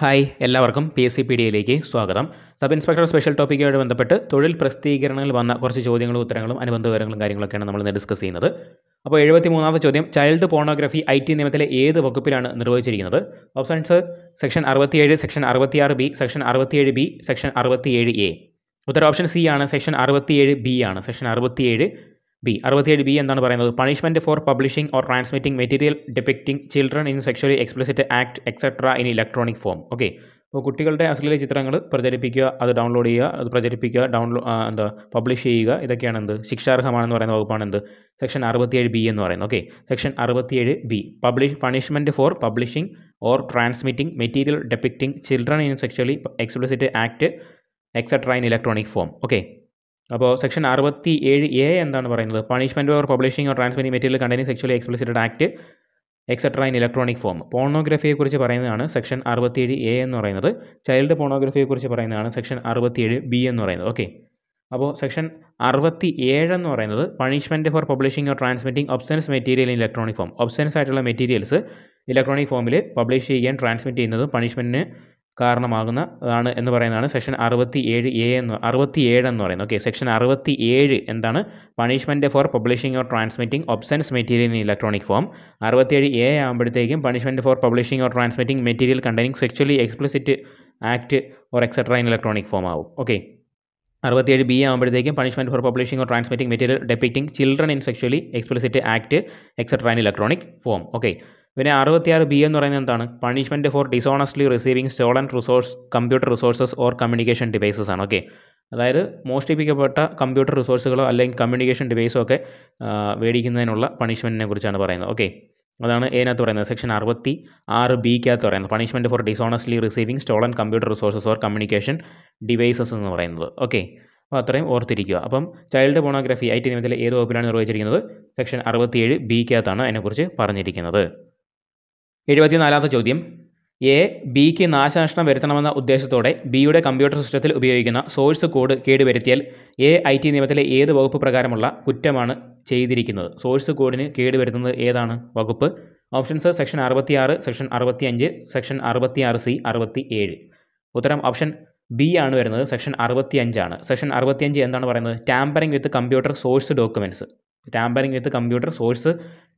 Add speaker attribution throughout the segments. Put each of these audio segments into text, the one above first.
Speaker 1: Hi എല്ലാവർക്കും P S C P ഡിയിലേക്ക് സ്വാഗതം. സബ് ഇൻസ്പെക്ടർ സ്പെഷ്യൽ ടോപ്പിക്കുമായി ബന്ധപ്പെട്ട് തൊഴിൽ പ്രസിദ്ധീകരണങ്ങളിൽ വന്ന കുറച്ച് ചോദ്യങ്ങളും ഉത്തരങ്ങളും അനുബന്ധ വിവരങ്ങളും കാര്യങ്ങളൊക്കെയാണ് നമ്മൾ ഇന്ന് ഡിസ്കസ് ചെയ്യുന്നത്. അപ്പോൾ എഴുപത്തി മൂന്നാമത്തെ ചോദ്യം ചൈൽഡ് പോണോഗ്രഫി ഐ ടി നിയമത്തിലെ ഏത് വകുപ്പിലാണ് നിർവഹിച്ചിരിക്കുന്നത്? ഓപ്ഷൻസ് സെക്ഷൻ അറുപത്തിയേഴ് സെക്ഷൻ അറുപത്തിയാറ് ബി സെക്ഷൻ അറുപത്തിയേഴ് ബി സെക്ഷൻ അറുപത്തിയേഴ് എ. ഉത്തര ഓപ്ഷൻ സി ആണ് സെക്ഷൻ അറുപത്തിയേഴ് ബി ആണ്. സെക്ഷൻ അറുപത്തിയേഴ് ബി. അറുപത്തിയേഴ് ബി എന്താണ് പറയുന്നത്? Punishment for publishing or transmitting material depicting children in sexually explicit act etcetera in electronic form okay അപ്പോൾ കുട്ടികളുടെ അശ്ലീല ചിത്രങ്ങൾ പ്രചരിപ്പിക്കുക അത് ഡൗൺലോഡ് ചെയ്യുക അത് പ്രചരിപ്പിക്കുക ഡൗൺലോ എന്താ പബ്ലിഷ് ചെയ്യുക ഇതൊക്കെയാണ് എന്ത് ശിക്ഷാർഹമാണെന്ന് പറയുന്ന വകുപ്പാണ് എന്ത് സെക്ഷൻ അറുപത്തിയേഴ് ബി എന്ന് പറയുന്നത്. ഓക്കെ സെക്ഷൻ അറുപത്തിയേഴ് B. Publish punishment for publishing or transmitting material depicting children in sexually explicit act etcetera in electronic form okay അപ്പോൾ സെക്ഷൻ അറുപത്തി ഏഴ് എ എന്താണ് പറയുന്നത്? Punishment or publishing or transmitting material containing sexually explicit act etcetera in electronic form പോണോഗ്രഫിയെക്കുറിച്ച് പറയുന്നതാണ് section അറുപത്തിയേഴ് A എന്ന് പറയുന്നത്. Child പോണോഗ്രഫിയെക്കുറിച്ച് പറയുന്നതാണ് സെക്ഷൻ അറുപത്തിയേഴ് ബി എന്ന് പറയുന്നത്. ഓക്കെ അപ്പോൾ സെക്ഷൻ അറുപത്തി ഏഴ് എന്ന് പറയുന്നത് punishment for publishing or transmitting obscene material in electronic form obscene ആയിട്ടുള്ള മെറ്റീരിയൽസ് ഇലക്ട്രോണിക് ഫോമിൽ പബ്ലിഷ് ചെയ്യാൻ ട്രാൻസ്മിറ്റ് ചെയ്യുന്നത് പണിഷ്മെന്റിന് കാരണമാകുന്നതാണ് എന്ന് പറയുന്നതാണ് സെക്ഷൻ അറുപത്തി ഏഴ് എ എന്ന് അറുപത്തി ഏഴ് എന്ന് പറയുന്നത്. ഓക്കെ സെക്ഷൻ അറുപത്തി ഏഴ് എന്താണ്? Punishment for publishing or transmitting obscene material in electronic form അറുപത്തിയേഴ് എ ആകുമ്പോഴത്തേക്കും punishment for publishing or transmitting material containing sexually explicit act or etcetera in electronic form ആവും. ഓക്കെ അറുപത്തിയേഴ് ബി ആകുമ്പോഴത്തേക്കും punishment for publishing or transmitting material depicting children in sexually explicit act etcetera in electronic form okay പിന്നെ അറുപത്തിയാറ് B എന്ന് പറയുന്നത് എന്താണ്? Punishment for dishonestly receiving stolen resource computer resources or communication devices ആണ്. Okay അതായത് മോഷ്ടിപ്പിക്കപ്പെട്ട computer റിസോഴ്സുകളോ അല്ലെങ്കിൽ communication ഡിവൈസോ ഒക്കെ മേടിക്കുന്നതിനുള്ള പണിഷ്മെന്റിനെ കുറിച്ചാണ് പറയുന്നത്. ഓക്കെ അതാണ് ഇതിനകത്ത് പറയുന്നത്. സെക്ഷൻ അറുപത്തി ആറ് ബിക്കകത്ത് പറയുന്നത്. Punishment for dishonestly receiving stolen computer resources or communication devices എന്ന് പറയുന്നത്. ഓക്കെ അപ്പോൾ അത്രയും ഓർത്തിരിക്കുക. അപ്പം ചൈൽഡ് പോണോഗ്രഫി ഐ ടി നിയമത്തിലെ ഏത് വകുപ്പിലാണ് നിർവഹിച്ചിരിക്കുന്നത്? സെക്ഷൻ അറുപത്തിയേഴ് ബിക്കകത്താണ് അതിനെക്കുറിച്ച് പറഞ്ഞിരിക്കുന്നത്. എഴുപത്തിനാലാമത്തെ ചോദ്യം. എ ബിക്ക് നാശനഷ്ടം വരുത്തണമെന്ന ഉദ്ദേശത്തോടെ ബിയുടെ കമ്പ്യൂട്ടർ സിസ്റ്റത്തിൽ ഉപയോഗിക്കുന്ന സോഴ്സ് കോഡ് കേടുവരുത്തിയാൽ എ ഐ ടി നിയമത്തിലെ ഏത് വകുപ്പ് പ്രകാരമുള്ള കുറ്റമാണ് ചെയ്തിരിക്കുന്നത്? സോഴ്സ് കോഡിന് കേടുവരുത്തുന്നത് ഏതാണ്? വകുപ്പ്. ഓപ്ഷൻസ് സെക്ഷൻ അറുപത്തിയാറ് സെക്ഷൻ അറുപത്തിയഞ്ച് സെക്ഷൻ അറുപത്തിയാറ് സി അറുപത്തി ഏഴ് ഉത്തരം ഓപ്ഷൻ ബി ആണ് വരുന്നത്. സെക്ഷൻ അറുപത്തിയഞ്ചാണ്. സെക്ഷൻ അറുപത്തിയഞ്ച് എന്താണ് പറയുന്നത്? Tampering with computer source documents tampering with computer source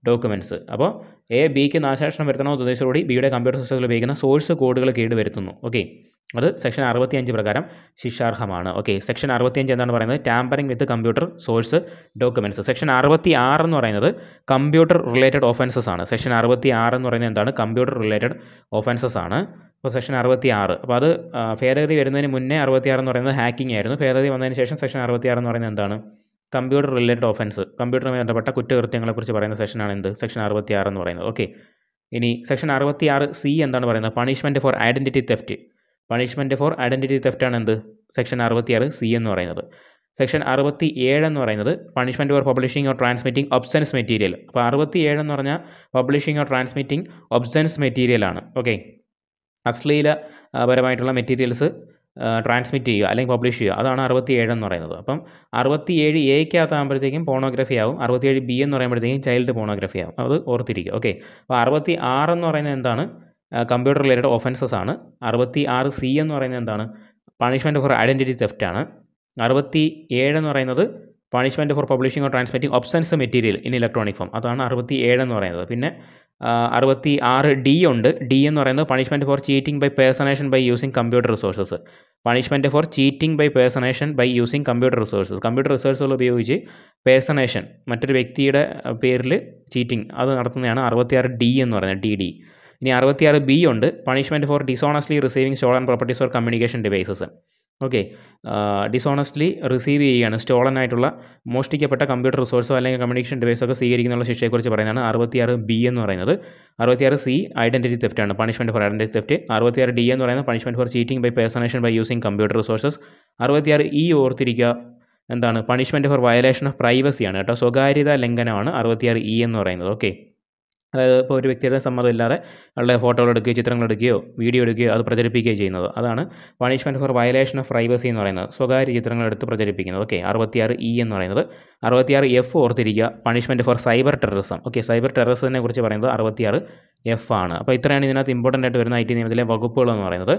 Speaker 1: documents അപ്പോൾ എ ബിക്ക് നാശനഷ്ടം വരുത്തണമെന്ന ഉദ്ദേശത്തോടുകൂടി ബിയുടെ കമ്പ്യൂട്ടർ സിസ്റ്റത്തിൽ ഉപയോഗിക്കുന്ന സോഴ്സ് കോഡുകൾ കേടുവരുത്തുന്നു. ഓക്കെ അത് സെക്ഷൻ അറുപത്തിയഞ്ച് പ്രകാരം ശിക്ഷാർഹമാണ്. ഓക്കെ സെക്ഷൻ അറുപത്തിയഞ്ച് എന്താണ് പറയുന്നത്? Tampering with computer source documents section അറുപത്തി ആറ് എന്ന് പറയുന്നത് കമ്പ്യൂട്ടർ റിലേറ്റഡ് ഓഫൻസസ് ആണ്. സെക്ഷൻ അറുപത്തി ആറ് എന്ന് പറയുന്നത് എന്താണ്? കമ്പ്യൂട്ടർ റിലേറ്റഡ് ഓഫൻസസ് ആണ്. അപ്പോൾ സെക്ഷൻ അറുപത്തി ആറ് അപ്പോൾ അത് ഭേദഗതി വരുന്നതിന് മുന്നേ അറുപത്തി ആറ് എന്ന് പറയുന്നത് ഹാക്കിംഗ് ആയിരുന്നു. ഭേദഗതി വന്നതിന് ശേഷം സെക്ഷൻ അറുപത്തി ആറ് എന്ന് പറയുന്നത് എന്താണ്? കമ്പ്യൂട്ടർ റിലേറ്റഡ് ഓഫൻസ് കമ്പ്യൂട്ടറുമായി ബന്ധപ്പെട്ട കുറ്റകൃത്യങ്ങളെക്കുറിച്ച് പറയുന്ന സെക്ഷനാണ് എന്ത്? സെക്ഷൻ അറുപത്തി ആറ് എന്ന് പറയുന്നത്. ഓക്കെ ഇനി സെക്ഷൻ അറുപത്തി ആറ് സി എന്താണ് പറയുന്നത്? Punishment for identity theft punishment for identity theft ആണ് എന്ത്? സെക്ഷൻ അറുപത്തി ആറ് സി എന്ന് പറയുന്നത്. സെക്ഷൻ അറുപത്തി ഏഴ് എന്ന് പറയുന്നത് punishment for publishing or transmitting obscene material അപ്പോൾ അറുപത്തി ഏഴ് എന്ന് പറഞ്ഞാൽ publishing or transmitting obscene material ആണ്. ഓക്കെ അശ്ലീല പരമായിട്ടുള്ള മെറ്റീരിയൽസ് ട്രാൻസ്മിറ്റ് ചെയ്യുക അല്ലെങ്കിൽ പബ്ലിഷ് ചെയ്യുക. അതാണ് അറുപത്തി ഏഴ് എന്ന് പറയുന്നത്. അപ്പം അറുപത്തി ഏഴ് എക്കകത്താകുമ്പോഴത്തേക്കും പോണോഗ്രഫി ആവും. അറുപത്തിയേഴ് ബി എന്ന് പറയുമ്പോഴത്തേക്കും ചൈൽഡ് പോണോഗ്രഫി ആവും. അത് ഓർത്തിരിക്കുക. ഓക്കെ അപ്പോൾ അറുപത്തി ആറ് എന്ന് പറയുന്നത് എന്താണ്? കമ്പ്യൂട്ടർ റിലേറ്റഡ് ഒഫൻസസ് ആണ്. അറുപത്തി ആറ് സി എന്ന് പറയുന്നത് എന്താണ്? പണിഷ്മെന്റ് ഫോർ ഐഡന്റിറ്റി തെഫ്റ്റ് ആണ്. അറുപത്തി ഏഴ് എന്ന് പറയുന്നത് punishment for publishing or transmitting obscene material in electronic form അതാണ് അറുപത്തി ഏഴ് എന്ന് പറയുന്നത്. പിന്നെ അറുപത്തി ആറ് ഡി ഉണ്ട്. ഡി എന്ന് പറയുന്നത് punishment for cheating by personation by using computer resources punishment for cheating by personation by using computer resources computer റിസോഴ്സുകൾ ഉപയോഗിച്ച് പേഴ്സണേഷൻ മറ്റൊരു വ്യക്തിയുടെ പേരിൽ ചീറ്റിംഗ് അത് നടത്തുന്നതാണ് അറുപത്തിയാറ് ഡി എന്ന് പറയുന്നത് ഡി ഡി ഇനി അറുപത്തിയാറ് ബി ഉണ്ട്. Punishment for dishonestly receiving stolen properties or communication devices okay. Dishonestly receive ചെയ്യുകയാണ്. സ്റ്റോളൻ ആയിട്ടുള്ള മോഷ്ടിക്കപ്പെട്ട കമ്പ്യൂട്ടർ റിസോഴ്സോ അല്ലെങ്കിൽ കമ്മ്യൂണിക്കേഷൻ ഡിവൈസോ ഒക്കെ സ്വീകരിക്കുന്നുള്ള ശിക്ഷയെക്കുറിച്ച് പറയുന്നതാണ് അറുപത്തിയാറ് ബി എന്ന് പറയുന്നത്. അറുപത്തിയാറ് സി ഐഡന്റിറ്റി തെഫ്റ്റ് ആണ്. പണിഷ്മെന്റ് ഫോർ ഐഡന്റിറ്റി തെഫ്റ്റ് അറുപത്തിയാറ് ഡി എന്ന് പറയുന്നത് punishment for cheating by personation by using computer resources അറുപത്തിയാറ് ഇ ഓർത്തിരിക്കുക എന്താണ്? പണിഷ്മെന്റ് ഫോർ വയലേഷൻ ഓഫ് പ്രൈവസിയാണ് കേട്ടോ. സ്വകാര്യത ലംഘനമാണ് അറുപത്തിയാറ് ഇ എന്ന് പറയുന്നത്. ഓക്കെ. അതായത് ഇപ്പോൾ ഒരു വ്യക്തിയുടെ സമ്മതമില്ലാതെ അയാളുടെ ഫോട്ടോകൾ എടുക്കുകയോ ചിത്രങ്ങൾ എടുക്കുകയോ വീഡിയോ എടുക്കുകയോ അത് പ്രചരിപ്പിക്കുകയോ ചെയ്യുന്നത്. അതാണ് punishment for violation of privacy എന്ന് പറയുന്നത്. സ്വകാര്യ ചിത്രങ്ങൾ എടുത്ത് പ്രചരിപ്പിക്കുന്നത്. ഓക്കെ അറുപത്തിയാറ് ഇ എന്ന് പറയുന്നത്. അറുപത്തിയാറ് എഫ് ഓർത്തിരിക്കുക. Punishment for cyber terrorism okay cyber ടെററിസത്തിനെ കുറിച്ച് പറയുന്നത് അറുപത്തിയാറ് എഫ് ആണ്. അപ്പോൾ ഇത്രയാണ് ഇതിനകത്ത് ഇമ്പോർട്ടന്റ് ആയിട്ട് വരുന്ന ഐ ടി നിയമത്തിലെ വകുപ്പുകൾ എന്ന് പറയുന്നത്.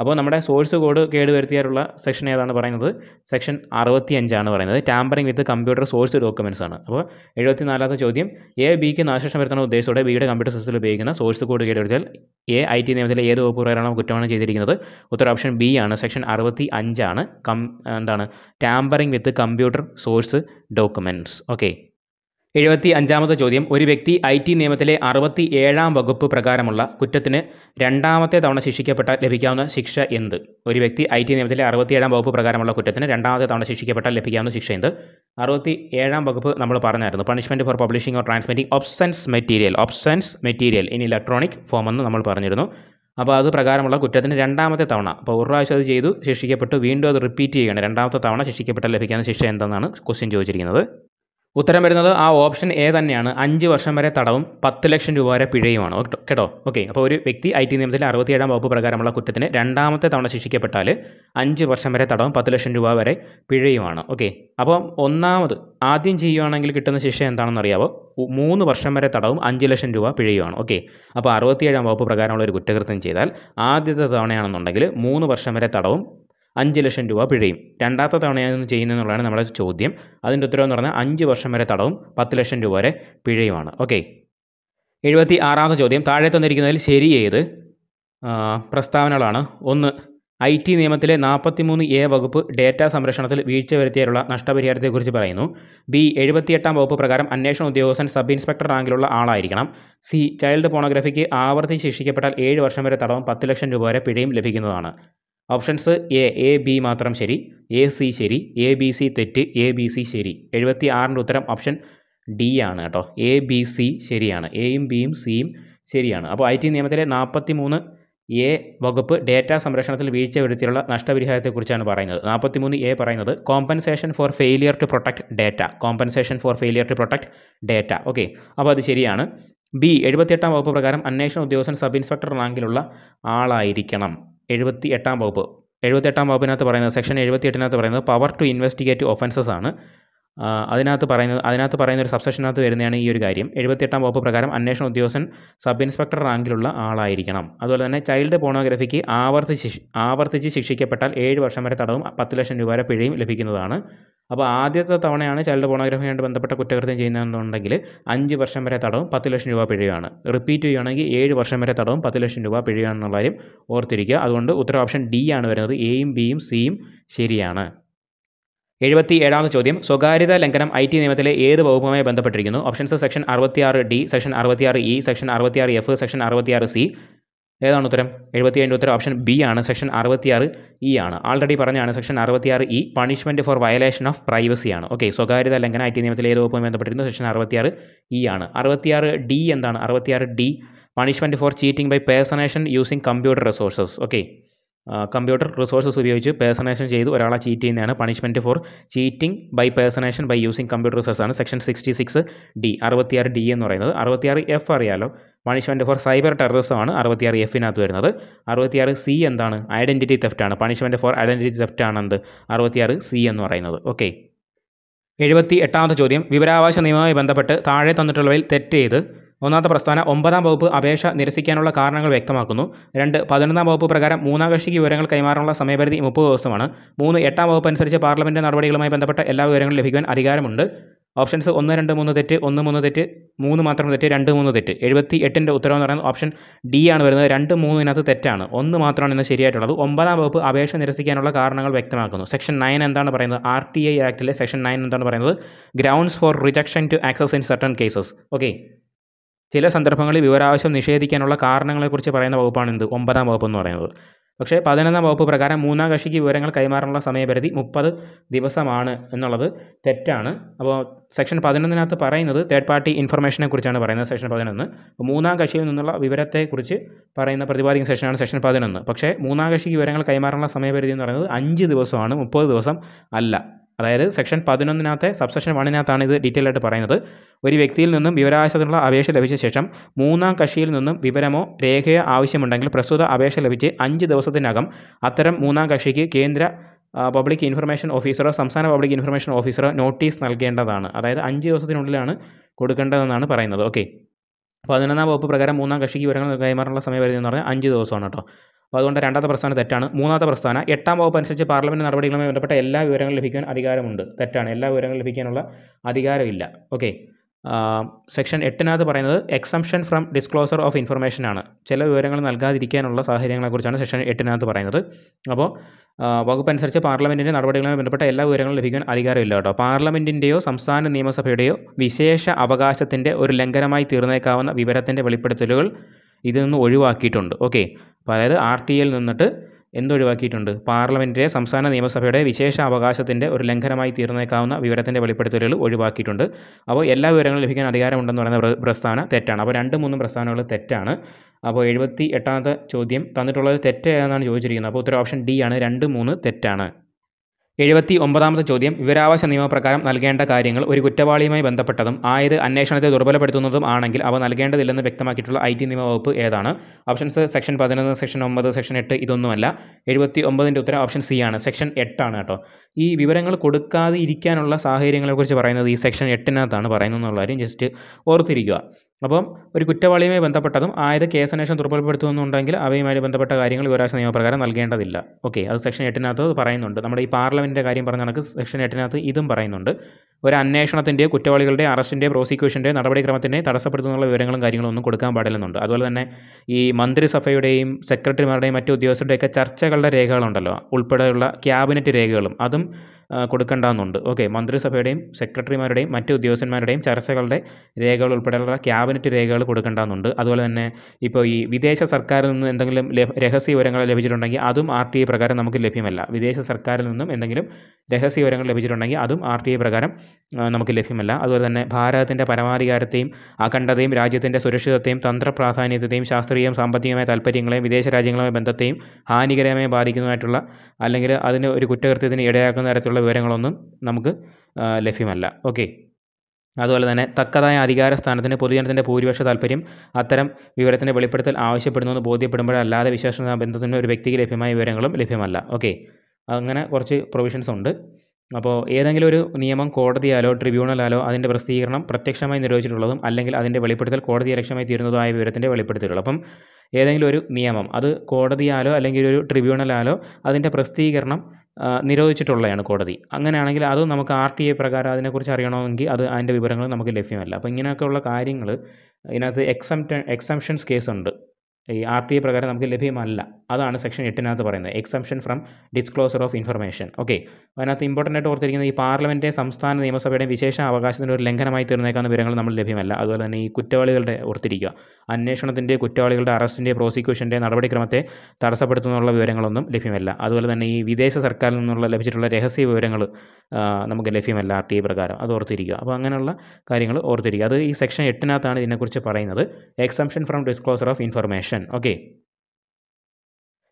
Speaker 1: അപ്പോൾ നമ്മുടെ സോഴ്സ് കോഡ് കേടുവരുത്തിയാലുള്ള സെക്ഷൻ ഏതാണ് പറയുന്നത്? സെക്ഷൻ അറുപത്തി അഞ്ചാണ് പറയുന്നത്. Tampering with computer source documents ആണ്. അപ്പോൾ എഴുപത്തി നാലാമത്തെ ചോദ്യം എ ബിക്ക് നാശനഷ്ടം വരുത്തുന്ന ഉദ്ദേശത്തോടെ ബിയുടെ കമ്പ്യൂട്ടർ സിസ്റ്റത്തിൽ ഉപയോഗിക്കുന്ന സോഴ്സ് കോഡ് കേടുവരുത്തിയാൽ എ ഐ ടി നിയമത്തിലെ ഏത് വകുപ്പ് പ്രകാരമാണ് കുറ്റമാണ് ചെയ്തിരിക്കുന്നത്? ഉത്തര ഓപ്ഷൻ ബി ആണ്. സെക്ഷൻ അറുപത്തി അഞ്ചാണ് കം എന്താണ്? Tampering with computer source documents okay എഴുപത്തി അഞ്ചാമത്തെ ചോദ്യം. ഒരു വ്യക്തി ഐ ടി നിയമത്തിലെ അറുപത്തി ഏഴാം വകുപ്പ് പ്രകാരമുള്ള കുറ്റത്തിന് രണ്ടാമത്തെ തവണ ശിക്ഷിക്കപ്പെട്ടാൽ ലഭിക്കാവുന്ന ശിക്ഷ എന്ത്? ഒരു വ്യക്തി ഐ ടി നിയമത്തിലെ അറുപത്തിയേഴാം വകുപ്പ് പ്രകാരമുള്ള കുറ്റത്തിന് രണ്ടാമത്തെ തവണ ശിക്ഷിക്കപ്പെട്ടാൽ ലഭിക്കാവുന്ന ശിക്ഷ എന്ത്? അറുപത്തി ഏഴാം വകുപ്പ് നമ്മൾ പറഞ്ഞായിരുന്നു. Punishment for publishing or transmitting obscene material obscene material in electronic form എന്ന് നമ്മൾ പറഞ്ഞിരുന്നു. അപ്പോൾ അത് പ്രകാരമുള്ള കുറ്റത്തിന് രണ്ടാമത്തെ തവണ. അപ്പോൾ ഒരു പ്രാവശ്യം അത് ചെയ്തു ശിക്ഷിക്കപ്പെട്ടു വീണ്ടും അത് റിപ്പീറ്റ് ചെയ്യുകയാണ് രണ്ടാമത്തെ തവണ ശിക്ഷിക്കപ്പെട്ടാൽ ലഭിക്കാവുന്ന ശിക്ഷ എന്താണെന്നാണ് ക്വസ്റ്റ്യൻ ചോദിച്ചിരിക്കുന്നത്. ഉത്തരം വരുന്നത് ആ ഓപ്ഷൻ എ തന്നെയാണ്. അഞ്ച് വർഷം വരെ തടവും പത്ത് ലക്ഷം രൂപ വരെ പിഴയുമാണ്. കേട്ടോ? ഓക്കെ അപ്പോൾ ഒരു വ്യക്തി ഐ ടി നിയമത്തിലെ അറുപത്തിയേഴാം വകുപ്പ് പ്രകാരമുള്ള കുറ്റത്തിന് രണ്ടാമത്തെ തവണ ശിക്ഷിക്കപ്പെട്ടാൽ അഞ്ച് വർഷം വരെ തടവും പത്ത് ലക്ഷം രൂപ വരെ പിഴയുമാണ്. ഓക്കെ അപ്പോൾ ഒന്നാമത് ആദ്യം ചെയ്യുകയാണെങ്കിൽ കിട്ടുന്ന ശിക്ഷ എന്താണെന്ന് അറിയാവോ മൂന്ന് വർഷം വരെ തടവും അഞ്ച് ലക്ഷം രൂപ പിഴയുമാണ്. ഓക്കെ അപ്പോൾ അറുപത്തിയേഴാം വകുപ്പ് പ്രകാരമുള്ള ഒരു കുറ്റകൃത്യം ചെയ്താൽ ആദ്യത്തെ തവണയാണെന്നുണ്ടെങ്കിൽ മൂന്ന് വർഷം വരെ തടവും അഞ്ച് ലക്ഷം രൂപ പിഴയും. രണ്ടാമത്തെ തവണയാണ് ചെയ്യുന്നതെന്നുള്ളതാണ് നമ്മുടെ ചോദ്യം. അതിന്റെ ഉത്തരവ് എന്ന് പറഞ്ഞാൽ അഞ്ച് വർഷം വരെ തടവും പത്ത് ലക്ഷം രൂപ വരെ പിഴയുമാണ്. ഓക്കെ. എഴുപത്തി ആറാമത്തെ ചോദ്യം. താഴെ തന്നിരിക്കുന്നതിൽ ശരി ഏത്? പ്രസ്താവനകളാണ്. ഒന്ന് ഐ ടി നിയമത്തിലെ നാൽപ്പത്തിമൂന്ന് എ വകുപ്പ് ഡേറ്റാ സംരക്ഷണത്തിൽ വീഴ്ച വരുത്തിയാലുള്ള നഷ്ടപരിഹാരത്തെക്കുറിച്ച് പറയുന്നു. ബി എഴുപത്തിയെട്ടാം വകുപ്പ് പ്രകാരം അന്വേഷണ ഉദ്യോഗസ്ഥൻ സബ് ഇൻസ്പെക്ടർ റാങ്കിലുള്ള ആളായിരിക്കണം. സി ചൈൽഡ് പോണോഗ്രഫിക്ക് ആവർത്തി ശിക്ഷിക്കപ്പെട്ടാൽ ഏഴ് വർഷം വരെ തടവും പത്ത് ലക്ഷം രൂപ വരെ പിഴയും ലഭിക്കുന്നതാണ്. ഓപ്ഷൻസ് എ എ ബി മാത്രം ശരി എ സി ശരി എ ബി സി തെറ്റ് എ ബി സി ശരി. എഴുപത്തി ആറിന്റെ ഉത്തരം ഓപ്ഷൻ ഡി ആണ് കേട്ടോ. എ ബി സി ശരിയാണ്. എയും ബിയും സിയും ശരിയാണ്. അപ്പോൾ ഐ ടി നിയമത്തിലെ നാൽപ്പത്തി മൂന്ന് എ വകുപ്പ് ഡേറ്റാ സംരക്ഷണത്തിൽ വീഴ്ച വരുത്തിയുള്ള നഷ്ടപരിഹാരത്തെക്കുറിച്ചാണ് പറയുന്നത്. നാൽപ്പത്തിമൂന്ന് എ പറയുന്നത് compensation for failure to protect data compensation for failure to protect data okay അപ്പോൾ അത് ശരിയാണ്. ബി എഴുപത്തിയെട്ടാം വകുപ്പ് പ്രകാരം അന്വേഷണ ഉദ്യോഗസ്ഥൻ സബ് ഇൻസ്പെക്ടർ റാങ്കിലുള്ള ആളായിരിക്കണം. എഴുപത്തി എട്ടാം വകുപ്പ്. എഴുപത്തെട്ടാം വകുപ്പിനകത്ത് പറയുന്നത് സെക്ഷൻ എഴുപത്തിയെട്ടിനകത്ത് പറയുന്നത് പവർ ടു ഇൻവെസ്റ്റിഗേറ്റ് ഒഫൻസസ് ആണ്. അതിനകത്ത് പറയുന്നത് അതിനകത്ത് പറയുന്ന ഒരു സബ്സെക്ഷനകത്ത് വരുന്നതാണ് ഈ ഒരു കാര്യം. എഴുപത്തിയെട്ടാം വകുപ്പ് പ്രകാരം അന്വേഷണ ഉദ്യോഗസ്ഥൻ സബ് ഇൻസ്പെക്ടർ റാങ്കിലുള്ള ആളായിരിക്കണം. അതുപോലെ തന്നെ ചൈൽഡ് പോണോഗ്രഫിക്ക് ആവർത്തിച്ച് ആവർത്തിച്ച് ശിക്ഷിക്കപ്പെട്ടാൽ ഏഴ് വർഷം വരെ തടവും പത്ത് ലക്ഷം രൂപ വരെ പിഴയും ലഭിക്കുന്നതാണ്. അപ്പോൾ ആദ്യത്തെ തവണയാണ് ചൈൽഡ് പോണോഗ്രഫിയുമായിട്ട് ബന്ധപ്പെട്ട കുറ്റകൃത്യം ചെയ്യുന്നതെന്നുണ്ടെങ്കിൽ അഞ്ച് വർഷം വരെ തടവും പത്ത് ലക്ഷം രൂപ പിഴയാണ് റിപ്പീറ്റ് ചെയ്യുകയാണെങ്കിൽ ഏഴ് വർഷം വരെ തടവും പത്ത് ലക്ഷം രൂപ പിഴയാണെന്നുള്ള കാര്യം ഓർത്തിരിക്കുക. അതുകൊണ്ട് ഉത്തര ഓപ്ഷൻ ഡി ആണ് വരുന്നത്. എയും ബിയും സിയും ശരിയാണ്. എഴുപത്തി ഏഴാമത്തെ ചോദ്യം. സ്വകാര്യത ലംഘനം ഐ ടി നിയമത്തിലെ ഏത് വകുപ്പുമായി ബന്ധപ്പെട്ടിരിക്കുന്നു? ഓപ്ഷൻസ് സെക്ഷൻ അറുപത്തിയാറ് ഡി സെക്ഷൻ അറുപത്തിയാറ് ഇ സെക്ഷൻ അറുപത്തിയാറ് എഫ് സെക്ഷൻ അറുപത്തിയാറ് സി ഏതാണ് ഉത്തരം? എഴുപത്തിയേഴിന്റെ ഉത്തരം ഓപ്ഷൻ ബി ആണ്. സെക്ഷൻ അറുപത്തിയാറ് ഇ ആണ്. ആൾറെഡി പറഞ്ഞാണ് സെക്ഷൻ അറുപത്തിയാറ് E punishment for violation of privacy ആണ്. ഓക്കെ സ്വകാര്യത ലംഘനം ഐ ടി നിയമത്തിലെ ഏത് വകുപ്പുമായി ബന്ധപ്പെട്ടിരുന്നു സെക്ഷൻ അറുപത്തിയാറ് ഇ ആണ്. അറുപത്തിയാറ് ഡി എന്താണ്? അറുപത്തിയാറ് D punishment for cheating by personation using computer resources okay computer resources ഉപയോഗിച്ച് പേഴ്സണേഷൻ ചെയ്ത് ഒരാളെ ചീറ്റ് ചെയ്യുന്നതാണ് punishment for cheating by personation by using computer resource ആണ്. സെക്ഷൻ സിക്സ്റ്റി സിക്സ് ഡി അറുപത്തിയാറ് ഡി എന്ന് പറയുന്നത്. അറുപത്തിയാറ് എഫ് അറിയാലോ? പണിഷ്മെന്റ് ഫോർ സൈബർ ടെററിസം ആണ് അറുപത്തിയാറ് എഫിനകത്ത് വരുന്നത്. അറുപത്തിയാറ് സി എന്താണ്? ഐഡന്റിറ്റി തെഫ്റ്റ് ആണ്. പണിഷ്മെന്റ് ഫോർ ഐഡന്റിറ്റി തെഫ്റ്റ് ആണ് എന്ത്? അറുപത്തിയാറ് സി എന്ന് പറയുന്നത്. ഓക്കെ എഴുപത്തി എട്ടാമത്തെ ചോദ്യം. വിവരാവകാശ നിയമവുമായി ബന്ധപ്പെട്ട് താഴെ തന്നിട്ടുള്ളവയിൽ തെറ്റ് ചെയ്ത് ഒന്നാമത്തെ പ്രസ്താവന ഒമ്പതാം വകുപ്പ് അപേക്ഷ നിരസിക്കാനുള്ള കാരണങ്ങൾ വ്യക്തമാക്കുന്നു. രണ്ട് പതിനൊന്നാം വകുപ്പ് പ്രകാരം മൂന്നാം കക്ഷിക്ക് വിവരങ്ങൾ കൈമാറാനുള്ള സമയപരിധി മുപ്പത് ദിവസമാണ്. മൂന്ന് എട്ടാം വകുപ്പ് അനുസരിച്ച് പാർലമെന്റ് നടപടികളുമായി ബന്ധപ്പെട്ട എല്ലാ വിവരങ്ങളും ലഭിക്കാൻ അധികാരമുണ്ട്. ഓപ്ഷൻസ് ഒന്ന് രണ്ട് മൂന്ന് തെറ്റ് ഒന്ന് മൂന്ന് തെറ്റ് മൂന്ന് മാത്രം തെറ്റ് രണ്ട് മൂന്ന് തെറ്റ്. എഴുപത്തി എട്ടിന്റെ ഉത്തരവ് എന്ന് പറയുന്നത് ഓപ്ഷൻ ഡി ആണ് വരുന്നത്. രണ്ട് മൂന്നിനകത്ത് തെറ്റാണ്. ഒന്ന് മാത്രമാണ് ഇന്ന് ശരിയായിട്ടുള്ളത്. ഒമ്പതാം വകുപ്പ് അപേക്ഷ നിരസിക്കാനുള്ള കാരണങ്ങൾ വ്യക്തമാക്കുന്നു. സെക്ഷൻ നയൻ എന്താണ് പറയുന്നത്? ആർ ടി ഐ ആക്ടിലെ സെക്ഷൻ നയൻ എന്താണ് പറയുന്നത്? Grounds for rejection to access in certain cases. Okay. ചില സന്ദർഭങ്ങളിൽ വിവരാവശ്യം നിഷേധിക്കാനുള്ള കാരണങ്ങളെക്കുറിച്ച് പറയുന്ന വകുപ്പാണ് ഒമ്പതാം വകുപ്പ് എന്ന് പറയുന്നത്. പക്ഷേ പതിനൊന്നാം വകുപ്പ് പ്രകാരം മൂന്നാം കക്ഷിക്ക് വിവരങ്ങൾ കൈമാറാനുള്ള സമയപരിധി മുപ്പത് ദിവസമാണ് എന്നുള്ളത് തെറ്റാണ്. അപ്പോൾ സെക്ഷൻ പതിനൊന്നിനകത്ത് പറയുന്നത് തേർഡ് പാർട്ടി ഇൻഫർമേഷനെ കുറിച്ചാണ് പറയുന്നത് സെക്ഷൻ പതിനൊന്ന്. അപ്പോൾ മൂന്നാം കക്ഷിയിൽ നിന്നുള്ള വിവരത്തെക്കുറിച്ച് പറയുന്ന പ്രതിപാദിക്കുന്ന സെക്ഷനാണ് സെക്ഷൻ പതിനൊന്ന്. പക്ഷേ മൂന്നാം കക്ഷിക്ക് വിവരങ്ങൾ കൈമാറാനുള്ള സമയപരിധി എന്ന് പറയുന്നത് അഞ്ച് ദിവസമാണ് മുപ്പത് ദിവസം അല്ല. അതായത് സെക്ഷൻ പതിനൊന്നിനകത്തെ സബ്സെക്ഷൻ വണ്ണിനകത്താണ് ഇത് ഡീറ്റെയിൽ ആയിട്ട് പറയുന്നത്. ഒരു വ്യക്തിയിൽ നിന്നും വിവരാവകാശത്തിനുള്ള അപേക്ഷ ലഭിച്ച ശേഷം മൂന്നാം കക്ഷിയിൽ നിന്നും വിവരമോ രേഖയോ ആവശ്യമുണ്ടെങ്കിൽ പ്രസ്തുത അപേക്ഷ ലഭിച്ച് അഞ്ച് ദിവസത്തിനകം അത്തരം മൂന്നാം കക്ഷിക്ക് കേന്ദ്ര പബ്ലിക് ഇൻഫർമേഷൻ ഓഫീസറോ സംസ്ഥാന പബ്ലിക് ഇൻഫർമേഷൻ ഓഫീസറോ നോട്ടീസ് നൽകേണ്ടതാണ്. അതായത് അഞ്ച് ദിവസത്തിനുള്ളിലാണ് കൊടുക്കേണ്ടതെന്നാണ് പറയുന്നത്. ഓക്കെ പതിനൊന്നാം വകുപ്പ് പ്രകാരം മൂന്നാം കക്ഷിക്ക് വിവരങ്ങൾ കൈമാറാനുള്ള സമയപരിധി എന്ന് പറഞ്ഞാൽ അഞ്ച് ദിവസമാണ് കേട്ടോ. അപ്പോൾ അതുകൊണ്ട് രണ്ടാമത്തെ പ്രസ്ഥാനം തെറ്റാണ്. മൂന്നാമത്തെ പ്രസ്ഥാനം എട്ടാം വകുപ്പ് അനുസരിച്ച് പാർലമെന്റ് നടപടികളുമായി ബന്ധപ്പെട്ട എല്ലാ വിവരങ്ങളും ലഭിക്കാൻ അധികാരമുണ്ട്. തെറ്റാണ്. എല്ലാ വിവരങ്ങളും ലഭിക്കാനുള്ള അധികാരമില്ല. ഓക്കെ. സെക്ഷൻ എട്ടിനകത്ത് പറയുന്നത് exemption from disclosure of information ആണ്. ചില വിവരങ്ങൾ നൽകാതിരിക്കാനുള്ള സാഹചര്യങ്ങളെക്കുറിച്ചാണ് സെക്ഷൻ എട്ടിനകത്ത് പറയുന്നത്. അപ്പോൾ വകുപ്പ് അനുസരിച്ച് പാർലമെന്റിന്റെ നടപടികളുമായി ബന്ധപ്പെട്ട എല്ലാ വിവരങ്ങളും ലഭിക്കാൻ അധികാരമില്ല കേട്ടോ. പാർലമെന്റിന്റെയോ സംസ്ഥാന നിയമസഭയുടെയോ വിശേഷ അവകാശത്തിന്റെ ഒരു ലംഘനമായി തീർന്നേക്കാവുന്ന വിവരത്തിന്റെ വെളിപ്പെടുത്തലുകൾ ഇതിൽ നിന്ന് ഒഴിവാക്കിയിട്ടുണ്ട്. ഓക്കെ. അപ്പോൾ അതായത് ആർ ടി എൽ നിന്നിട്ട് എന്തൊഴിവാക്കിയിട്ടുണ്ട്? പാർലമെന്റിലെ സംസ്ഥാന നിയമസഭയുടെ വിശേഷ അവകാശത്തിന്റെ ഒരു ലംഘനമായി തീർന്നേക്കാവുന്ന വിവരത്തിന്റെ വെളിപ്പെടുത്തലുകൾ ഒഴിവാക്കിയിട്ടുണ്ട്. അപ്പോൾ എല്ലാ വിവരങ്ങളും ലഭിക്കാൻ അധികാരമുണ്ടെന്ന് പറയുന്ന പ്ര- പ്രസ്താവന തെറ്റാണ്. അപ്പോൾ രണ്ട് മൂന്നും പ്രസ്താവനകൾ തെറ്റാണ്. അപ്പോൾ എഴുപത്തി എട്ടാമത്തെ ചോദ്യം തന്നിട്ടുള്ളത് തെറ്റ് ഏതാണെന്നാണ് ചോദിച്ചിരിക്കുന്നത്. അപ്പോൾ ഉത്തര ഓപ്ഷൻ ഡി ആണ്. രണ്ട് മൂന്ന് തെറ്റാണ്. എഴുപത്തി ഒമ്പതാമത്തെ ചോദ്യം വിവരാവകാശ നിയമപ്രകാരം നൽകേണ്ട കാര്യങ്ങൾ ഒരു കുറ്റവാളിയുമായി ബന്ധപ്പെട്ടതും ആയത് അന്വേഷണത്തെ ദുർബലപ്പെടുത്തുന്നതും ആണെങ്കിൽ അവ നൽകേണ്ടതില്ലെന്ന് വ്യക്തമാക്കിയിട്ടുള്ള ഐ ടി നിയമവകുപ്പ് ഏതാണ്? ഓപ്ഷൻസ് സെക്ഷൻ പതിനൊന്ന് സെക്ഷൻ ഒമ്പത് സെക്ഷൻ എട്ട് ഇതൊന്നുമല്ല. എഴുപത്തി ഒമ്പതിന്റെ ഉത്തരം ഓപ്ഷൻ സി ആണ്. സെക്ഷൻ എട്ടാണ് കേട്ടോ. ഈ വിവരങ്ങൾ കൊടുക്കാതെ ഇരിക്കാനുള്ള സാഹചര്യങ്ങളെക്കുറിച്ച് പറയുന്നത് ഈ സെക്ഷൻ എട്ടിനകത്താണ് പറയുന്നത് എന്നുള്ള കാര്യം ജസ്റ്റ് ഓർത്തിരിക്കുക. അപ്പം ഒരു കുറ്റവാളിയുമായി ബന്ധപ്പെട്ടതും ആയത് കേസ് അന്വേഷണം ദുർബലപ്പെടുത്തുന്നുണ്ടെങ്കിൽ അവയുമായി ബന്ധപ്പെട്ട കാര്യങ്ങൾ വിവരാശ നിയമപ്രകാരം നൽകേണ്ടതില്ല. ഓക്കെ അത് സെക്ഷൻ എട്ടിനകത്ത് പറയുന്നുണ്ട്. നമ്മുടെ ഈ പാർലമെന്റിന്റെ കാര്യം പറഞ്ഞ കണക്ക് സെക്ഷൻ എട്ടിനകത്ത് ഇതും പറയുന്നുണ്ട്. ഒരു അന്വേഷണത്തിന്റെയോ കുറ്റവാളികളുടെ അറസ്റ്റിന്റെ പ്രോസിക്യൂഷന്റെ നടപടിക്രമത്തിന്റെ തടസ്സപ്പെടുത്തുന്നുള്ള വിവരങ്ങളും കാര്യങ്ങളും ഒന്നും കൊടുക്കാൻ പാടില്ലെന്നുണ്ട്. അതുപോലെ തന്നെ ഈ മന്ത്രിസഭയുടെയും സെക്രട്ടറിമാരുടെയും മറ്റു ഉദ്യോഗസ്ഥരുടെയൊക്കെ ചർച്ചകളുടെ രേഖകളുണ്ടല്ലോ ഉൾപ്പെടെയുള്ള ക്യാബിനറ്റ് രേഖകളും അതും കൊടുക്കേണ്ടതെന്നുണ്ട് ഓക്കെ മന്ത്രിസഭയുടെയും സെക്രട്ടറിമാരുടെയും മറ്റു ഉദ്യോഗസ്ഥന്മാരുടെയും ചർച്ചകളുടെ രേഖകൾ ഉൾപ്പെടെയുള്ള ക്യാബിനറ്റ് രേഖകൾ കൊടുക്കേണ്ടതെന്നുണ്ട് അതുപോലെ തന്നെ ഇപ്പോൾ ഈ വിദേശ സർക്കാരിൽ നിന്ന് എന്തെങ്കിലും രഹസ്യ വിവരങ്ങൾ ലഭിച്ചിട്ടുണ്ടെങ്കിൽ അതും ആർ ടി ഐ പ്രകാരം നമുക്ക് ലഭ്യമല്ല. വിദേശ സർക്കാരിൽ നിന്നും എന്തെങ്കിലും രഹസ്യ വിവരങ്ങൾ ലഭിച്ചിട്ടുണ്ടെങ്കിൽ അതും ആർ ടി ഐ പ്രകാരം നമുക്ക് ലഭ്യമല്ല. അതുപോലെ തന്നെ ഭാരതത്തിന്റെ പരമാധികാരത്തെയും അഖണ്ഡതയും രാജ്യത്തിന്റെ സുരക്ഷിതത്തെയും തന്ത്രപ്രാധാന്യത്തെയും ശാസ്ത്രീയവും സാമ്പത്തികമായ താല്പര്യങ്ങളെയും വിദേശ രാജ്യങ്ങളുമായി ബന്ധത്തെയും ഹാനികരമായി ബാധിക്കുന്നതായിട്ടുള്ള അല്ലെങ്കിൽ അതിന് ഒരു കുറ്റകൃത്യത്തിന് ഇടയാക്കുന്ന തരത്തിലുള്ള വിവരങ്ങളൊന്നും നമുക്ക് ലഭ്യമല്ല. ഓക്കെ. അതുപോലെ തന്നെ തക്കതായ അധികാര സ്ഥാനത്തിന് പൊതുജനത്തിന്റെ ഭൂരിപക്ഷ താല്പര്യം അത്തരം വിവരത്തിന്റെ വെളിപ്പെടുത്തൽ ആവശ്യപ്പെടുന്നുവെന്ന് ബോധ്യപ്പെടുമ്പോഴല്ലാതെ വിശേഷ ബന്ധത്തിന് ഒരു വ്യക്തിക്ക് ലഭ്യമായ വിവരങ്ങളും ലഭ്യമല്ല. ഓക്കെ അങ്ങനെ കുറച്ച് പ്രൊവിഷൻസ് ഉണ്ട്. അപ്പോൾ ഏതെങ്കിലും ഒരു നിയമം കോടതിയാലോ ട്രിബ്യൂണലാലോ അതിന്റെ പ്രസിദ്ധീകരണം പ്രത്യക്ഷമായി നിരോധിച്ചിട്ടുള്ളതും അല്ലെങ്കിൽ അതിന്റെ വെളിപ്പെടുത്തൽ കോടതി ലക്ഷ്യമായി തീരുന്നതുമായ വിവരത്തിന്റെ വെളിപ്പെടുത്തലുകൾ. അപ്പം ഏതെങ്കിലും ഒരു നിയമം അത് കോടതിയാലോ അല്ലെങ്കിൽ ഒരു ട്രിബ്യൂണലാലോ അതിന്റെ പ്രസിദ്ധീകരണം നിരോധിച്ചിട്ടുള്ളതാണ് കോടതി. അങ്ങനെയാണെങ്കിൽ അത് നമുക്ക് ആർ ടി ഐ പ്രകാരം അതിനെക്കുറിച്ച് അറിയണമെങ്കിൽ അത് അതിന്റെ വിവരങ്ങൾ നമുക്ക് ലഭ്യമല്ല. അപ്പോൾ ഇങ്ങനെയൊക്കെയുള്ള കാര്യങ്ങൾ ഇതിനകത്ത് എക്സംപ്റ്റ് എക്സംഷൻസ് കേസ് ഉണ്ട്. ഈ ആർ ടി എ പ്രകാരം നമുക്ക് ലഭ്യമല്ല. അതാണ് സെക്ഷൻ എട്ടിനകത്ത് പറയുന്നത്. Exemption from disclosure of information okay അതിനകത്ത് ഇമ്പോർട്ടന്റ് ആയിട്ട് ഓർത്തിരിക്കുന്നത് ഈ പാർലമെന്റ് സംസ്ഥാന നിയമസഭയുടെ വിശേഷ അവകാശത്തിന്റെ ഒരു ലംഘനമായി തീർന്നേക്കാവുന്ന വിവരങ്ങൾ നമ്മൾ ലഭ്യമല്ല. അതുപോലെ തന്നെ ഈ കുറ്റവാളികളുടെ ഓർത്തിരിക്കുക. അന്വേഷണത്തിന്റെ കുറ്റവാളികളുടെ അറസ്റ്റിന്റെ പ്രോസിക്യൂഷന്റെ നടപടിക്രമത്തെ തടസ്സപ്പെടുത്തുന്നുള്ള വിവരങ്ങളൊന്നും ലഭ്യമല്ല. അതുപോലെ തന്നെ ഈ വിദേശ സർക്കാരിൽ നിന്നുള്ള ലഭിച്ചിട്ടുള്ള രഹസ്യ വിവരങ്ങൾ നമുക്ക് ലഭ്യമല്ല ആർ ടി ഐ പ്രകാരം. അത് ഓർത്തിരിക്കുക. അപ്പോൾ അങ്ങനെയുള്ള കാര്യങ്ങൾ ഓർത്തിരിക്കുക. അത് ഈ സെക്ഷൻ എട്ടിനകത്താണ് ഇതിനെക്കുറിച്ച് പറയുന്നത്. Exemption from disclosure of information okay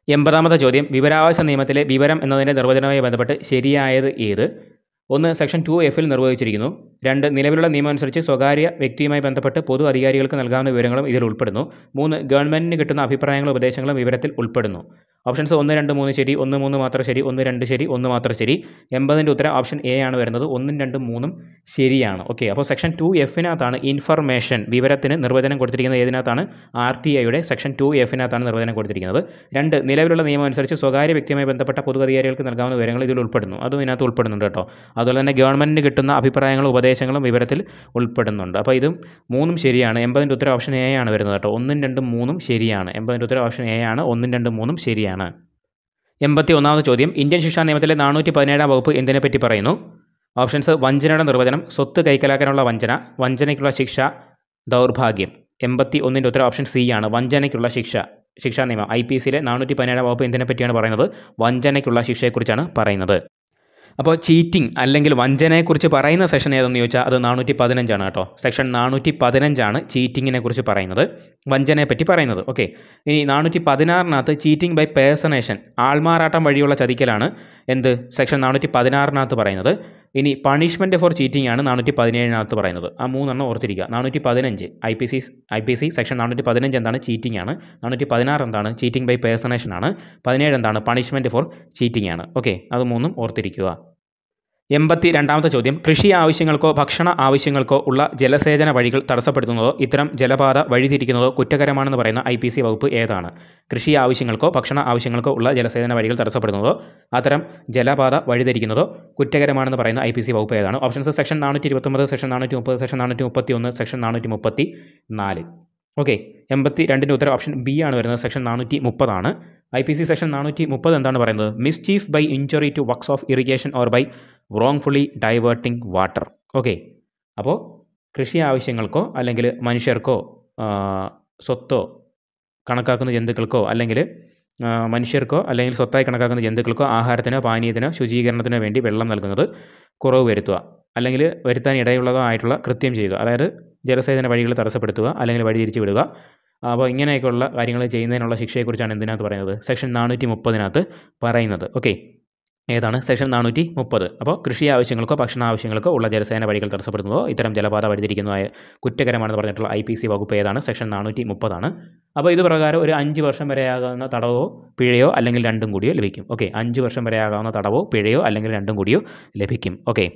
Speaker 1: എൺപതാമത്തെ ചോദ്യം. വിവരാവകാശ നിയമത്തിലെ വിവരം എന്നതിന്റെ നിർവചനവുമായി ബന്ധപ്പെട്ട് ശരിയായത് ഏത്? ഒന്ന് സെക്ഷൻ ടു എഫിൽ നിർവഹിച്ചിരിക്കുന്നു. രണ്ട് നിലവിലുള്ള നിയമം അനുസരിച്ച് സ്വകാര്യ വ്യക്തിയുമായി ബന്ധപ്പെട്ട് പൊതു അധികാരികൾക്ക് നൽകാവുന്ന വിവരങ്ങളും ഇതിൽ ഉൾപ്പെടുന്നു. മൂന്ന് ഗവൺമെന്റിന് കിട്ടുന്ന അഭിപ്രായങ്ങളും ഉപദേശങ്ങളും വിവരത്തിൽ ഉൾപ്പെടുന്നു. ഓപ്ഷൻസ് ഒന്ന് രണ്ട് മൂന്ന് ശരി ഒന്ന് മൂന്ന് മാത്രം ശരി ഒന്ന് രണ്ട് ശരി ഒന്ന് മാത്രം ശരി. എൺപതിന്റെ ഉത്തരം ഓപ്ഷൻ എ ആണ് വരുന്നത്. ഒന്നും രണ്ടും മൂന്നും ശരിയാണ്. ഓക്കെ അപ്പോൾ സെക്ഷൻ ടു എഫിനകത്താണ് ഇൻഫർമേഷൻ വിവരത്തിന് നിർവചനം കൊടുത്തിരിക്കുന്നത് ഏതിനകത്താണ് ആർ ടി ഐയുടെ സെക്ഷൻ ടു എഫിനകത്താണ് നിർവചനം കൊടുത്തിരിക്കുന്നത്. രണ്ട് നിലവിലുള്ള നിയമം അനുസരിച്ച് സ്വകാര്യ വ്യക്തിയുമായി ബന്ധപ്പെട്ട പൊതു അധികാരികൾക്ക് നൽകാവുന്ന വിവരങ്ങൾ ഇതിൽ ഉൾപ്പെടുന്നു. അതും ഇതിനകത്ത് ഉൾപ്പെടുന്നുണ്ട് കേട്ടോ. അതുപോലെ തന്നെ ഗവൺമെന്റിന് കിട്ടുന്ന അഭിപ്രായങ്ങളും ഉപദേശങ്ങളും വിവരത്തിൽ ഉൾപ്പെടുന്നുണ്ട്. അപ്പോൾ ഇതും മൂന്നും ശരിയാണ്. എൺപതിന്റെ ഉത്തരം ഓപ്ഷൻ എ ആണ് വരുന്നത് കേട്ടോ. ഒന്നും രണ്ടും മൂന്നും ശരിയാണ്. എൺപതിന്റെ ഉത്തരം ഓപ്ഷൻ എ ആണ്. ഒന്നും രണ്ടും മൂന്നും ശരിയാണ്. എൺപത്തി ഒന്നാമത് ചോദ്യം. ഇന്ത്യൻ ശിക്ഷാ നിയമത്തിലെ നാനൂറ്റി പതിനേഴാം വകുപ്പ് എന്തിനെപ്പറ്റി പറയുന്നു? ഓപ്ഷൻസ് വഞ്ചനയുടെ നിർവചനം സ്വത്ത് കൈക്കലാക്കാനുള്ള വഞ്ചന വഞ്ചനയ്ക്കുള്ള ശിക്ഷ ദൗർഭാഗ്യം. എൺപത്തി ഒന്നിന്റെ ഉത്തരം ഓപ്ഷൻ സി ആണ്. വഞ്ചനയ്ക്കുള്ള ശിക്ഷ ശിക്ഷാ നിയമം. ഐ പി സിയിലെ നാനൂറ്റി പതിനേഴാം വകുപ്പ് എന്തിനെപ്പറ്റിയാണ് പറയുന്നത്? വഞ്ചനയ്ക്കുള്ള ശിക്ഷയെക്കുറിച്ചാണ് പറയുന്നത്. അപ്പോൾ ചീറ്റിംഗ് അല്ലെങ്കിൽ വഞ്ചനയെക്കുറിച്ച് പറയുന്ന സെഷൻ ഏതെന്ന് ചോദിച്ചാൽ അത് നാനൂറ്റി പതിനഞ്ചാണ് കേട്ടോ. സെക്ഷൻ നാനൂറ്റി പതിനഞ്ചാണ് ചീറ്റിങ്ങിനെ കുറിച്ച് പറയുന്നത്. വഞ്ചനയെ പറ്റി പറയുന്നത്. ഓക്കെ ഇനി നാനൂറ്റി പതിനാറിനകത്ത് ചീറ്റിംഗ് ബൈ പേഴ്സണേഷൻ ആൾമാറാട്ടം വഴിയുള്ള ചതിക്കലാണ്. എന്ത്? സെക്ഷൻ നാനൂറ്റി പതിനാറിനകത്ത് പറയുന്നത്. ഇനി പണിഷ്മെന്റ് ഫോർ ചീറ്റിംഗ് ആണ് നാനൂറ്റി പതിനേഴിനകത്ത് പറയുന്നത്. ആ മൂന്നെണ്ണം ഓർത്തിരിക്കുക. നാനൂറ്റി പതിനഞ്ച് I P C I P C section നാനൂറ്റി പതിനഞ്ച് എന്താണ്? ചീറ്റിംഗ് ആണ്. നാനൂറ്റി പതിനാറ് എന്താണ്? ചീറ്റിംഗ് ബൈ പേഴ്സണേഷൻ ആണ്. പതിനേഴ് എന്താണ്? പണിഷ്മെന്റ് ഫോർ ചീറ്റിംഗ് ആണ്. ഓക്കെ അത് മൂന്നും ഓർത്തിരിക്കുക. എൺപത്തി രണ്ടാമത്തെ ചോദ്യം. കൃഷി ആവശ്യങ്ങൾക്കോ ഭക്ഷണ ആവശ്യങ്ങൾക്കോ ഉള്ള ജലസേചന വഴികൾ തടസ്സപ്പെടുത്തുന്നതോ ഇത്തരം ജലപാത വഴിതിരിക്കുന്നതോ കുറ്റകരമാണെന്ന് പറയുന്ന ഐ പി സി വകുപ്പ് ഏതാണ്? കൃഷി ആവശ്യങ്ങൾക്കോ ഭക്ഷണ ആവശ്യങ്ങൾക്കോ ഉള്ള ജലസേചന വഴികൾ തടസ്സപ്പെടുന്നതോ അത്തരം ജലപാത വഴിതിരിക്കുന്നതോ കുറ്റകരമാണെന്ന് പറയുന്ന ഐ പി സി വകുപ്പ് ഏതാണ്? ഓപ്ഷൻസ് സെക്ഷൻ നാനൂറ്റി ഇരുപത്തൊമ്പത് സെക്ഷൻ നാനൂറ്റി മുപ്പത് സെക്ഷൻ നാനൂറ്റി മുപ്പത്തി ഒന്ന് സെക്ഷൻ നാനൂറ്റി മുപ്പത്തി നാല് ഓക്കെ എൺപത്തി രണ്ടിന്റെ ഉത്തരം ഓപ്ഷൻ ബി ആണ് വരുന്നത്. സെക്ഷൻ നാനൂറ്റി മുപ്പതാണ് ഐ പി സി സെക്ഷൻ നാനൂറ്റി മുപ്പത് എന്താണ് പറയുന്നത്? Mischief by injury to works of irrigation or by wrongfully diverting water okay അപ്പോൾ കൃഷി ആവശ്യങ്ങൾക്കോ അല്ലെങ്കിൽ മനുഷ്യർക്കോ സ്വത്തോ കണക്കാക്കുന്ന ജന്തുക്കൾക്കോ അല്ലെങ്കിൽ മനുഷ്യർക്കോ അല്ലെങ്കിൽ സ്വത്തായി കണക്കാക്കുന്ന ജന്തുക്കൾക്കോ ആഹാരത്തിനോ പാനീയത്തിനോ ശുചീകരണത്തിനോ വേണ്ടി വെള്ളം നൽകുന്നത് കുറവ് വരുത്തുക. അല്ലെങ്കിൽ വരുത്താൻ ഇടയുള്ളതോ ആയിട്ടുള്ള കൃത്യം ചെയ്യുക. അതായത് ജലസേചന വഴികൾ തടസ്സപ്പെടുത്തുക അല്ലെങ്കിൽ വഴി തിരിച്ചു വിടുക. അപ്പോൾ ഇങ്ങനെയൊക്കെയുള്ള കാര്യങ്ങൾ ചെയ്യുന്നതിനുള്ള ശിക്ഷയെക്കുറിച്ചാണ് എന്തിനകത്ത് പറയുന്നത്. സെക്ഷൻ നാനൂറ്റി മുപ്പതിനകത്ത് പറയുന്നത്. ഓക്കെ. ഏതാണ്? സെക്ഷൻ നാനൂറ്റി മുപ്പത് അപ്പോൾ കൃഷി ആവശ്യങ്ങൾക്കോ ഭക്ഷണ ആവശ്യങ്ങൾക്കോ ഉള്ള ജലസേന വഴികൾ തടസ്സപ്പെടുന്നതോ ഇത്തരം ജലപാത വഴിതിരിക്കുന്നതായ കുറ്റകരമാണെന്ന് പറഞ്ഞിട്ടുള്ള ഐ പി സി വകുപ്പ് ഏതാണ്? സെക്ഷൻ നാനൂറ്റി മുപ്പതാണ് അപ്പോൾ ഇത് പ്രകാരം ഒരു അഞ്ച് വർഷം വരെയാകാവുന്ന തടവോ പിഴയോ അല്ലെങ്കിൽ രണ്ടും കൂടിയോ ലഭിക്കും. ഓക്കെ. അഞ്ച് വർഷം വരെയാകാവുന്ന തടവോ പിഴയോ അല്ലെങ്കിൽ രണ്ടും കൂടിയോ ലഭിക്കും. ഓക്കെ.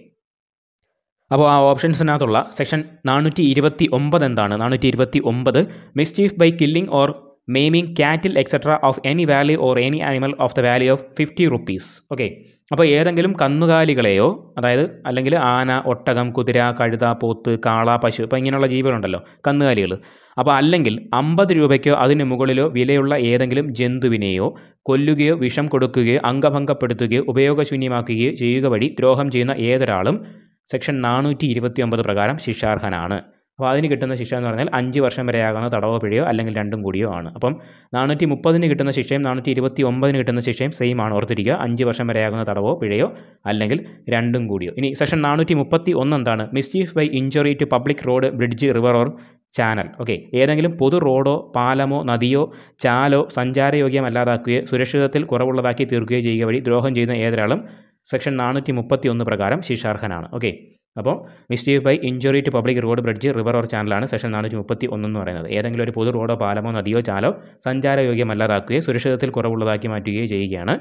Speaker 1: അപ്പോൾ ആ ഓപ്ഷൻസിനകത്തുള്ള സെക്ഷൻ നാനൂറ്റി ഇരുപത്തി ഒമ്പത് എന്താണ്? നാനൂറ്റി ഇരുപത്തി ഒമ്പത് mischief by killing or maiming cattle etcetera of any value or any animal of the value of fifty rupees okay അപ്പോൾ ഏതെങ്കിലും കന്നുകാലികളെയോ അതായത് അല്ലെങ്കിൽ ആന ഒട്ടകം കുതിര കഴുത പോത്ത് കാള പശു ഇപ്പോൾ ഇങ്ങനെയുള്ള ജീവികളുണ്ടല്ലോ കന്നുകാലികൾ. അപ്പോൾ അല്ലെങ്കിൽ അമ്പത് രൂപയ്ക്കോ അതിന് മുകളിലോ വിലയുള്ള ഏതെങ്കിലും ജന്തുവിനെയോ കൊല്ലുകയോ വിഷം കൊടുക്കുകയോ അംഗഭംഗപ്പെടുത്തുകയോ ഉപയോഗശൂന്യമാക്കുകയോ ചെയ്യുക വഴി ദ്രോഹം ചെയ്യുന്ന ഏതൊരാളും സെക്ഷൻ നാനൂറ്റി ഇരുപത്തി ഒമ്പത് പ്രകാരം ശിക്ഷാർഹനാണ്. അപ്പോൾ അതിന് കിട്ടുന്ന ശിക്ഷ എന്ന് പറഞ്ഞാൽ അഞ്ച് വർഷം വരെയാകുന്ന തടവോ പിഴയോ അല്ലെങ്കിൽ രണ്ടും കൂടിയോ ആണ്. അപ്പം നാനൂറ്റി മുപ്പതിന് കിട്ടുന്ന ശിക്ഷയും നാനൂറ്റി ഇരുപത്തി ഒമ്പതിന് കിട്ടുന്ന ശിക്ഷയും സെയിം ആണ് ഓർത്തിരിക്കുക. അഞ്ച് വർഷം വരെയാകുന്ന തടവോ പിഴയോ അല്ലെങ്കിൽ രണ്ടും കൂടിയോ. ഇനി സെക്ഷൻ നാനൂറ്റി മുപ്പത്തി ഒന്ന് എന്താണ്? Mischief by injury to public road bridge river or channel okay ഏതെങ്കിലും പൊതു റോഡോ പാലമോ നദിയോ ചാലോ സഞ്ചാരയോഗ്യമല്ലാതാക്കുകയോ സുരക്ഷിതത്തിൽ കുറവുള്ളതാക്കി തീർക്കുകയോ ചെയ്യുക വഴി ദ്രോഹം ചെയ്യുന്ന ഏതൊരാളും സെക്ഷൻ നാനൂറ്റി മുപ്പത്തി ഒന്ന് പ്രകാരം ശിക്ഷാർഹനാണ്. ഓക്കെ അപ്പോൾ mistake by injury to public road bridge river or ചാനലാണ് സെക്ഷൻ നാനൂറ്റി മുപ്പത്തി ഒന്ന് എന്ന് പറയുന്നത്. ഏതെങ്കിലും ഒരു പൊതു റോഡോ പാലമോ നദിയോ ചാലോ സഞ്ചാരയോഗ്യമല്ലാതാക്കുകയോ സുരക്ഷിതത്തിൽ കുറവുള്ളതാക്കി മാറ്റുകയോ ചെയ്യുകയാണ്.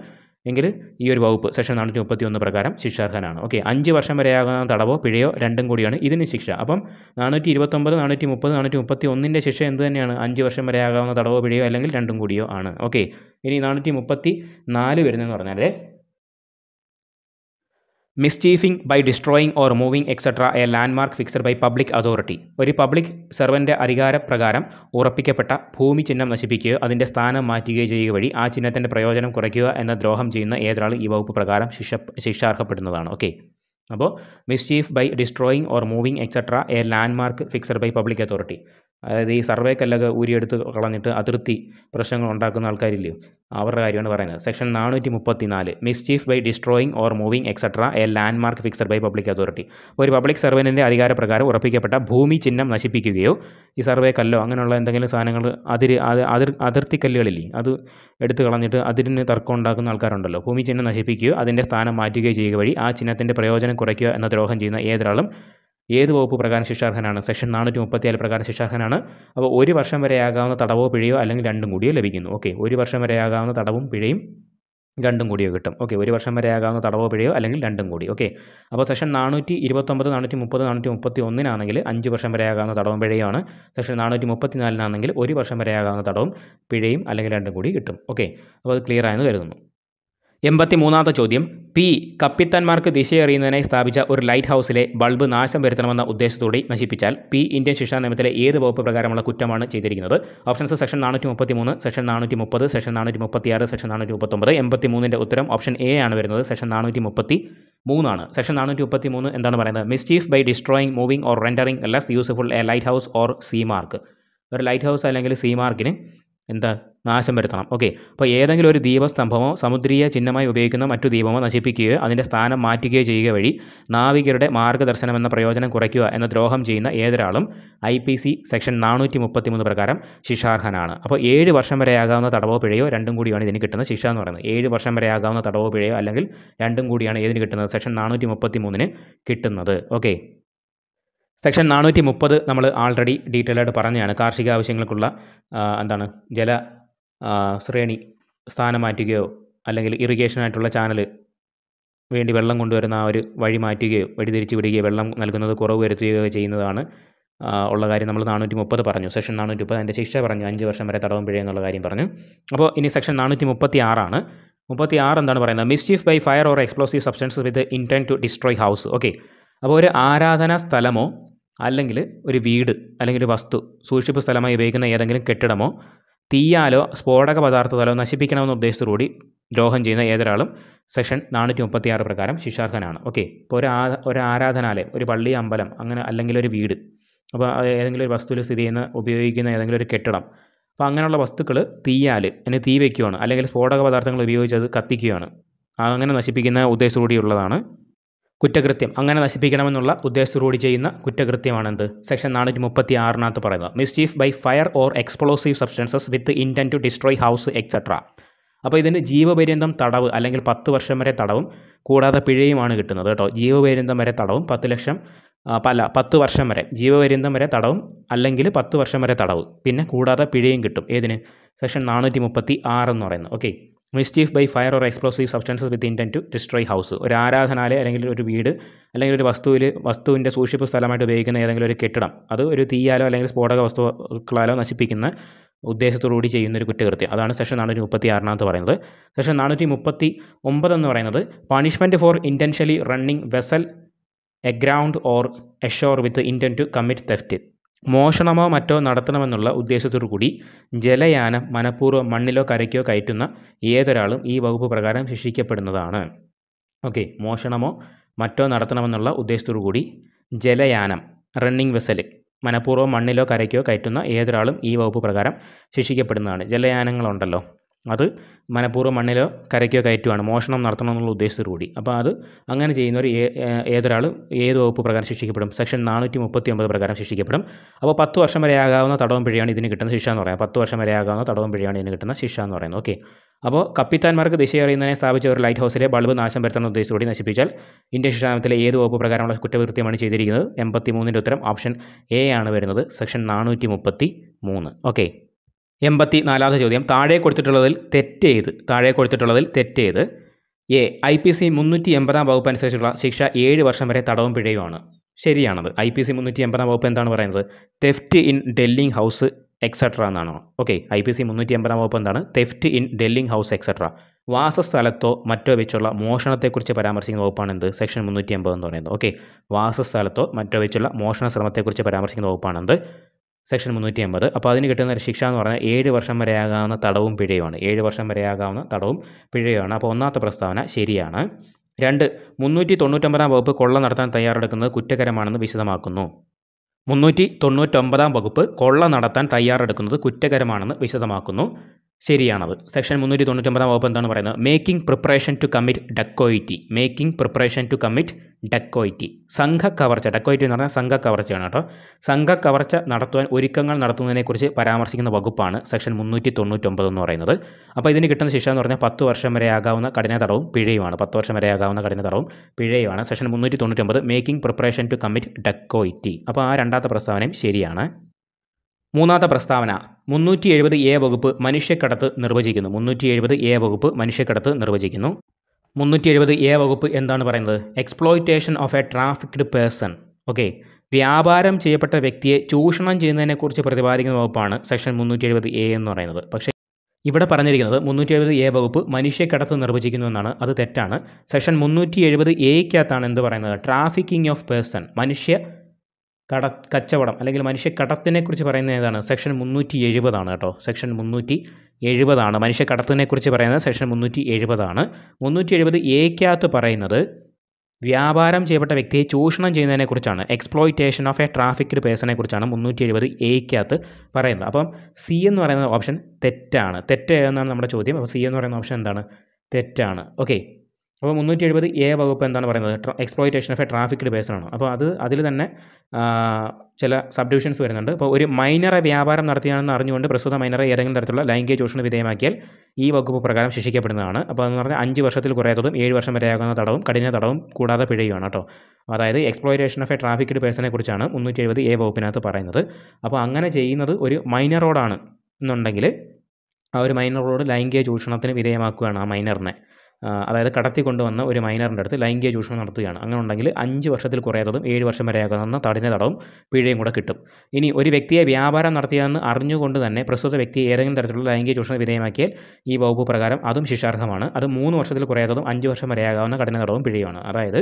Speaker 1: എങ്കിൽ ഈ ഒരു വകുപ്പ് സെക്ഷൻ നാനൂറ്റി മുപ്പത്തി ഒന്ന് പ്രകാരം ശിക്ഷാർഹനാണ്. ഓക്കെ അഞ്ച് വർഷം വരെയാകുന്ന തടവോ പിഴയോ രണ്ടും കൂടിയാണ് ഇതിന് ശിക്ഷ. അപ്പം നാനൂറ്റി ഇരുപത്തൊമ്പത് നാനൂറ്റി മുപ്പത് നാനൂറ്റി മുപ്പത്തി ഒന്നിന്റെ ശിക്ഷ എന്ത് തന്നെയാണ്? അഞ്ച് വർഷം വരെയാകാവുന്ന തടവോ പിഴയോ അല്ലെങ്കിൽ രണ്ടും കൂടിയോ ആണ്. ഓക്കെ ഇനി നാനൂറ്റി മുപ്പത്തി നാല് വരുന്നതെന്ന് പറഞ്ഞാൽ mischiefing by destroying or moving etcetera a landmark fixed by public authority ഒരു പബ്ലിക് സെർവന്റെ അധികാരപ്രകാരം ഉറപ്പിക്കപ്പെട്ട ഭൂമി ചിഹ്നം നശിപ്പിക്കുകയോ അതിന്റെ സ്ഥാനം മാറ്റുകയോ ചെയ്യുക വഴി ആ ചിഹ്നത്തിന്റെ പ്രയോജനം കുറയ്ക്കുക എന്ന ദ്രോഹം ചെയ്യുന്ന ഏതൊരാൾ ഈ വകുപ്പ് പ്രകാരം ശിക്ഷ ശിക്ഷാർഹപ്പെടുന്നതാണ്. ഓക്കെ അപ്പോൾ mischief by destroying or moving etcetera a landmark fixed by public authority അതായത് ഈ സർവേ കല്ലൊക്കെ ഊരിയെടുത്ത് കളഞ്ഞിട്ട് അതിർത്തി പ്രശ്നങ്ങൾ ഉണ്ടാക്കുന്ന ആൾക്കാരില്ലയോ? അവരുടെ കാര്യമാണ് പറയുന്നത്. സെക്ഷൻ നാനൂറ്റി മുപ്പത്തി നാല് mischief by destroying or moving etcetera a landmark fixed by public authority ഒരു പബ്ലിക് സർവന്റിന്റെ അധികാരപ്രകാരം ഉറപ്പിക്കപ്പെട്ട ഭൂമി ചിഹ്നം നശിപ്പിക്കുകയോ ഈ സർവേ കല്ലോ അങ്ങനെയുള്ള എന്തെങ്കിലും സാധനങ്ങൾ അതിർ അതിർത്തി കല്ലുകളില്ലേ അത് എടുത്ത് കളഞ്ഞിട്ട് അതിരിന് തർക്കം ഉണ്ടാക്കുന്ന ആൾക്കാരുണ്ടല്ലോ. ഭൂമി ചിഹ്നം നശിപ്പിക്കുകയോ അതിന്റെ സ്ഥാനം മാറ്റുകയോ ചെയ്യുക വഴി ആ ചിഹ്നത്തിന്റെ പ്രയോജനം കുറയ്ക്കുക എന്ന ദ്രോഹം ചെയ്യുന്ന ഏതൊരാളും ഏത് വകുപ്പ് പ്രകാരം ശിക്ഷാർഹനാണ്? സെക്ഷൻ നാനൂറ്റി മുപ്പത്തിയാൽ പ്രകാരം ശിക്ഷാർഹനാണ്. അപ്പോൾ ഒരു വർഷം വരെയാകാവുന്ന തടവോ പിഴയോ അല്ലെങ്കിൽ രണ്ടും കൂടിയോ ലഭിക്കുന്നു. ഓക്കെ. ഒരു വർഷം വരെയാകാവുന്ന തടവും പിഴയും രണ്ടും കൂടിയോ കിട്ടും. ഓക്കെ. ഒരു വർഷം വരെ ആകാവുന്ന തടവോ പിഴയോ അല്ലെങ്കിൽ രണ്ടും കൂടി ഓക്കെ. അപ്പോൾ സെക്ഷൻ നാനൂറ്റി ഇരുപത്തൊമ്പത് നാനൂറ്റി മുപ്പത് നാനൂറ്റി മുപ്പത്തി ഒന്നിനാണെങ്കിൽ അഞ്ച് വർഷം വരെ ആകാവുന്ന തടവും പിഴയോ ആണ്. സെക്ഷൻ നാനൂറ്റി മുപ്പത്തി നാലിനാണെങ്കിൽ ഒരു വർഷം വരെ ആകാവുന്ന തടവും പിഴയും അല്ലെങ്കിൽ രണ്ടും കൂടി കിട്ടും. ഓക്കെ. അപ്പോൾ അത് ക്ലിയർ ആയെന്ന് കരുതുന്നു. എൺപത്തി മൂന്നാമത്തെ ചോദ്യം. പി. കപ്പിത്താന്മാർക്ക് ദിശയറിയുന്നതിനായി സ്ഥാപിച്ച ഒരു ലൈറ്റ് ഹൗസിലെ ബൾബ് നാശം വരുത്തണമെന്ന ഉദ്ദേശത്തോടെ നശിപ്പിച്ചാൽ പി. ഇന്ത്യൻ ശിക്ഷാ നിയമത്തിലെ ഏത് വകുപ്പ് പ്രകാരമുള്ള കുറ്റമാണ് ചെയ്തിരിക്കുന്നത്? ഓപ്ഷൻസ് സെക്ഷൻ നാനൂറ്റി മുപ്പത്തി മൂന്ന് സെക്ഷൻ നാനൂറ്റി മുപ്പത് സെക്ഷൻ നാനൂറ്റി മുപ്പത്തി ആറ് സെക്ഷൻ നാനൂറ്റി മുപ്പത്തൊമ്പത് എൺപത്തി മൂന്നിന്റെ ഉത്തരം ഓപ്ഷൻ എ ആണ് വരുന്നത്. സെക്ഷൻ നാനൂറ്റി മുപ്പത്തി മൂന്നാണ് സെക്ഷൻ നാനൂറ്റി മുപ്പത്തി മൂന്ന് എന്താണ് പറയുന്നത്? Mischief by destroying moving or rendering less useful a lighthouse or sea mark ഒരു ലൈറ്റ് ഹൗസ് അല്ലെങ്കിൽ സീ മാർക്കിന് എന്താ? നാശം വരുത്തണം. ഓക്കെ. അപ്പോൾ ഏതെങ്കിലും ഒരു ദീപസ്തംഭമോ സമുദ്രീയ ചിഹ്നമായി ഉപയോഗിക്കുന്ന മറ്റു ദീപമോ നശിപ്പിക്കുകയോ അതിന്റെ സ്ഥാനം മാറ്റുകയോ ചെയ്യുക വഴി നാവികരുടെ മാർഗദർശനം എന്ന പ്രയോജനം കുറയ്ക്കുക എന്ന ദ്രോഹം ചെയ്യുന്ന ഏതൊരാളും ഐ പി സി സെക്ഷൻ നാനൂറ്റി മുപ്പത്തി മൂന്ന് പ്രകാരം ശിക്ഷാർഹനാണ്. അപ്പോൾ ഏഴ് വർഷം വരെയാകാവുന്ന തടവോ പിഴയോ രണ്ടും കൂടിയാണ് ഇതിന് കിട്ടുന്ന ശിക്ഷ എന്ന് പറയുന്നത്. ഏഴ് വർഷം വരെയാകാവുന്ന തടവോ പിഴയോ അല്ലെങ്കിൽ രണ്ടും കൂടിയാണ് ഏതിന് കിട്ടുന്നത്? സെക്ഷൻ നാനൂറ്റി മുപ്പത്തി മൂന്നിന് കിട്ടുന്നത്. ഓക്കെ. സെക്ഷൻ നാനൂറ്റി മുപ്പത് നമ്മൾ ആൾറെഡി ഡീറ്റെയിൽ ആയിട്ട് പറഞ്ഞതാണ്. കാർഷിക ആവശ്യങ്ങൾക്കുള്ള എന്താണ് ജല ശ്രേണി സ്ഥാനം മാറ്റുകയോ അല്ലെങ്കിൽ ഇറിഗേഷനായിട്ടുള്ള ചാനൽ വേണ്ടി വെള്ളം കൊണ്ടുവരുന്ന ആ ഒരു വഴി മാറ്റുകയോ വഴിതിരിച്ച് വിടുകയോ വെള്ളം നൽകുന്നത് കുറവ് വരുത്തുകയോ ചെയ്യുന്നതാണ് ഉള്ള കാര്യം നമ്മൾ നാനൂറ്റി മുപ്പത് പറഞ്ഞു. സെക്ഷൻ നാനൂറ്റി മുപ്പത് അതിന്റെ ശിക്ഷ പറഞ്ഞു. അഞ്ച് വർഷം വരെ തടവും പിഴ എന്നുള്ള കാര്യം പറഞ്ഞു. അപ്പോൾ ഇനി സെക്ഷൻ നാനൂറ്റി മുപ്പത്തി ആറാണ് മുപ്പത്തി ആറ് എന്താണ് പറയുന്നത്? Mischief by fire or explosive substance with intent to destroy house okay അപ്പോൾ ഒരു ആരാധനാ സ്ഥലമോ അല്ലെങ്കിൽ ഒരു വീട് അല്ലെങ്കിൽ ഒരു വസ്തു സൂക്ഷിപ്പ് സ്ഥലമായി ഉപയോഗിക്കുന്ന ഏതെങ്കിലും കെട്ടിടമോ തീയാലോ സ്ഫോടക പദാർത്ഥത്താലോ നശിപ്പിക്കണമെന്ന ഉദ്ദേശത്തോടുകൂടി ദ്രോഹം ചെയ്യുന്ന ഏതൊരാളും സെക്ഷൻ നാനൂറ്റി മുപ്പത്തി ആറ് പ്രകാരം ശിക്ഷാർഹനാണ്. ഓക്കെ ഇപ്പോൾ ഒരു ആ ഒരു ആരാധനാലയം ഒരു പള്ളി അമ്പലം അങ്ങനെ അല്ലെങ്കിൽ ഒരു വീട് അപ്പോൾ ഏതെങ്കിലും ഒരു വസ്തുവിൽ സ്ഥിതി ചെയ്യുന്ന ഉപയോഗിക്കുന്ന ഏതെങ്കിലും ഒരു കെട്ടിടം. അപ്പോൾ അങ്ങനെയുള്ള വസ്തുക്കൾ തീയാൽ അതിന് തീ വയ്ക്കുകയാണ് അല്ലെങ്കിൽ സ്ഫോടക പദാർത്ഥങ്ങൾ ഉപയോഗിച്ച് അത് കത്തിക്കുകയാണ് അങ്ങനെ നശിപ്പിക്കുന്ന ഉദ്ദേശത്തോടുകൂടിയുള്ളതാണ് കുറ്റകൃത്യം. അങ്ങനെ നശിപ്പിക്കണമെന്നുള്ള ഉദ്ദേശത്തോടുകൂടി ചെയ്യുന്ന കുറ്റകൃത്യമാണെന്ത്? സെക്ഷൻ നാനൂറ്റി മുപ്പത്തി ആറിനകത്ത് പറയുന്നത് mischief by fire or explosive substances with intent to destroy house etcetera അപ്പോൾ ഇതിന് ജീവപര്യന്തം തടവ് അല്ലെങ്കിൽ പത്ത് വർഷം വരെ തടവും കൂടാതെ പിഴയുമാണ് കിട്ടുന്നത് കേട്ടോ. ജീവപര്യന്തം വരെ തടവും പത്ത് ലക്ഷം പല പത്ത് വർഷം വരെ. ജീവപര്യന്തം വരെ തടവും അല്ലെങ്കിൽ പത്ത് വർഷം വരെ തടവ്. പിന്നെ കൂടാതെ പിഴയും കിട്ടും. ഏതിന്? സെക്ഷൻ നാനൂറ്റി മുപ്പത്തി ആറ് എന്ന് പറയുന്നത് okay. Mischief by fire or explosive substances with intent to destroy house ഒരു ആരാധനാലയം അല്ലെങ്കിൽ ഒരു വീട് അല്ലെങ്കിൽ ഒരു വസ്തുവിൽ വസ്തുവിന്റെ സൂക്ഷിപ്പ് സ്ഥലമായിട്ട് ഉപയോഗിക്കുന്ന ഏതെങ്കിലും ഒരു കെട്ടിടം. അത് ഒരു തീയാലോ അല്ലെങ്കിൽ സ്ഫോടക വസ്തുക്കളാലോ നശിപ്പിക്കുന്ന ഉദ്ദേശത്തോടുകൂടി ചെയ്യുന്ന ഒരു കുറ്റകൃത്യം. അതാണ് സെക്ഷൻ നാനൂറ്റി മുപ്പത്തി ആറിനകത്ത് പറയുന്നത്. സെക്ഷൻ നാനൂറ്റി മുപ്പത്തി ഒമ്പത് എന്ന് പറയുന്നത് punishment for intentionally running vessel aground or ashore with intent to commit theft മോഷണമോ മറ്റോ നടത്തണമെന്നുള്ള ഉദ്ദേശത്തോടു കൂടി ജലയാനം മനഃപൂർവം മണ്ണിലോ കരയ്ക്കോ കയറ്റുന്ന ഏതൊരാളും ഈ വകുപ്പ് പ്രകാരം ശിക്ഷിക്കപ്പെടുന്നതാണ്. ഓക്കെ മോഷണമോ മറ്റോ നടത്തണമെന്നുള്ള ഉദ്ദേശത്തോടു കൂടി ജലയാനം റണ്ണിംഗ് വെസൽ മനഃപൂർവം മണ്ണിലോ കരയ്ക്കോ കയറ്റുന്ന ഏതൊരാളും ഈ വകുപ്പ് പ്രകാരം ശിക്ഷിക്കപ്പെടുന്നതാണ്. ജലയാനങ്ങളുണ്ടല്ലോ. അത് മനഃപൂർവം മണ്ണിലോ കരയ്ക്കോ കയറ്റുവാണ് മോഷണം നടത്തണമെന്നുള്ള ഉദ്ദേശത്തോടുകൂടി അപ്പോൾ അത് അങ്ങനെ ചെയ്യുന്നവർ ഏതൊരാൾ ഏത് വകുപ്പ് പ്രകാരം ശിക്ഷിക്കപ്പെടും? സെക്ഷൻ നാനൂറ്റി മുപ്പത്തി ഒമ്പത് പ്രകാരം ശിക്ഷിക്കപ്പെടും. അപ്പോൾ പത്ത് വർഷം വരെ ആകാവുന്ന തടവും പിഴയാണ് ഇതിന് കിട്ടുന്ന ശിക്ഷ എന്ന് പറയുന്നത് പത്ത് വർഷം വരെ ആകാവുന്ന തടവും പിഴയാണ് ഇതിന് കിട്ടുന്ന ശിക്ഷ എന്ന് പറയുന്നത്. ഓക്കെ. അപ്പോൾ കപ്പിത്താൻമാർക്ക് ദിശ അറിയുന്നതിനെ സ്ഥാപിച്ച ഒരു ലൈറ്റ് ഹൗസിലെ ബൾബ് നാശം വരുത്തുന്ന ഉദ്ദേശത്തോടെ നശിപ്പിച്ചാൽ ഇന്ത്യൻ ശിക്ഷാനത്തിലെ ഏത് വകുപ്പ് പ്രകാരമുള്ള കുറ്റകൃത്യമാണ് ചെയ്തിരിക്കുന്നത്? എൺപത്തി മൂന്നിന്റെ ഉത്തരം ഓപ്ഷൻ എ ആണ് വരുന്നത്. സെക്ഷൻ നാനൂറ്റി മുപ്പത്തി മൂന്ന് ഓക്കെ. എൺപത്തി നാലാമത്തെ ചോദ്യം. താഴെ കൊടുത്തിട്ടുള്ളതിൽ തെറ്റേത്. താഴെ കൊടുത്തിട്ടുള്ളതിൽ തെറ്റേത്. എ ഐ പി സി മുന്നൂറ്റി എൺപതാം വകുപ്പ് അനുസരിച്ചുള്ള ശിക്ഷ ഏഴ് വർഷം വരെ തടവും പിഴയുമാണ്. ശരിയാണത്. ഐ പി സി മുന്നൂറ്റി എൺപതാം വകുപ്പ് എന്താണ് പറയുന്നത്? Theft in dwelling house etcetera എന്നാണ്? ഓക്കെ ഐ പി സി മുന്നൂറ്റി എൺപതാം വകുപ്പ് എന്താണ്? Theft in dwelling house etcetera വാസസ്ഥലത്തോ മറ്റോ വെച്ചുള്ള മോഷണത്തെക്കുറിച്ച് പരാമർശിക്കുന്ന വകുപ്പാണ് എന്ത് സെക്ഷൻ മുന്നൂറ്റി എൺപത് എന്ന് പറയുന്നത്. ഓക്കെ വാസസ്ഥലത്തോ മറ്റോ വെച്ചുള്ള മോഷണ ശ്രമത്തെക്കുറിച്ച് പരാമർശിക്കുന്ന വകുപ്പാണ് എന്ത് സെക്ഷൻ മുന്നൂറ്റി അമ്പത് അപ്പോൾ അതിന് കിട്ടുന്ന ഒരു ശിക്ഷ എന്ന് പറഞ്ഞാൽ ഏഴ് വർഷം വരെയാകാവുന്ന തടവും പിഴയുമാണ്. ഏഴ് വർഷം വരെയാകാവുന്ന തടവും പിഴയുമാണ്. അപ്പോൾ ഒന്നാമത്തെ പ്രസ്താവന ശരിയാണ്. രണ്ട് മുന്നൂറ്റി തൊണ്ണൂറ്റൊമ്പതാം വകുപ്പ് കൊള്ള നടത്താൻ തയ്യാറെടുക്കുന്നത് കുറ്റകരമാണെന്ന് വിശദമാക്കുന്നു. മുന്നൂറ്റി തൊണ്ണൂറ്റൊമ്പതാം വകുപ്പ് കൊള്ള നടത്താൻ തയ്യാറെടുക്കുന്നത് കുറ്റകരമാണെന്ന് വിശദമാക്കുന്നു. ശരിയാണത്. സെക്ഷൻ മുന്നൂറ്റി തൊണ്ണൂറ്റൊമ്പതാം വകുപ്പ് എന്താണ് പറയുന്നത്? Making preparation to commit dacoity making preparation to commit dacoity സംഘ കവർച്ച ഡക്കോയിറ്റി എന്ന് പറഞ്ഞാൽ സംഘ കവർച്ചയാണ് കേട്ടോ. സംഘ കവർച്ച നടത്തുവാൻ ഒരുക്കങ്ങൾ നടത്തുന്നതിനെക്കുറിച്ച് പരാമർശിക്കുന്ന വകുപ്പാണ് സെക്ഷൻ മുന്നൂറ്റി തൊണ്ണൂറ്റൊമ്പത് എന്ന് പറയുന്നത്. അപ്പോൾ ഇതിന് കിട്ടുന്ന ശിക്ഷ എന്ന് പറഞ്ഞാൽ പത്ത് വർഷം വരെ ആകാവുന്ന കഠിന തടവും പിഴയുമാണ്. പത്ത് വർഷം വരെ ആകാവുന്ന കഠിന തടവും പിഴയുമാണ്. സെക്ഷൻ മുന്നൂറ്റി തൊണ്ണൂറ്റൊമ്പത് making preparation to commit dacoity അപ്പോൾ ആ രണ്ടാമത്തെ പ്രസ്താവനയും ശരിയാണ്. മൂന്നാമത്തെ പ്രസ്താവന മുന്നൂറ്റി എഴുപത് എ വകുപ്പ് മനുഷ്യക്കടത്ത് നിർവചിക്കുന്നു. മുന്നൂറ്റി എഴുപത് എ വകുപ്പ് മനുഷ്യക്കടത്ത് നിർവചിക്കുന്നു. മുന്നൂറ്റി എഴുപത് എ വകുപ്പ് എന്താണ് പറയുന്നത്? Exploitation of a trafficked person okay വ്യാപാരം ചെയ്യപ്പെട്ട വ്യക്തിയെ ചൂഷണം ചെയ്യുന്നതിനെക്കുറിച്ച് പ്രതിപാദിക്കുന്ന വകുപ്പാണ് സെക്ഷൻ മുന്നൂറ്റി എഴുപത് എ എന്ന് പറയുന്നത്. പക്ഷേ ഇവിടെ പറഞ്ഞിരിക്കുന്നത് മുന്നൂറ്റി എഴുപത് എ വകുപ്പ് മനുഷ്യക്കടത്ത് നിർവചിക്കുന്നു എന്നാണ്. അത് തെറ്റാണ്. സെക്ഷൻ മുന്നൂറ്റി എഴുപത് എയ്ക്കകത്താണ് എന്ത് പറയുന്നത്? ട്രാഫിക്കിംഗ് ഓഫ് പേഴ്സൺ മനുഷ്യ കട കച്ചവടം അല്ലെങ്കിൽ മനുഷ്യ കുറിച്ച് പറയുന്നത് ഏതാണ്? സെക്ഷൻ മുന്നൂറ്റി എഴുപതാണ് കേട്ടോ. സെക്ഷൻ മുന്നൂറ്റി എഴുപതാണ് മനുഷ്യ കുറിച്ച് പറയുന്നത് സെക്ഷൻ മുന്നൂറ്റി എഴുപതാണ് മുന്നൂറ്റി എഴുപത് എക്കകത്ത് പറയുന്നത് വ്യാപാരം ചെയ്യപ്പെട്ട വ്യക്തിയെ ചൂഷണം ചെയ്യുന്നതിനെക്കുറിച്ചാണ്. എക്സ്പ്ലോയിറ്റേഷൻ ഓഫ് എ ട്രാഫിക്ഡ് പേഴ്സണെ കുറിച്ചാണ് മുന്നൂറ്റി എഴുപത് എയ്ക്കകത്ത് പറയുന്നത്. അപ്പം സി എന്ന് പറയുന്ന ഓപ്ഷൻ തെറ്റാണ്. തെറ്റ് എന്നാണ് നമ്മുടെ ചോദ്യം? അപ്പോൾ സി എന്ന് പറയുന്ന ഓപ്ഷൻ എന്താണ്? തെറ്റാണ്. ഓക്കെ അപ്പോൾ മുന്നൂറ്റി എഴുപത് എ വകുപ്പ് എന്താണ് പറയുന്നത്? എക്സ്പ്ലോയിറ്റേഷൻ ഓഫ് എ ട്രാഫിക്ഡ് ആണ്. അപ്പോൾ അത് അതിൽ തന്നെ ചില സബ് ഡിവിഷൻസ് വരുന്നുണ്ട്. അപ്പോൾ ഒരു മൈനറെ വ്യാപാരം നടത്തിയാണെന്ന് അറിഞ്ഞുകൊണ്ട് പ്രസ്തുത മൈനറെ ഏതെങ്കിലും തരത്തിലുള്ള ലൈംഗിക ചൂഷണ വിധേയമാക്കിയാൽ ഈ വകുപ്പ് പ്രകാരം ശിക്ഷിക്കപ്പെടുന്നതാണ്. അപ്പോൾ എന്ന് പറഞ്ഞാൽ അഞ്ച് വർഷത്തിൽ കുറയാത്തതും ഏഴ് വർഷം വരെ ആകുന്ന തടവും കഠിന തടവും കൂടാതെ പിഴയുമാണ് കേട്ടോ. അതായത് എക്സ്പ്ലോയിറ്റേഷൻ ഓഫ് എ ട്രാഫിക്ഡ് പേഴ്സണെ കുറിച്ചാണ് മുന്നൂറ്റി എഴുപത് എ വകുപ്പിനകത്ത് പറയുന്നത്. അപ്പോൾ അങ്ങനെ ചെയ്യുന്നത് ഒരു മൈനറോടാണ് എന്നുണ്ടെങ്കിൽ ആ ഒരു മൈനറോട് ലൈംഗിക ചൂഷണത്തിന് വിധേയമാക്കുകയാണ് ആ മൈനറിനെ അതായത് കടത്തി കൊണ്ടുവന്ന ഒരു മൈനറിന്റെ അടുത്ത് ലൈംഗിക ചൂഷണം നടത്തുകയാണ്. അങ്ങനെ ഉണ്ടെങ്കിൽ അഞ്ച് വർഷത്തിൽ കുറയാത്തതും ഏഴ് വർഷം വരെയാകുന്ന തടിന തടവും പിഴയും കൂടെ കിട്ടും. ഇനി ഒരു വ്യക്തിയെ വ്യാപാരം നടത്തിയതെന്ന് അറിഞ്ഞുകൊണ്ട് തന്നെ പ്രസ്തുത വ്യക്തി ഏതെങ്കിലും തരത്തിലുള്ള ലൈംഗിക ചൂഷണം വിധേയമാക്കിയാൽ ഈ വകുപ്പ് പ്രകാരം അതും ശിക്ഷാർഹമാണ്. അത് മൂന്ന് വർഷത്തിൽ കുറയാത്തതും അഞ്ച് വർഷം വരെയാകാവുന്ന കഠിന തടവും പിഴയുമാണ്. അതായത്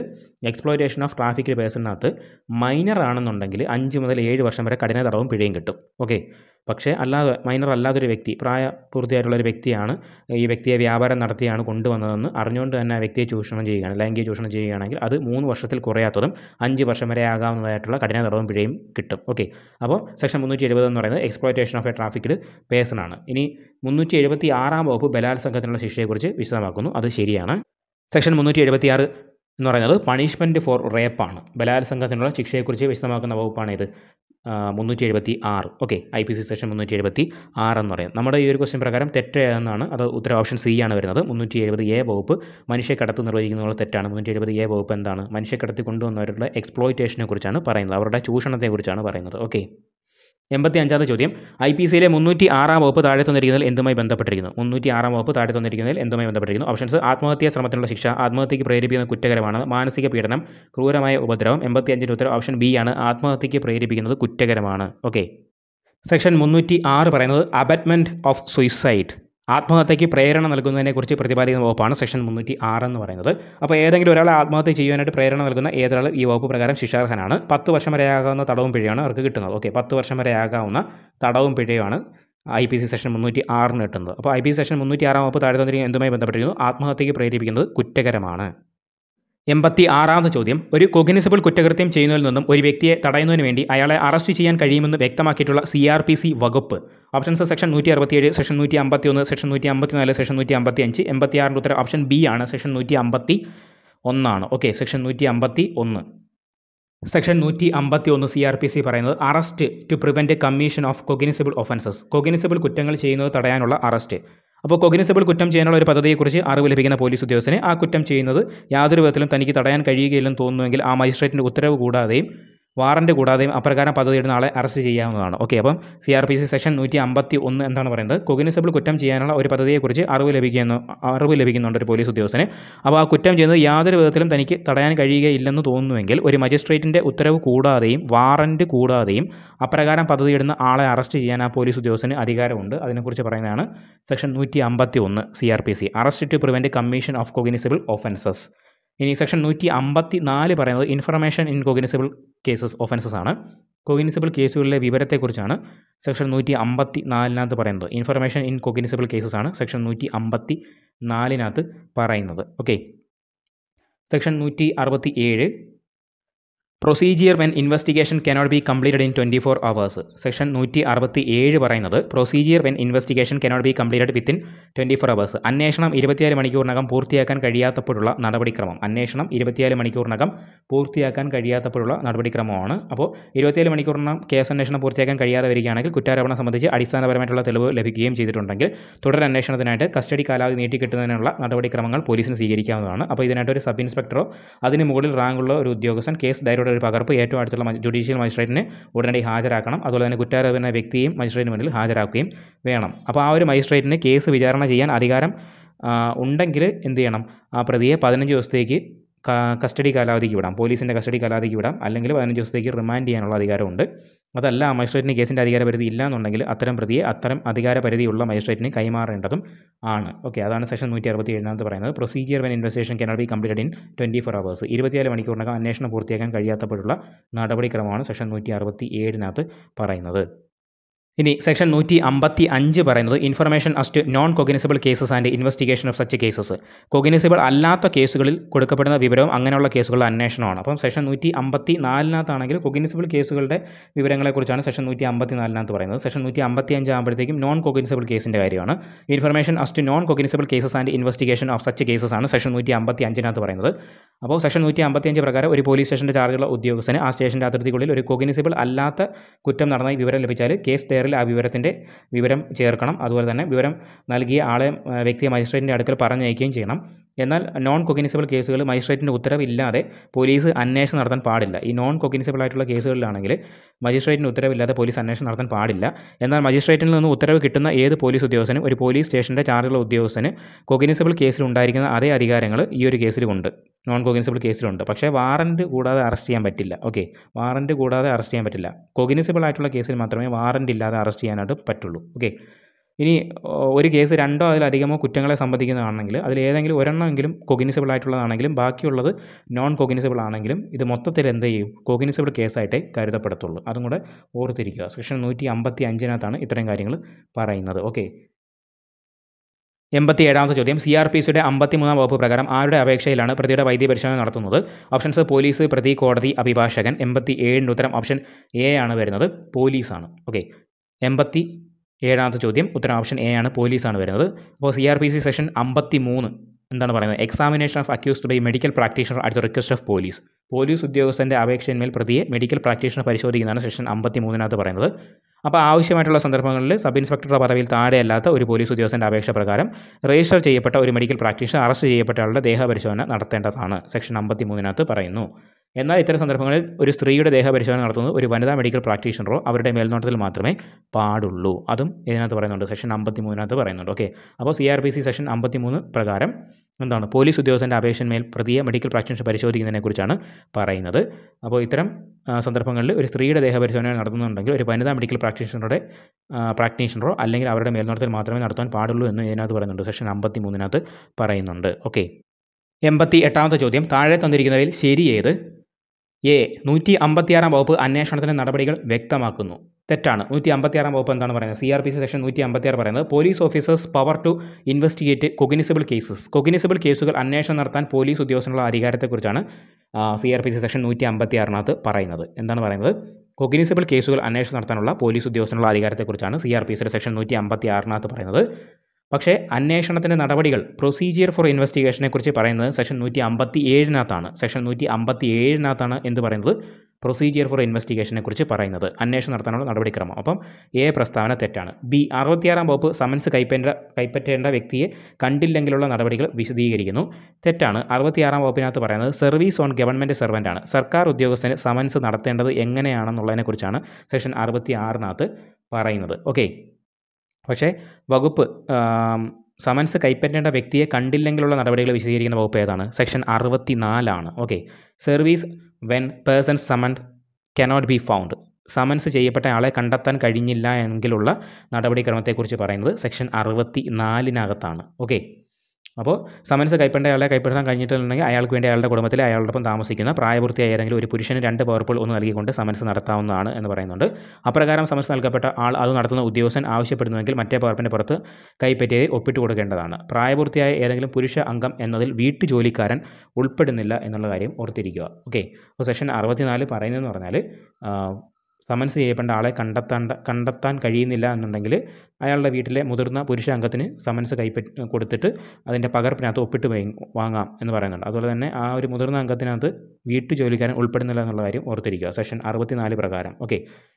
Speaker 1: എക്സ്പ്ലോയിറ്റേഷൻ ഓഫ് ട്രാഫിക് പേഴ്സണിനകത്ത് മൈനർ ആണെന്നുണ്ടെങ്കിൽ അഞ്ച് മുതൽ ഏഴ് വർഷം വരെ കഠിന തടവും പിഴയും കിട്ടും. ഓക്കെ പക്ഷേ അല്ലാതെ മൈനർ അല്ലാത്തൊരു വ്യക്തി പ്രായപൂർത്തിയായിട്ടുള്ള ഒരു വ്യക്തിയാണ് ഈ വ്യക്തിയെ വ്യാപാരം നടത്തിയാണ് കൊണ്ടുവന്നതെന്ന് അറിഞ്ഞുകൊണ്ട് തന്നെ ആ വ്യക്തിയെ ചൂഷണം ചെയ്യുകയാണ് ലൈംഗിക ചൂഷണം ചെയ്യുകയാണെങ്കിൽ അത് മൂന്ന് വർഷത്തിൽ കുറയാത്തതും അഞ്ച് വർഷം വരെ ആകാവുന്നതായിട്ടുള്ള കഠിന തടവും പിഴയും കിട്ടും. ഓക്കെ. അപ്പോൾ സെക്ഷൻ മുന്നൂറ്റി എഴുപത് എന്ന് പറയുന്നത് എക്സ്പ്ലോയിറ്റേഷൻ ഓഫ് എ ട്രാഫിക്ഡ് പേഴ്സണാണ് ഇനി മുന്നൂറ്റി എഴുപത്തി ആറാം വകുപ്പ് ബലാത്സംഗത്തിനുള്ള ശിക്ഷയെക്കുറിച്ച് വിശദമാക്കുന്നു. അത് ശരിയാണ്. സെക്ഷൻ മുന്നൂറ്റി എഴുപത്തി ആറ് എന്ന് പറയുന്നത് പണിഷ്മെന്റ് ഫോർ റേപ്പാണ് ബലാത്സംഗത്തിനുള്ള ശിക്ഷയെക്കുറിച്ച് വിശദമാക്കുന്ന വകുപ്പാണ് ഇത് മുന്നൂറ്റി എഴുപത്തി ആറ് okay I P C section മുന്നൂറ്റി എഴുപത്തി ആറ് എന്ന് പറയുന്നത് നമ്മുടെ ഈ ഒരു ക്വസ്റ്റ്യൻ പ്രകാരം തെറ്റ് എന്നാണ്. അത് ഉത്തര ഓപ്ഷൻ സി ആണ് വരുന്നത്. മുന്നൂറ്റി എഴുപത് എ വകുപ്പ് മനുഷ്യക്കടത്ത് നിർവഹിക്കുന്നത് തെറ്റാണ്. മുന്നൂറ്റി എഴുപത് എ വകുപ്പ് എന്താണ്? മനുഷ്യക്കടത്തി കൊണ്ടുവന്നവരുടെ എക്സ്പ്ലോയിറ്റേഷനെ കുറിച്ചാണ് പറയുന്നത്. അവരുടെ ചൂഷണത്തെക്കുറിച്ചാണ് പറയുന്നത്. ഓക്കെ എൺപത്തി അഞ്ചാമത്തെ ചോദ്യം. ഐ പി സിയിലെ മുന്നൂറ്റി ആറാം വകുപ്പ് താഴെ തന്നിരിക്കുന്നതിൽ എന്തുമായി ബന്ധപ്പെട്ടിരിക്കുന്നു? മുന്നൂറ്റി ആറാം വകുപ്പ് താഴെ തന്നിരിക്കുന്നതിൽ എന്തുമായി ബന്ധപ്പെട്ടിരിക്കുന്നു? ഓപ്ഷൻസ് ആത്മഹത്യാ ശ്രമത്തിനുള്ള ശിക്ഷ ആത്മഹത്യയ്ക്ക് പ്രേരിപ്പിക്കുന്ന കുറ്റകരമാണ് മാനസിക പീഡനം ക്രൂരമായ ഉപദ്രവം എൺപത്തി അഞ്ചിന്റെ ഉത്തരം ഓപ്ഷൻ ബി ആണ് ആത്മഹത്യയ്ക്ക് പ്രേരിപ്പിക്കുന്നത് കുറ്റകരമാണ്. ഓക്കെ സെക്ഷൻ മുന്നൂറ്റി ആറ് പറയുന്നത് അബറ്റ്മെന്റ് ഓഫ് സുയിസൈഡ് ആത്മഹത്യയ്ക്ക് പ്രേരണ നൽകുന്നതിനെക്കുറിച്ച് പ്രതിപാദിക്കുന്ന വകുപ്പാണ് സെക്ഷൻ മുന്നൂറ്റി ആറ് എന്ന് പറയുന്നത്. അപ്പോൾ ഏതെങ്കിലും ഒരാൾ ആത്മഹത്യ ചെയ്യാനായിട്ട് പ്രേരണ നൽകുന്ന ഏതൊരാൾ ഈ വകുപ്പ് പ്രകാരം ശിക്ഷാർഹനാണ്? പത്ത് വർഷം വരെ ആകാവുന്ന തടവും പിഴയാണ് അവർക്ക് കിട്ടുന്നത്. ഓക്കെ പത്ത് വർഷം വരെ ആകാവുന്ന തടവും പിഴയുമാണ് ഐ പി സി സെക്ഷൻ മുന്നൂറ്റി ആറിന് കിട്ടുന്നത്. അപ്പോൾ ഐ പി സി സെക്ഷൻ മുന്നൂറ്റി ആറാം വകുപ്പ് താഴെ തന്നിരിക്കുന്ന എന്തുമായി ബന്ധപ്പെട്ടിരിക്കുന്നു? ആത്മഹത്യയ്ക്ക് പ്രേരിപ്പിക്കുന്നത് കുറ്റകരമാണ്. എൺപത്തി ആറാമത് ചോദ്യം. ഒരു കൊഗ്നിസിബിൾ കുറ്റകൃത്യം ചെയ്യുന്നതിൽ നിന്നും ഒരു വ്യക്തിയെ തടയുന്നതിന് വേണ്ടി അയാളെ അറസ്റ്റ് ചെയ്യാൻ കഴിയുമെന്ന് വ്യക്തമാക്കിയിട്ടുള്ള സി ആർ പി സി വകുപ്പ്. ഓപ്ഷൻസ് സെക്ഷൻ നൂറ്റി അറുപത്തിയേഴ് സെക്ഷൻ നൂറ്റി അമ്പത്തി ഒന്ന് സെക്ഷൻ നൂറ്റി അമ്പത്തിനാല് സെക്ഷൻ നൂറ്റി അമ്പത്തി അഞ്ച് എൺപത്തി ആറിന്റെ ഉത്തരം ഓപ്ഷൻ ബി ആണ് സെക്ഷൻ നൂറ്റി അമ്പത്തി ഒന്നാണ് ഓക്കെ സെക്ഷൻ നൂറ്റി അമ്പത്തി ഒന്ന് സെക്ഷൻ നൂറ്റി അമ്പത്തി ഒന്ന് സി ആർ പി സി പറയുന്നത് arrest to prevent commission of cognizable offences. Cognizable കുറ്റങ്ങൾ ചെയ്യുന്നത് തടയാനുള്ള അറസ്റ്റ്. അപ്പോൾ കൊഗ്നിസബിൾ കുറ്റം ചെയ്യാനുള്ള ഒരു പദ്ധതിയെക്കുറിച്ച് അറിവ് ലഭിക്കുന്ന പോലീസ് ഉദ്യോഗസ്ഥനെ ആ കുറ്റം ചെയ്യുന്നത് യാതൊരു വിധത്തിലും തനിക്ക് തടയാൻ കഴിയുകയില്ലെന്ന് തോന്നുന്നുവെങ്കിൽ ആ മജിസ്ട്രേറ്റിന്റെ ഉത്തരവ് കൂടാതെയും വാറണ്ട് കൂടാതെയും അപ്രകാരം പദ്ധതിയുടെ നാളെ അറസ്റ്റ് ചെയ്യാവുന്നതാണ്. ഓക്കെ അപ്പം C R P C section നൂറ്റി അമ്പത്തി ഒന്ന് എന്താണ് പറയുന്നത്? കൊഗ്നിസബിൾ കുറ്റം ചെയ്യാനുള്ള ഒരു പദ്ധതിയെക്കുറിച്ച് അറിവ് ലഭിക്കുന്നു അറിവ് ലഭിക്കുന്നുണ്ട് ഒരു പോലീസ് ഉദ്യോഗസ്ഥന്. അപ്പോൾ ആ കുറ്റം ചെയ്യുന്നത് യാതൊരു വിധത്തിലും തനിക്ക് തടയാൻ കഴിയുകയില്ലെന്ന് തോന്നുന്നുവെങ്കിൽ ഒരു മജിസ്ട്രേറ്റിന്റെ ഉത്തരവ് കൂടാതെയും വാറന്റ് കൂടാതെയും അപ്രകാരം പദ്ധതിയിടുന്ന ആളെ അറസ്റ്റ് ചെയ്യാൻ ആ പോലീസ് ഉദ്യോഗസ്ഥന് അധികാരമുണ്ട്. അതിനെക്കുറിച്ച് പറയുന്നതാണ് സെക്ഷൻ നൂറ്റി അമ്പത്തി ഒന്ന് C R P C arrest to prevent commission of cognizable offences ഇനി സെക്ഷൻ നൂറ്റി അമ്പത്തി നാല് പറയുന്നത് information in cognizable cases offences ആണ്. കോഗ്നിസിബിൾ കേസുകളിലെ വിവരത്തെക്കുറിച്ചാണ് സെക്ഷൻ നൂറ്റി അമ്പത്തി നാലിനകത്ത് പറയുന്നത്. ഇൻഫർമേഷൻ ഇൻ കോഗ്നിസിബിൾ കേസസ് ആണ് സെക്ഷൻ നൂറ്റി അമ്പത്തി നാലിനകത്ത് പറയുന്നത്. ഓക്കെ സെക്ഷൻ നൂറ്റി അറുപത്തി ഏഴ് procedure when investigation cannot be completed in twenty four hours section നൂറ്റി അറുപത്തി ഏഴ് പറയുന്നത് procedure when investigation cannot be completed within twenty four hours അന്വേഷണം ഇരുപത്തിയാൽ മണിക്കൂറിനകം പൂർത്തിയാക്കാൻ കഴിയാത്തപ്പോഴുള്ള നടപടിക്രമം. അന്വേഷണം ഇരുപത്തിയാൽ മണിക്കൂറിനകം പൂർത്തിയാക്കാൻ കഴിയാത്തപ്പോഴുള്ള നടപടിക്രമമാണ്. അപ്പോൾ ഇരുപത്തിയേഴ് മണിക്കൂറിനകം കേസ് അന്വേഷണം പൂർത്തിയാക്കാൻ കഴിയാതെ വരികയാണെങ്കിൽ കുറ്റാരോപണം സംബന്ധിച്ച് അടിസ്ഥാനപരമായിട്ടുള്ള തെളിവ് ലഭിക്കുകയും ചെയ്തിട്ടുണ്ടെങ്കിൽ തുടർ അന്വേഷണത്തിനായിട്ട് കസ്റ്റഡി കാലാവധി നീട്ടിക്കിട്ടുന്നതിനുള്ള നടപടിക്രമങ്ങൾ പോലീസിന് സ്വീകരിക്കാവുന്നതാണ്. അപ്പോൾ ഇതിനായിട്ട് ഒരു സബ് ഇൻസ്പെക്ടറോ അതിന് മുകളിൽ റാങ്കുള്ള ഒരു ഉദ്യോഗസ്ഥൻ കേസ് ഡയറിയുടെ ഒരു പകർപ്പ് ഏറ്റവും അടുത്തുള്ള ജുഡീഷ്യൽ മജിസ്ട്രേറ്റിന് ഉടനടി ഹാജരാക്കണം. അതുപോലെ തന്നെ കുറ്റാരോപണ വ്യക്തിയും മജിസ്ട്രേറ്റിന് മുന്നിൽ ഹാജരാക്കുകയും വേണം. അപ്പോൾ ആ ഒരു മജിസ്ട്രേറ്റിന് കേസ് വിചാരണ ചെയ്യാൻ അധികാരം ഉണ്ടെങ്കിൽ എന്ത് ചെയ്യണം? ആ പ്രതിയെ പതിനഞ്ച് ദിവസത്തേക്ക് കസ്റ്റഡി കാലാവധിക്ക് വിടാം. പോലീസിന്റെ കസ്റ്റഡി കാലാവധിക്ക് വിടാം. അല്ലെങ്കിൽ പതിനഞ്ച് ദിവസത്തേക്ക് റിമാൻഡ് ചെയ്യാനുള്ള അധികാരമുണ്ട്. അതല്ല മജിസ്ട്രേറ്റിന് കേസിന്റെ അധികാരപരിധി ഇല്ല എന്നുണ്ടെങ്കിൽ അത്തരം പ്രതിയെ അത്തരം അധികാരപരിധിയുള്ള മജിസ്ട്രേറ്റിന് കൈമാറേണ്ടതും ആണ്. ഓക്കെ അതാണ് സെക്ഷൻ നൂറ്റി അറുപത്തി ഏഴിനകത്ത് പറയുന്നത്. Procedure when investigation cannot be completed in twenty four hours ഇരുപത്തിയാൽ മണിക്കൂറിനകം അന്വേഷണം പൂർത്തിയാക്കാൻ കഴിയാത്തപ്പോഴുള്ള നടപടിക്രമമാണ് സെക്ഷൻ നൂറ്റി അറുപത്തി ഏഴിനകത്ത് പറയുന്നത്. ഇനി സെക്ഷൻ നൂറ്റി അമ്പത്തി അഞ്ച് പറയുന്നത് information as to non cognizable cases and investigation of such cases cognizable അല്ലാത്ത കേസുകളിൽ കൊടുക്കപ്പെടുന്ന വിവരവും അങ്ങനെയുള്ള കേസുകളുടെ അന്വേഷണമാണ്. അപ്പം സെക്ഷൻ നൂറ്റി അമ്പത്തി നാലിനകത്താണെങ്കിൽ കൊഗ്നിസിബിൾ കേസുകളുടെ വിവരങ്ങളെക്കുറിച്ചാണ് സെക്ഷൻ നൂറ്റി അമ്പത്തി നാലിനകത്ത് പറയുന്നത്. സെക്ഷൻ നൂറ്റി അമ്പത്തി അഞ്ച് ആകുമ്പോഴത്തേക്കും നോൺ കൊഗ്നിസിബിൾ കേസിന്റെ കാര്യമാണ്. Information as to non cognizable cases and investigation of such cases ആണ് സെക്ഷൻ നൂറ്റി അമ്പത്തി അഞ്ചിനകത്ത് പറയുന്നത്. അപ്പോൾ സെക്ഷൻ നൂറ്റി അമ്പത്തി അഞ്ച് പ്രകാരം ഒരു പോലീസ് സ്റ്റേഷന്റെ ചാർജുള്ള ഉദ്യോഗസ്ഥന് ആ സ്റ്റേഷന്റെ അതിർത്തിക്കുള്ളിൽ ഒരു കൊഗ്നിസിബിൾ അല്ലാത്ത കുറ്റം നടന്ന വിവരം ലഭിച്ചാൽ കേസ് ഡയറിൽ ആ വിവരത്തിന്റെ വിവരം ചേർക്കണം. അതുപോലെ തന്നെ വിവരം നൽകിയ ആളെ വ്യക്തിയെ മജിസ്ട്രേറ്റിന്റെ അടുക്കൽ പറഞ്ഞയക്കുകയും ചെയ്യണം. എന്നാൽ നോൺ കൊഗ്നിസിബിൾ കേസുകൾ മജിസ്ട്രേറ്റിന്റെ ഉത്തരവില്ലാതെ പോലീസ് അന്വേഷണം നടത്താൻ പാടില്ല. ഈ നോൺ കൊഗ്നിസിബിൾ ആയിട്ടുള്ള കേസുകളിലാണെങ്കിൽ മജിസ്ട്രേറ്റിന്റെ ഉത്തരവില്ലാതെ പോലീസ് അന്വേഷണം നടത്താൻ പാടില്ല. എന്നാൽ മജിസ്ട്രേറ്റിൽ നിന്ന് ഉത്തരവ് കിട്ടുന്ന ഏത് പോലീസ് ഉദ്യോഗസ്ഥനും ഒരു പോലീസ് സ്റ്റേഷന്റെ ചാർജുള്ള ഉദ്യോഗസ്ഥന് കൊഗ്നിസിബിൾ കേസിൽ ഉണ്ടായിരിക്കുന്ന അതേ അധികാരങ്ങൾ ഈ ഒരു കേസിലുണ്ട്. Non cognizable കേസിലുണ്ട്. പക്ഷേ വാറന്റ് കൂടാതെ അറസ്റ്റ് ചെയ്യാൻ പറ്റില്ല. ഓക്കെ. വാറന്റ് കൂടാതെ അറസ്റ്റ് ചെയ്യാൻ പറ്റില്ല. കൊഗ്നിസിബിൾ ആയിട്ടുള്ള കേസിൽ മാത്രമേ വാറന്റ് ഇല്ലാതെ അറസ്റ്റ് ചെയ്യാനായിട്ട് പറ്റുള്ളൂ. ഓക്കെ? ഇനി ഒരു കേസ് രണ്ടോ അതിലധികമോ കുറ്റങ്ങളെ സംബന്ധിക്കുന്നതാണെങ്കിൽ അതിൽ ഏതെങ്കിലും ഒരെണ്ണമെങ്കിലും കൊഗ്നിസിബിൾ ആയിട്ടുള്ളതാണെങ്കിലും ബാക്കിയുള്ളത് നോൺ കൊഗ്നിസിബിൾ ആണെങ്കിലും ഇത് മൊത്തത്തിൽ എന്ത് ചെയ്യും? കൊഗ്നിസിബിൾ കേസായിട്ടേ കരുതപ്പെടത്തുള്ളൂ. അതും കൂടെ ഓർത്തിരിക്കുക. സെക്ഷൻ നൂറ്റി അമ്പത്തി അഞ്ചിനകത്താണ് ഇത്തരം കാര്യങ്ങൾ പറയുന്നത്. ഓക്കെ? എൺപത്തി ഏഴാമത്തെ ചോദ്യം സി ആർ പി സിയുടെ അമ്പത്തിമൂന്നാം വകുപ്പ് പ്രകാരം ആരുടെ അപേക്ഷയിലാണ് പ്രതിയുടെ വൈദ്യ പരിശോധന നടത്തുന്നത്? ഓപ്ഷൻസ് പോലീസ് പ്രതി കോടതി അഭിഭാഷകൻ എൺപത്തി ഏഴിന്റെ ഉത്തരം ഓപ്ഷൻ എ ആണ് വരുന്നത്. പോലീസാണ്. ഓക്കെ? എൺപത്തി ഏഴാമത്തെ ചോദ്യം. ഉത്തരം ഓപ്ഷൻ എ ആണ്. പോലീസാണ് വരുന്നത്. അപ്പോൾ C R P C section അമ്പത്തി മൂന്ന് എന്താണ് പറയുന്നത്? Examination of accused by medical practitioner at the request of police police ഉദ്യോഗസ്ഥന്റെ അപേക്ഷയിന്മേൽ പ്രതിയെ മെഡിക്കൽ പ്രാക്ടീഷണർ പരിശോധിക്കുന്നതാണ് സെഷൻ അമ്പത്തി മൂന്നിനകത്ത് പറയുന്നത്. അപ്പോൾ ആവശ്യമായിട്ടുള്ള സന്ദർഭങ്ങളിൽ സബ് ഇൻസ്പെക്ടറുടെ പദവിയിൽ താഴെയല്ലാത്ത ഒരു പോലീസ് ഉദ്യോഗസ്ഥന്റെ അപേക്ഷ പ്രകാരം രജിസ്റ്റർ ചെയ്യപ്പെട്ട ഒരു മെഡിക്കൽ പ്രാക്ടീഷണർ അറസ്റ്റ് ചെയ്യപ്പെട്ട ആളുടെ ദേഹപരിശോധന നടത്തേണ്ടതാണ്. സെക്ഷൻ അമ്പത്തി മൂന്നിനകത്ത് പറയുന്നു. എന്നാൽ ഇത്തരം സന്ദർഭങ്ങളിൽ ഒരു സ്ത്രീയുടെ ദേഹപരിശോധന നടത്തുന്നത് ഒരു വനിതാ മെഡിക്കൽ പ്രാക്ടീഷണറോ അവരുടെ മേൽനോട്ടത്തിൽ മാത്രമേ പാടുള്ളൂ. അതും ഇതിനകത്ത് പറയുന്നുണ്ട്. സെക്ഷൻ അമ്പത്തി മൂന്നിനകത്ത് പറയുന്നുണ്ട്. ഓക്കെ അപ്പോൾ C R P C section അമ്പത്തി മൂന്ന് പ്രകാരം എന്താണ്? പോലീസ് ഉദ്യോഗസ്ഥന്റെ അപേക്ഷന്മേൽ പ്രതിയെ മെഡിക്കൽ പ്രാക്ടീഷണർ പരിശോധിക്കുന്നതിനെക്കുറിച്ചാണ് പറയുന്നത്. അപ്പോൾ ഇത്തരം സന്ദർഭങ്ങളിൽ ഒരു സ്ത്രീയുടെ ദേഹപരിശോധന നടത്തുന്നുണ്ടെങ്കിൽ ഒരു വനിതാ മെഡിക്കൽ പ്രാക്ടീഷണറുടെ പ്രാക്ടീഷണറോ അല്ലെങ്കിൽ അവരുടെ മേൽനോട്ടത്തിൽ മാത്രമേ നടത്താൻ പാടുള്ളൂ എന്ന് ഇതിനകത്ത് പറയുന്നുണ്ട്. സെക്ഷൻ അമ്പത്തി മൂന്നിനകത്ത് പറയുന്നുണ്ട്. ഓക്കെ എൺപത്തി എട്ടാമത്തെ ചോദ്യം. താഴെ തന്നിരിക്കുന്നവയിൽ ശരി ഏത്? എ നൂറ്റി അമ്പത്തിയാറാം വകുപ്പ് അന്വേഷണത്തിന്റെ നടപടികൾ വ്യക്തമാക്കുന്നു. തെറ്റാണ്. നൂറ്റി അമ്പത്തിയാറാം വകുപ്പ് എന്താണ് പറയുന്നത്? C R P C section നൂറ്റി അമ്പത്തിയാറ് പറയുന്നത് police officers power to investigate cognizable cases. Cognizable കേസുകൾ അന്വേഷണം നടത്താൻ പോലീസ് ഉദ്യോഗസ്ഥനുള്ള അധികാരത്തെക്കുറിച്ചാണ് C R P C section നൂറ്റി അമ്പത്തിയാറിനകത്ത് പറയുന്നത്. എന്താണ് പറയുന്നത്? കൊഗ്നിസിബിൾ കേസുകൾ അന്വേഷണം നടത്താനുള്ള പോലീസ് ഉദ്യോഗസ്ഥനുള്ള അധികാരത്തെക്കുറിച്ചാണ് സി ആർ പി സിയുടെ സെക്ഷൻ നൂറ്റി അമ്പത്തി ആറിനകത്ത് പറയുന്നത്. പക്ഷേ അന്വേഷണത്തിന്റെ നടപടികൾ പ്രൊസീജിയർ ഫോർ ഇൻവെസ്റ്റിഗേഷനെ കുറിച്ച് പറയുന്നത് സെക്ഷൻ നൂറ്റി അമ്പത്തി ഏഴിനകത്താണ് സെക്ഷൻ നൂറ്റി അമ്പത്തി ഏഴിനകത്താണ് എന്ത് പറയുന്നത് പ്രൊസീജിയർ ഫോർ ഇൻവെസ്റ്റിഗേഷനെ കുറിച്ച് പറയുന്നത്. അന്വേഷണം നടത്താനുള്ള നടപടിക്രമം. അപ്പം എ പ്രസ്താവന തെറ്റാണ്. ബി അറുപത്തിയാറാം വകുപ്പ് സമൻസ് കൈപ്പറ്റ കൈപ്പറ്റേണ്ട വ്യക്തിയെ കണ്ടില്ലെങ്കിലുള്ള നടപടികൾ വിശദീകരിക്കുന്നു. തെറ്റാണ്. അറുപത്തിയാറാം വകുപ്പിനകത്ത് പറയുന്നത് സർവീസ് ഓൺ ഗവൺമെന്റ് സെർവന്റാണ് സർക്കാർ ഉദ്യോഗസ്ഥന് സമൻസ് നടത്തേണ്ടത് എങ്ങനെയാണെന്നുള്ളതിനെക്കുറിച്ചാണ് സെക്ഷൻ അറുപത്തി ആറിനകത്ത് പറയുന്നത്. ഓക്കെ പക്ഷേ വകുപ്പ് സമൻസ് കൈപ്പറ്റേണ്ട വ്യക്തിയെ കണ്ടില്ലെങ്കിലുള്ള നടപടികൾ വിശദീകരിക്കുന്ന വകുപ്പ് ഏതാണ്? സെക്ഷൻ അറുപത്തി നാലാണ് okay. Service when persons summoned cannot be found. Summons ചെയ്യപ്പെട്ട ആളെ കണ്ടെത്താൻ കഴിഞ്ഞില്ല എങ്കിലുള്ള നടപടിക്രമത്തെക്കുറിച്ച് പറയുന്നത് സെക്ഷൻ അറുപത്തി നാലിനകത്താണ് ഓക്കെ. അപ്പോൾ സമൻസ് കൈപ്പണ്ട ആളെ കൈപ്പറ്റാൻ കഴിഞ്ഞിട്ടുണ്ടെങ്കിൽ അയാൾക്ക് വേണ്ടി അയാളുടെ കുടുംബത്തിലെ അയാളോടൊപ്പം താമസിക്കുന്ന പ്രായപൂർത്തിയായ ഏതെങ്കിലും ഒരു പുരുഷന് രണ്ട് പവർപ്പുൾ ഒന്ന് നൽകിക്കൊണ്ട് സമൻസ് നടത്താവുന്നതാണ് എന്ന് പറയുന്നുണ്ട്. അപ്രകാരം സമൻസ് നൽകപ്പെട്ട ആൾ അത് നടത്തുന്ന ഉദ്യോഗസ്ഥൻ ആവശ്യപ്പെടുന്നുവെങ്കിൽ മറ്റേ പവർപ്പിന്റെ പുറത്ത് കൈപ്പറ്റിയെ ഒപ്പിട്ട് കൊടുക്കേണ്ടതാണ് പ്രായപൂർത്തിയായ ഏതെങ്കിലും പുരുഷ അംഗം എന്നതിൽ വീട്ടു ജോലിക്കാരൻ ഉൾപ്പെടുന്നില്ല എന്നുള്ള കാര്യം ഓർത്തിരിക്കുക. ഓക്കെ അപ്പോൾ സെഷൻ അറുപത്തിനാല് പറയുന്നതെന്ന് പറഞ്ഞാൽ സമൻസ് ചെയ്യപ്പെട്ട ആളെ കണ്ടെത്താണ്ട കണ്ടെത്താൻ കഴിയുന്നില്ല എന്നുണ്ടെങ്കിൽ അയാളുടെ വീട്ടിലെ മുതിർന്ന പുരുഷ അംഗത്തിന് സമൻസ് കൈപ്പറ്റി കൊടുത്തിട്ട് അതിന്റെ പകർപ്പിനകത്ത് ഒപ്പിട്ട് വാങ്ങാം എന്ന് പറയുന്നുണ്ട്. അതുപോലെ തന്നെ ആ ഒരു മുതിർന്ന അംഗത്തിനകത്ത് വീട്ടു ജോലിക്കാരൻ ഉൾപ്പെടുന്നില്ല എന്നുള്ള കാര്യം ഓർത്തിരിക്കുക. സെഷൻ അറുപത്തിനാല് പ്രകാരം. ഓക്കെ.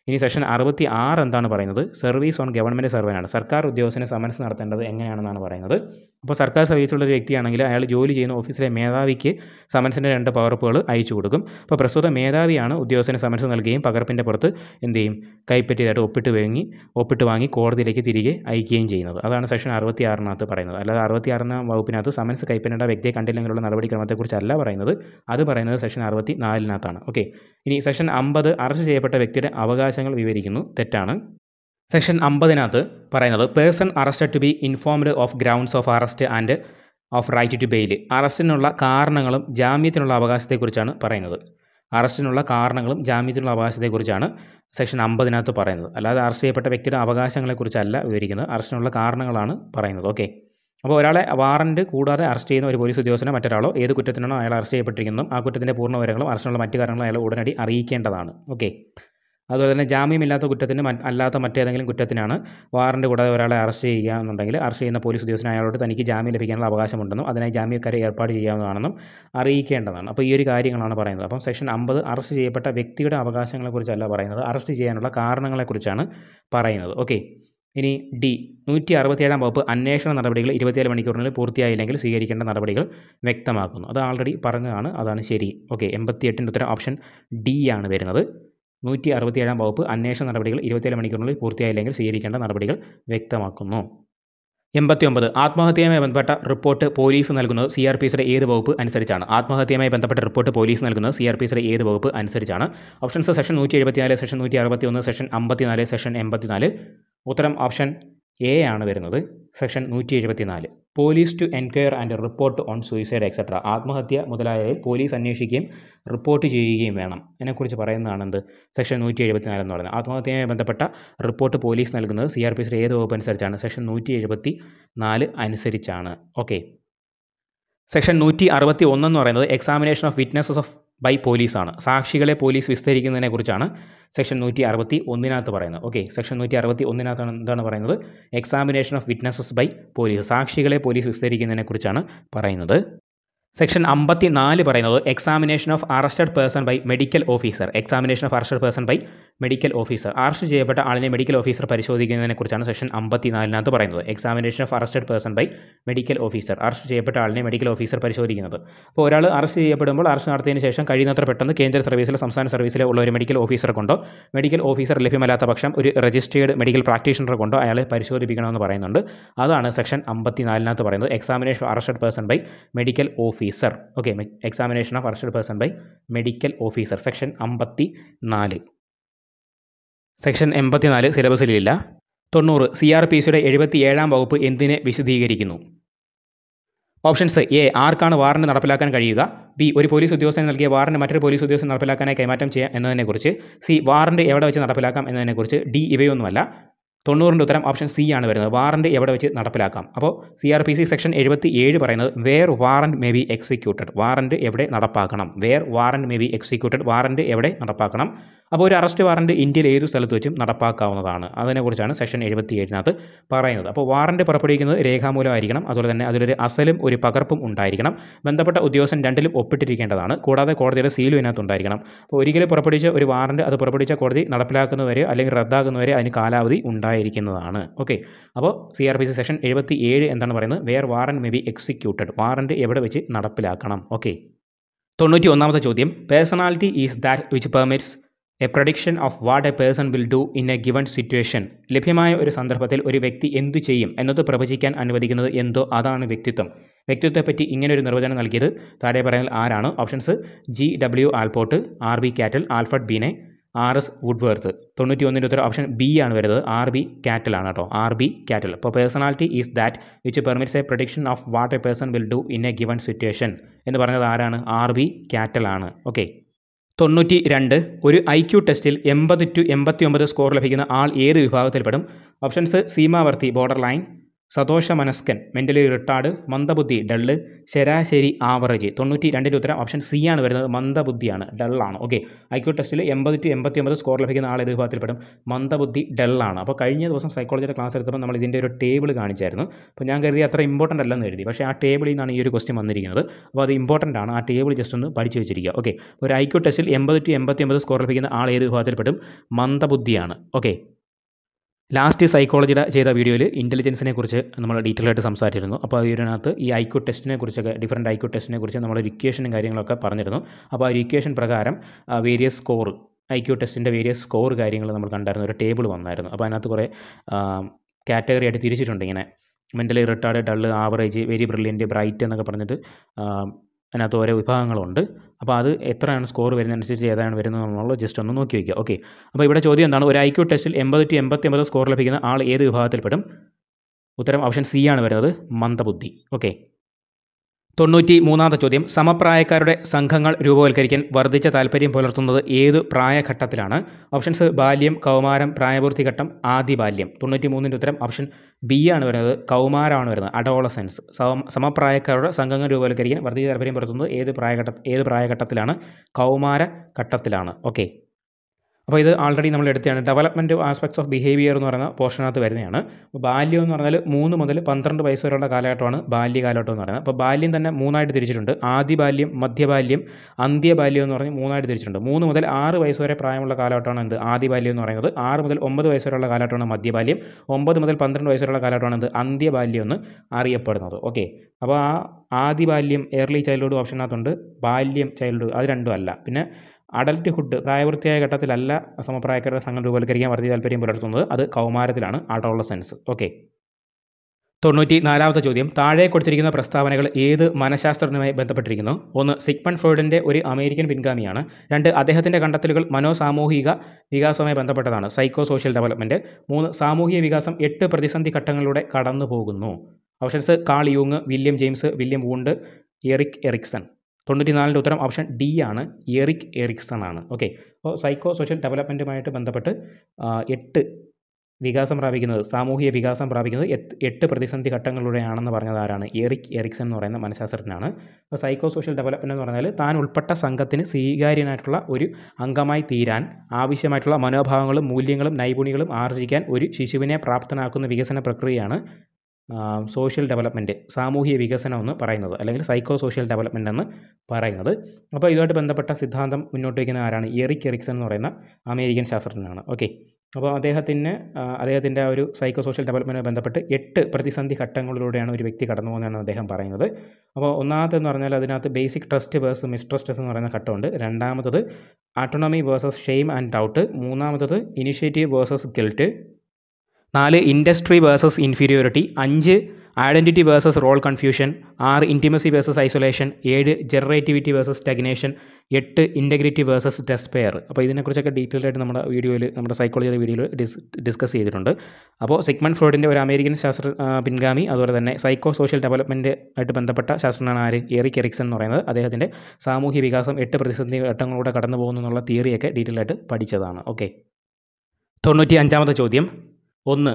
Speaker 1: ഇനി സെഷൻ അറുപത്തി ആറ് എന്താണ് പറയുന്നത്? സർവീസ് ഓൺ ഗവൺമെന്റ് സർവനാണ്. സർക്കാർ ഉദ്യോഗസ്ഥനെ സമൻസ് നടത്തേണ്ടത് എങ്ങനെയാണെന്നാണ് പറയുന്നത്. അപ്പോൾ സർക്കാർ സർവീസുള്ള ഒരു വ്യക്തിയാണെങ്കിൽ അയാൾ ജോലി ചെയ്യുന്ന ഓഫീസിലെ മേധാവിക്ക് സമൻസിന്റെ രണ്ട് പകർപ്പുകൾ അയച്ചു കൊടുക്കും. അപ്പോൾ പ്രസ്തുത മേധാവിയാണ് ഉദ്യോഗസ്ഥന് സമൻസ് നൽകുകയും പകർപ്പിന്റെ പുറത്ത് എന്ത് ചെയ്യും? കൈപ്പറ്റിയതായിട്ട് ഒപ്പിട്ട് വാങ്ങി ഒപ്പിട്ട് വാങ്ങി കോടതിയിലേക്ക് തിരികെ അയക്കുകയും ചെയ്യുന്നത്. അതാണ് സെക്ഷൻ അറുപത്തി ആറിനകത്ത് പറയുന്നത്. അല്ലാതെ അറുപത്തി ആറിന വകുപ്പിനകത്ത് സമൻസ് കൈപ്പറ്റേണ്ട വ്യക്തിയെ കണ്ടില്ലെങ്കിലുള്ള നടപടിക്രമത്തെക്കുറിച്ചല്ല പറയുന്നത്. അത് പറയുന്നത് സെക്ഷൻ അറുപത്തി നാലിനകത്താണ് ഓക്കെ. ഇനി സെക്ഷൻ അമ്പത് അറസ്റ്റ് ചെയ്യപ്പെട്ട വ്യക്തിയുടെ അവകാശങ്ങൾ വിവരിക്കുന്നു. തെറ്റാണ്. സെക്ഷൻ അമ്പതിനകത്ത് പറയുന്നത് person arrested to be informed of grounds of arrest and of right to bail. അറസ്റ്റിനുള്ള കാരണങ്ങളും ജാമ്യത്തിനുള്ള അവകാശത്തെക്കുറിച്ചാണ് പറയുന്നത്. അറസ്റ്റിനുള്ള കാരണങ്ങളും ജാമ്യത്തിനുള്ള അവകാശത്തെക്കുറിച്ചാണ് സെക്ഷൻ അമ്പതിനകത്ത് പറയുന്നത്. അല്ലാതെ അറസ്റ്റ് ചെയ്യപ്പെട്ട വ്യക്തിയുടെ അവകാശങ്ങളെക്കുറിച്ചല്ല വിവരിക്കുന്നത്. അറസ്റ്റിനുള്ള കാരണങ്ങളാണ് പറയുന്നത്. ഓക്കെ. അപ്പോൾ ഒരാളെ വാറന്റ് കൂടാതെ അറസ്റ്റ് ചെയ്യുന്ന ഒരു പോലീസ് ഉദ്യോഗസ്ഥനോ മറ്റൊരാളോ ഏത് കുറ്റത്തിനാണോ അയാൾ അറസ്റ്റ് ചെയ്യപ്പെട്ടിരിക്കുന്നതും ആ കുറ്റത്തിന്റെ പൂർണ വിവരങ്ങളും അറസ്റ്റിനുള്ള മറ്റു കാര്യങ്ങളും അയാൾ ഉടനടി അറിയിക്കേണ്ടതാണ്. ഓക്കെ. അതുപോലെ തന്നെ ജാമ്യമില്ലാത്ത കുറ്റത്തിന് അല്ലാത്ത മറ്റേതെങ്കിലും കുറ്റത്തിനാണ് വാറന്റ് കൂടാതെ ഒരാളെ അറസ്റ്റ് ചെയ്യുക എന്നുണ്ടെങ്കിൽ അറസ്റ്റ് ചെയ്യുന്ന പോലീസ് ഉദ്യോഗസ്ഥന് അയാളോട് തനിക്ക് ജാമ്യം ലഭിക്കാനുള്ള അവകാശമുണ്ടെന്നും അതിനായി ജാമ്യക്കാരെ ഏർപ്പാട് ചെയ്യാവുന്നതാണെന്നും അറിയിക്കേണ്ടതാണ്. അപ്പോൾ ഈ ഒരു കാര്യങ്ങളാണ് പറയുന്നത്. അപ്പം സെക്ഷൻ അമ്പത് അറസ്റ്റ് ചെയ്യപ്പെട്ട വ്യക്തിയുടെ അവകാശങ്ങളെക്കുറിച്ചല്ല പറയുന്നത്. അറസ്റ്റ് ചെയ്യാനുള്ള കാരണങ്ങളെക്കുറിച്ചാണ് പറയുന്നത്. ഓക്കെ ഇനി ഡി നൂറ്റി അറുപത്തിയേഴാം വകുപ്പ് അന്വേഷണ നടപടികൾ ഇരുപത്തിയേഴ് മണിക്കൂറിനുള്ളിൽ പൂർത്തിയായില്ലെങ്കിൽ സ്വീകരിക്കേണ്ട നടപടികൾ വ്യക്തമാക്കുന്നു. അത് ആൾറെഡി പറഞ്ഞതാണ്. അതാണ് ശരി. ഓക്കെ എൺപത്തിയെട്ടിന്റെ ഉത്തരം ഓപ്ഷൻ ഡി ആണ് വരുന്നത്. നൂറ്റി അറുപത്തിയേഴാം വകുപ്പ് അന്വേഷണ നടപടികൾ ഇരുപത്തിയേഴ് മണിക്കൂറിനുള്ളിൽ പൂർത്തിയായില്ലെങ്കിൽ സ്വീകരിക്കേണ്ട നടപടികൾ വ്യക്തമാക്കുന്നു. എൺപത്തി ഒമ്പത് ആത്മഹത്യയുമായി ബന്ധപ്പെട്ട റിപ്പോർട്ട് പോലീസ് നൽകുന്നത് സി ആർ പി സിയുടെ ഏത് വകുപ്പ് അനുസരിച്ചാണ്? ആത്മഹത്യയുമായി ബന്ധപ്പെട്ട റിപ്പോർട്ട് പോലീസ് നൽകുന്നത് സി ആർ പി സിയുടെ ഏത് വകുപ്പ് അനുസരിച്ചാണ്? ഓപ്ഷൻസ് സെഷൻ നൂറ്റി എഴുപത്തിനാല് സെഷൻ നൂറ്റി അറുപത്തി ഒന്ന് സെഷൻ അമ്പത്തിനാല് സെഷൻ എൺപത്തിനാല്. ഉത്തരം ഓപ്ഷൻ എ ആണ് വരുന്നത്. സെക്ഷൻ നൂറ്റി എഴുപത്തിനാല് police to enquire and report on suicide etcetera ആത്മഹത്യ മുതലായവയിൽ പോലീസ് അന്വേഷിക്കുകയും റിപ്പോർട്ട് ചെയ്യുകയും വേണം. എന്നെക്കുറിച്ച് പറയുന്നതാണ് എന്ത് സെക്ഷൻ നൂറ്റി എഴുപത്തിനാല് എന്ന് പറയുന്നത്. ആത്മഹത്യയുമായി ബന്ധപ്പെട്ട റിപ്പോർട്ട് പോലീസ് നൽകുന്നത് സി ആർ പി സിയുടെ ഏത് വകുപ്പ് അനുസരിച്ചാണ്? സെക്ഷൻ നൂറ്റി എഴുപത്തി നാല് അനുസരിച്ചാണ്. ഓക്കെ. സെക്ഷൻ നൂറ്റി അറുപത്തി ഒന്നെന്ന് പറയുന്നത് examination of witnesses of by പോലീസാണ് സാക്ഷികളെ പോലീസ് വിസ്തരിക്കുന്നതിനെ കുറിച്ചാണ് സെക്ഷൻ നൂറ്റി അറുപത്തി ഒന്നിനകത്ത് പറയുന്നത്. ഓക്കെ സെക്ഷൻ നൂറ്റി അറുപത്തി ഒന്നിനകത്താണ് എന്താണ് പറയുന്നത്? Examination of witnesses by police സാക്ഷികളെ പോലീസ് വിസ്തരിക്കുന്നതിനെ കുറിച്ചാണ് പറയുന്നത്. സെക്ഷൻ അമ്പത്തി നാല് പറയുന്നത് examination of arrested person by medical officer examination of arrested person by medical officer arrest ചെയ്യപ്പെട്ട ആളിനെ മെഡിക്കൽ ഓഫീസർ പരിശോധിക്കുന്നതിനെക്കുറിച്ചാണ് സെക്ഷൻ അമ്പത്തി നാലിനകത്ത് പറയുന്നത്. Examination of arrested person by medical officer arrest ചെയ്യപ്പെട്ട ആളിനെ മെഡിക്കൽ ഓഫീസർ പരിശോധിക്കുന്നത്. അപ്പോൾ ഒരാൾ അറസ്റ്റ് ചെയ്യപ്പെടുമ്പോൾ അറസ്റ്റ് നടത്തിയതിന് ശേഷം കഴിയുന്നത്ര പെട്ടെന്ന് കേന്ദ്ര സർവീസിലെ സംസ്ഥാന സർവീസിലെ ഉള്ള ഒരു മെഡിക്കൽ ഓഫീസറെ കൊണ്ടോ മെഡിക്കൽ ഓഫീസർ ലഭ്യമല്ലാത്ത പക്ഷം ഒരു രജിസ്റ്റേർഡ് മെഡിക്കൽ പ്രാക്ടീഷണറെ കൊണ്ടോ അയാളെ പരിശോധിപ്പിക്കണമെന്ന് പറയുന്നുണ്ട്. അതാണ് സെക്ഷൻ അമ്പത്തി നാലിനകത്ത് പറയുന്നത്. Examination of arrested person by medical officer okay examination of arrested person by medical officer section അമ്പത്തി നാല് സെക്ഷൻ എൺപത്തി നാല് സിലബസിലില്ല തൊണ്ണൂറ്. സി ആർ പി സിയുടെ എഴുപത്തി ഏഴാം വകുപ്പ് എന്തിനെ വിശദീകരിക്കുന്നു? ഓപ്ഷൻസ് എ ആർക്കാണ് വാറണ്ട് നടപ്പിലാക്കാൻ കഴിയുക? ബി ഒരു പോലീസ് ഉദ്യോഗസ്ഥന് നൽകിയ വാറണ്ട് മറ്റൊരു പോലീസ് ഉദ്യോഗസ്ഥൻ നടപ്പിലാക്കാനായി കൈമാറ്റം ചെയ്യാം എന്നതിനെക്കുറിച്ച്. സി വാറണ്ട് എവിടെ വെച്ച് നടപ്പിലാക്കാം എന്നതിനെക്കുറിച്ച്. ഡി ഇവയൊന്നുമല്ല. തൊണ്ണൂറിന്റെ ഉത്തരം ഓപ്ഷൻ സി ആണ് വരുന്നത്. വാറന്റ് എവിടെ വെച്ച് നടപ്പിലാക്കാം? അപ്പോൾ C R P C section എഴുപത്തി ഏഴ് പറയുന്നത് where warrant may be executed warrant എവിടെ നടപ്പാക്കണം? Where warrant may be executed warrant എവിടെ നടപ്പാക്കണം? അപ്പോൾ ഒരു അറസ്റ്റ് വാറന്റ് ഇന്ത്യയിൽ ഏതു സ്ഥലത്ത് വെച്ചും നടപ്പാക്കാവുന്നതാണ്. അതിനെക്കുറിച്ചാണ് സെക്ഷൻ എഴുപത്തി ഏഴിനകത്ത് പറയുന്നത്. അപ്പോൾ വാറന്റ് പുറപ്പെടുവിക്കുന്നത് രേഖാമൂലമായിരിക്കണം. അതുപോലെ തന്നെ അതിലൊരു അസലും ഒരു പകർപ്പും ഉണ്ടായിരിക്കണം. ബന്ധപ്പെട്ട ഉദ്യോഗസ്ഥൻ രണ്ടിലും ഒപ്പിട്ടിരിക്കേണ്ടതാണ്. കൂടാതെ കോടതിയുടെ സീലും ഇതിനകത്ത് ഉണ്ടായിരിക്കണം അപ്പോൾ ഒരിക്കലും പുറപ്പെടുവിച്ച ഒരു വാറന്റ് അത് പുറപ്പെടുവിച്ച കോടതി നടപ്പിലാക്കുന്നവരെ അല്ലെങ്കിൽ റദ്ദാക്കുന്നവരെ അതിന് കാലാവധി ഉണ്ടായിരിക്കുന്നതാണ്. ഓക്കെ. അപ്പോൾ C R P C section എഴുപത്തി ഏഴ് എന്താണ് പറയുന്നത്? Where warrant may be executed. Warrant എവിടെ വെച്ച് നടപ്പിലാക്കണം? ഓക്കെ. തൊണ്ണൂറ്റി ഒന്നാമത്തെ ചോദ്യം. Personality is that which permits? A prediction of what a person will do in a given situation ലഭ്യമായ ഒരു സന്ദർഭത്തിൽ ഒരു വ്യക്തി എന്തു ചെയ്യും എന്നത് പ്രവചിക്കാൻ അനുവദിക്കുന്നത് എന്തോ അതാണ് വ്യക്തിത്വം. വ്യക്തിത്വത്തെപ്പറ്റി ഇങ്ങനെ ഒരു നിർവചനം നൽകിയത് താഴെ പറയുന്നത് ആരാണ്? Options G W Allport R B Cattell Alfred Binet R S Woodworth. തൊണ്ണൂറ്റി ഒന്നിന്റെ ഉത്തരം ഓപ്ഷൻ ബി ആണ് വരുന്നത്. ആർ ബി ആണ് കേട്ടോ. ആർ ബി കാറ്റൽ അപ്പോൾ personality is that which permits a prediction of what a person will do in a given situation എന്ന് പറഞ്ഞത് ആരാണ്? ആർ ബി ആണ്. ഓക്കെ തൊണ്ണൂറ്റി രണ്ട് ഒരു ഐ ക്യു ടെസ്റ്റിൽ എൺപത് ടു എൺപത്തി ഒമ്പത് സ്കോർ ലഭിക്കുന്ന ആൾ ഏത് വിഭാഗത്തിൽപ്പെടും? ഓപ്ഷൻസ് സീമാവർത്തി ബോർഡർ ലൈൻ. സതോഷ മനസ്കൻ മെന്റലി റിട്ടാർഡ് മന്ദബുദ്ധി ഡള്ള് ശരാശരി ആവറേജ് തൊണ്ണൂറ്റി രണ്ടിന്റെ ഉത്തരം ഓപ്ഷൻ സി ആണ് വരുന്നത്. മന്ദബുദ്ധിയാണ് ഡള്ളാണ് ഓക്കെ ഐ ക്യു ടെസ്റ്റിൽ എൺപത് ടു എൺപത്തി ഒമ്പത് സ്കോർ ലഭിക്കുന്ന ആൾ ഏത് വിഭാഗത്തിൽപ്പെടും? മന്ദബുദ്ധി ഡള്ളാണ് അപ്പോൾ കഴിഞ്ഞ ദിവസം സൈക്കോളജിയുടെ ക്ലാസ് എടുത്തപ്പോൾ നമ്മൾ ഇതിന്റെ ഒരു ടേബിൾ കാണിച്ചായിരുന്നു. അപ്പോൾ ഞാൻ കരുതി അത്ര ഇമ്പോർട്ടന്റ് അല്ലെന്ന് എഴുതി പക്ഷേ ആ ടേബിളിൽ നിന്നാണ് ഈ ഒരു ക്വസ്റ്റ്യൻ വന്നിരിക്കുന്നത്. അപ്പോൾ അത് ഇമ്പോർട്ടന്റ് ആണ്. ആ ടേബിൾ ജസ്റ്റ് ഒന്ന് പഠിച്ചു വെച്ചിരിക്കുക. ഓക്കെ ഒരു ഐ ക്യു ടെസ്റ്റിൽ എൺപത് ടു എൺപത്തി ഒമ്പത് സ്കോർ ലഭിക്കുന്ന ആൾ ഏത് വിഭാഗത്തിൽപ്പെടും? മന്ദബുദ്ധിയാണ്. ഓക്കെ ലാസ്റ്റ് സൈക്കോളജിയുടെ ചെയ്ത വീഡിയോയിൽ ഇന്റലിജൻസിനെ കുറിച്ച് നമ്മൾ ഡീറ്റെയിൽ ആയിട്ട് സംസാരിച്ചിരുന്നു. അപ്പോൾ ഇതിനകത്ത് ഈ ഐക്യു ടെസ്റ്റിനെ കുറിച്ചൊക്കെ ഡിഫറന്റ് ഐക്യു ടെസ്റ്റിനെ കുറിച്ച് നമ്മൾ ഇക്വേഷനും കാര്യങ്ങളൊക്കെ പറഞ്ഞിരുന്നു. അപ്പോൾ ആ ഒരു ഇക്വേഷൻ പ്രകാരം വേരിയസ് സ്കോർ ഐക്യു ടെസ്റ്റിന്റെ വേരിയസ് സ്കോർ കാര്യങ്ങൾ നമ്മൾ കണ്ടായിരുന്നു. ഒരു ടേബിൾ വന്നായിരുന്നു. അപ്പോൾ അതിനകത്ത് കുറേ കാറ്റഗറി ആയിട്ട് തിരിച്ചിട്ടുണ്ട് ഇങ്ങനെ. Mentally retard dull average very brilliant bright എന്നൊക്കെ പറഞ്ഞിട്ട് അതിനകത്ത് ഓരോ വിഭാഗങ്ങളുണ്ട്. അപ്പോൾ അത് എത്രയാണ് സ്കോർ വരുന്നതനുസരിച്ച് ഏതാണ് വരുന്നത് എന്നുള്ളത് ജസ്റ്റ് ഒന്ന് നോക്കി വയ്ക്കുക ഓക്കെ അപ്പോൾ ഇവിടെ ചോദ്യം എന്താണ്? ഒരു ഐ ക്യു ടെസ്റ്റിൽ എൺപത് ടു എൺപത്തി ഒമ്പത് സ്കോർ ലഭിക്കുന്ന ആൾ ഏത് വിഭാഗത്തിൽപ്പെടും? ഉത്തരം ഓപ്ഷൻ സി ആണ് വരുന്നത് മന്ദബുദ്ധി. ഓക്കെ തൊണ്ണൂറ്റി മൂന്നാമത്തെ ചോദ്യം. സമപ്രായക്കാരുടെ സംഘങ്ങൾ രൂപവൽക്കരിക്കാൻ വർദ്ധിച്ച താല്പര്യം പുലർത്തുന്നത് ഏത് പ്രായഘട്ടത്തിലാണ്? ഓപ്ഷൻസ് ബാല്യം കൗമാരം പ്രായപൂർത്തിഘട്ടം ആദ്യ ബാല്യം തൊണ്ണൂറ്റി മൂന്നിന്റെ ഉത്തരം ഓപ്ഷൻ ബി ആണ് വരുന്നത്. കൗമാരമാണ് വരുന്നത്. അഡോളസെൻസ്. സമ സമപ്രായക്കാരുടെ സംഘങ്ങൾ രൂപവൽക്കരിക്കാൻ വർദ്ധിച്ച താല്പര്യം പുലർത്തുന്നത് ഏത് പ്രായഘട്ട ഏത് പ്രായഘട്ടത്തിലാണ്? കൗമാര ഘട്ടത്തിലാണ് ഓക്കെ. അപ്പോൾ ഇത് ആൾറെഡി നമ്മൾ എടുത്തതാണ്. ഡെവലപ്മെന്റ് ആസ്പെക്ട്സ് ഓഫ് ബിഹേവിയർ എന്ന് പറയുന്ന പോർഷനകത്ത് വരുന്നതാണ്. അപ്പോൾ ബാല്യം എന്ന് പറഞ്ഞാൽ മൂന്ന് മുതൽ പന്ത്രണ്ട് വയസ്സ് വരെയുള്ള കാലഘട്ടമാണ് ബാല്യകാലഘട്ടം എന്ന് പറയുന്നത്. അപ്പോൾ ബാല്യം തന്നെ മൂന്നായിട്ട് തിരിച്ചിട്ടുണ്ട്. ആദ്യ ബാല്യം മധ്യബാല്യം അന്ത്യബാല്യം എന്ന് പറഞ്ഞ് മൂന്നായിട്ട് തിരിച്ചിട്ടുണ്ട്. മൂന്ന് മുതൽ ആറ് വയസ്സ് വരെ പ്രായമുള്ള കാലഘട്ടമാണ് എന്ത്? ആദ്യ ബാല്യം എന്ന് പറയുന്നത്. ആറ് മുതൽ ഒമ്പത് വയസ്സ് വരെയുള്ള കാലഘട്ടമാണ് മധ്യബാല്യം. ഒമ്പത് മുതൽ പന്ത്രണ്ട് വയസ്സ് വരെയുള്ള കാലഘട്ടമാണ് എന്ത്? അന്ത്യബാല്യം എന്ന് അറിയപ്പെടുന്നത്. ഓക്കെ അപ്പോൾ ആ ആദ്യ ബാല്യം എയർലി ചൈൽഡ്ഹുഡ് ഓപ്ഷനകത്തുണ്ട് ബാല്യം ചൈൽഡ്ഹുഡ് അത് രണ്ടും അല്ല. പിന്നെ അഡൽട്ട്ഹുഡ് പ്രായപൂർത്തിയായ ഘട്ടത്തിലല്ല സമപ്രായക്കാരുടെ സംഘം രൂപവൽക്കരിക്കാൻ വർദ്ധി താല്പര്യം പുലർത്തുന്നത്. അത് കൗമാരത്തിലാണ്. അഡോളസെൻസ് ഓക്കെ തൊണ്ണൂറ്റി നാലാമത്തെ ചോദ്യം. താഴെ കൊടുത്തിരിക്കുന്ന പ്രസ്താവനകൾ ഏത് മനഃശാസ്ത്രജ്ഞനുമായി ബന്ധപ്പെട്ടിരിക്കുന്നു? ഒന്ന് സിഗ്മണ്ട് ഫ്രോയിഡിന്റെ ഒരു അമേരിക്കൻ പിൻഗാമിയാണ്. രണ്ട് അദ്ദേഹത്തിന്റെ കണ്ടെത്തലുകൾ മനോസാമൂഹിക വികാസവുമായി ബന്ധപ്പെട്ടതാണ്. സൈക്കോ സോഷ്യൽ ഡെവലപ്മെന്റ് മൂന്ന് സാമൂഹിക വികാസം എട്ട് പ്രതിസന്ധി ഘട്ടങ്ങളിലൂടെ കടന്നു പോകുന്നു options Carl യൂങ് William James William Wundt Erik Erikson. തൊണ്ണൂറ്റിനാലിന്റെ ഉത്തരം ഓപ്ഷൻ ഡി ആണ്. എറിക് എറിക്സൺ ആണ്. ഓക്കെ അപ്പോൾ സൈക്കോ സോഷ്യൽ ഡെവലപ്മെന്റുമായിട്ട് ബന്ധപ്പെട്ട് എട്ട് വികാസം പ്രാപിക്കുന്നത് സാമൂഹിക വികാസം പ്രാപിക്കുന്നത് എട്ട് പ്രതിസന്ധി ഘട്ടങ്ങളിലൂടെയാണെന്ന് പറഞ്ഞത് ആരാണ്? എറിക് എറിക്സൺ എന്ന് പറയുന്ന മനഃശാസ്ത്രജ്ഞനാണ്. അപ്പോൾ സൈക്കോ സോഷ്യൽ ഡെവലപ്മെന്റ് എന്ന് പറഞ്ഞാൽ താൻ ഉൾപ്പെട്ട സംഘത്തിന് സ്വീകാര്യനായിട്ടുള്ള ഒരു അംഗമായി തീരാൻ ആവശ്യമായിട്ടുള്ള മനോഭാവങ്ങളും മൂല്യങ്ങളും നൈപുണികളും ആർജിക്കാൻ ഒരു ശിശുവിനെ പ്രാപ്തനാക്കുന്ന വികസന പ്രക്രിയയാണ് സോഷ്യൽ ഡെവലപ്മെന്റ് സാമൂഹിക വികസനം എന്ന് പറയുന്നത് അല്ലെങ്കിൽ സൈക്കോ സോഷ്യൽ ഡെവലപ്മെന്റ് എന്ന് പറയുന്നത്. അപ്പോൾ ഇതുമായിട്ട് ബന്ധപ്പെട്ട സിദ്ധാന്തം മുന്നോട്ട് വയ്ക്കുന്ന ആരാണ്? എറിക് എറിക്സൺ എന്ന് പറയുന്ന അമേരിക്കൻ ശാസ്ത്രജ്ഞനാണ്. ഓക്കെ. അപ്പോൾ അദ്ദേഹത്തിന് അദ്ദേഹത്തിന്റെ ആ ഒരു സൈക്കോ സോഷ്യൽ ഡെവലപ്മെന്റുമായി ബന്ധപ്പെട്ട് എട്ട് പ്രതിസന്ധി ഘട്ടങ്ങളിലൂടെയാണ് ഒരു വ്യക്തി കടന്നു പോകുന്നതെന്ന് അദ്ദേഹം പറയുന്നത്. അപ്പോൾ ഒന്നാമത്തെന്ന് പറഞ്ഞാൽ അതിനകത്ത് ബേസിക് ട്രസ്റ്റ് വേഴ്സ് മിസ്ട്രസ്റ്റ് എന്ന് പറയുന്ന ഘട്ടമുണ്ട്. രണ്ടാമത്തത് autonomy versus shame and doubt മൂന്നാമത്തത് ഇനിഷ്യേറ്റീവ് വേഴ്സസ് ഗിൽറ്റ് നാല് ഇൻഡസ്ട്രി വേഴ്സസ് ഇൻഫീരിയോറിറ്റി. അഞ്ച് ഐഡന്റിറ്റി വേഴ്സസ് റോൾ കൺഫ്യൂഷൻ. ആറ് ഇന്റിമസി വേഴ്സസ് ഐസൊലേഷൻ. ഏഴ് ജനറേറ്റിവിറ്റി വേഴ്സസ് സ്റ്റഗ്നേഷൻ. എട്ട് ഇന്റഗ്രിറ്റി വേഴ്സസ് ഡെസ്പെയർ അപ്പോൾ ഇതിനെക്കുറിച്ചൊക്കെ ഡീറ്റെയിൽ ആയിട്ട് നമ്മുടെ വീഡിയോയിൽ നമ്മുടെ സൈക്കോളജിയുടെ വീഡിയോയിൽ ഡിസ് ഡിസ്കസ് ചെയ്തിട്ടുണ്ട്. അപ്പോൾ സിഗ്മണ്ട് ഫ്രോഡിന്റെ ഒരു അമേരിക്കൻ ശാസ്ത്ര പിൻഗാമി അതുപോലെ തന്നെ സൈക്കോ സോഷ്യൽ ഡെവലപ്മെന്റ് ആയിട്ട് ബന്ധപ്പെട്ട ശാസ്ത്രജ്ഞനാണ് ആര്? എറിക് എറിക്സൺ എന്ന് പറയുന്നത്. അദ്ദേഹത്തിന്റെ സാമൂഹ്യ വികാസം എട്ട് പ്രതിസന്ധി ഘട്ടങ്ങളിലൂടെ കടന്നു പോകുന്നു എന്നുള്ള തിയറിയൊക്കെ ഡീറ്റെയിൽ ആയിട്ട് പഠിച്ചതാണ്. ഓക്കെ. തൊണ്ണൂറ്റി അഞ്ചാമത്തെ ചോദ്യം. ഒന്ന്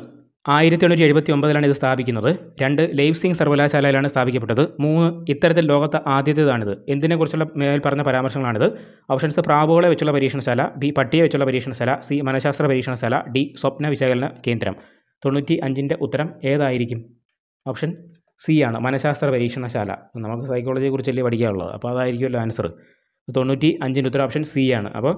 Speaker 1: ആയിരത്തി എണ്ണൂറ്റി എഴുപത്തി ഒമ്പതിലാണ് ഇത് സ്ഥാപിക്കുന്നത്. രണ്ട് ലൈപ്സിംഗ് സർവകലാശാലയിലാണ് സ്ഥാപിക്കപ്പെട്ടത്. മൂന്ന് ഇത്തരത്തിൽ ലോകത്ത് ആദ്യത്തേതാണിത്. എന്തിനെക്കുറിച്ചുള്ള മേൽ പറഞ്ഞ പരാമർശങ്ങളാണിത്. ഓപ്ഷൻസ് പ്രാവുകളെ വെച്ചുള്ള പരീക്ഷണശാല ബി പട്ടിയെ വെച്ചുള്ള പരീക്ഷണശാല സി മനഃശാസ്ത്ര പരീക്ഷണശാല ഡി സ്വപ്ന വിശകലന കേന്ദ്രം. തൊണ്ണൂറ്റി അഞ്ചിന്റെ ഉത്തരം ഏതായിരിക്കും? ഓപ്ഷൻ സി ആണ് മനഃശാസ്ത്ര പരീക്ഷണശാല. നമുക്ക് സൈക്കോളജിയെക്കുറിച്ചല്ലേ പഠിക്കാനുള്ളത്? അപ്പോൾ അതായിരിക്കുമല്ലോ ആൻസർ തൊണ്ണൂറ്റി അഞ്ചിന്റെ ഉത്തര ഓപ്ഷൻ സി ആണ്. അപ്പോൾ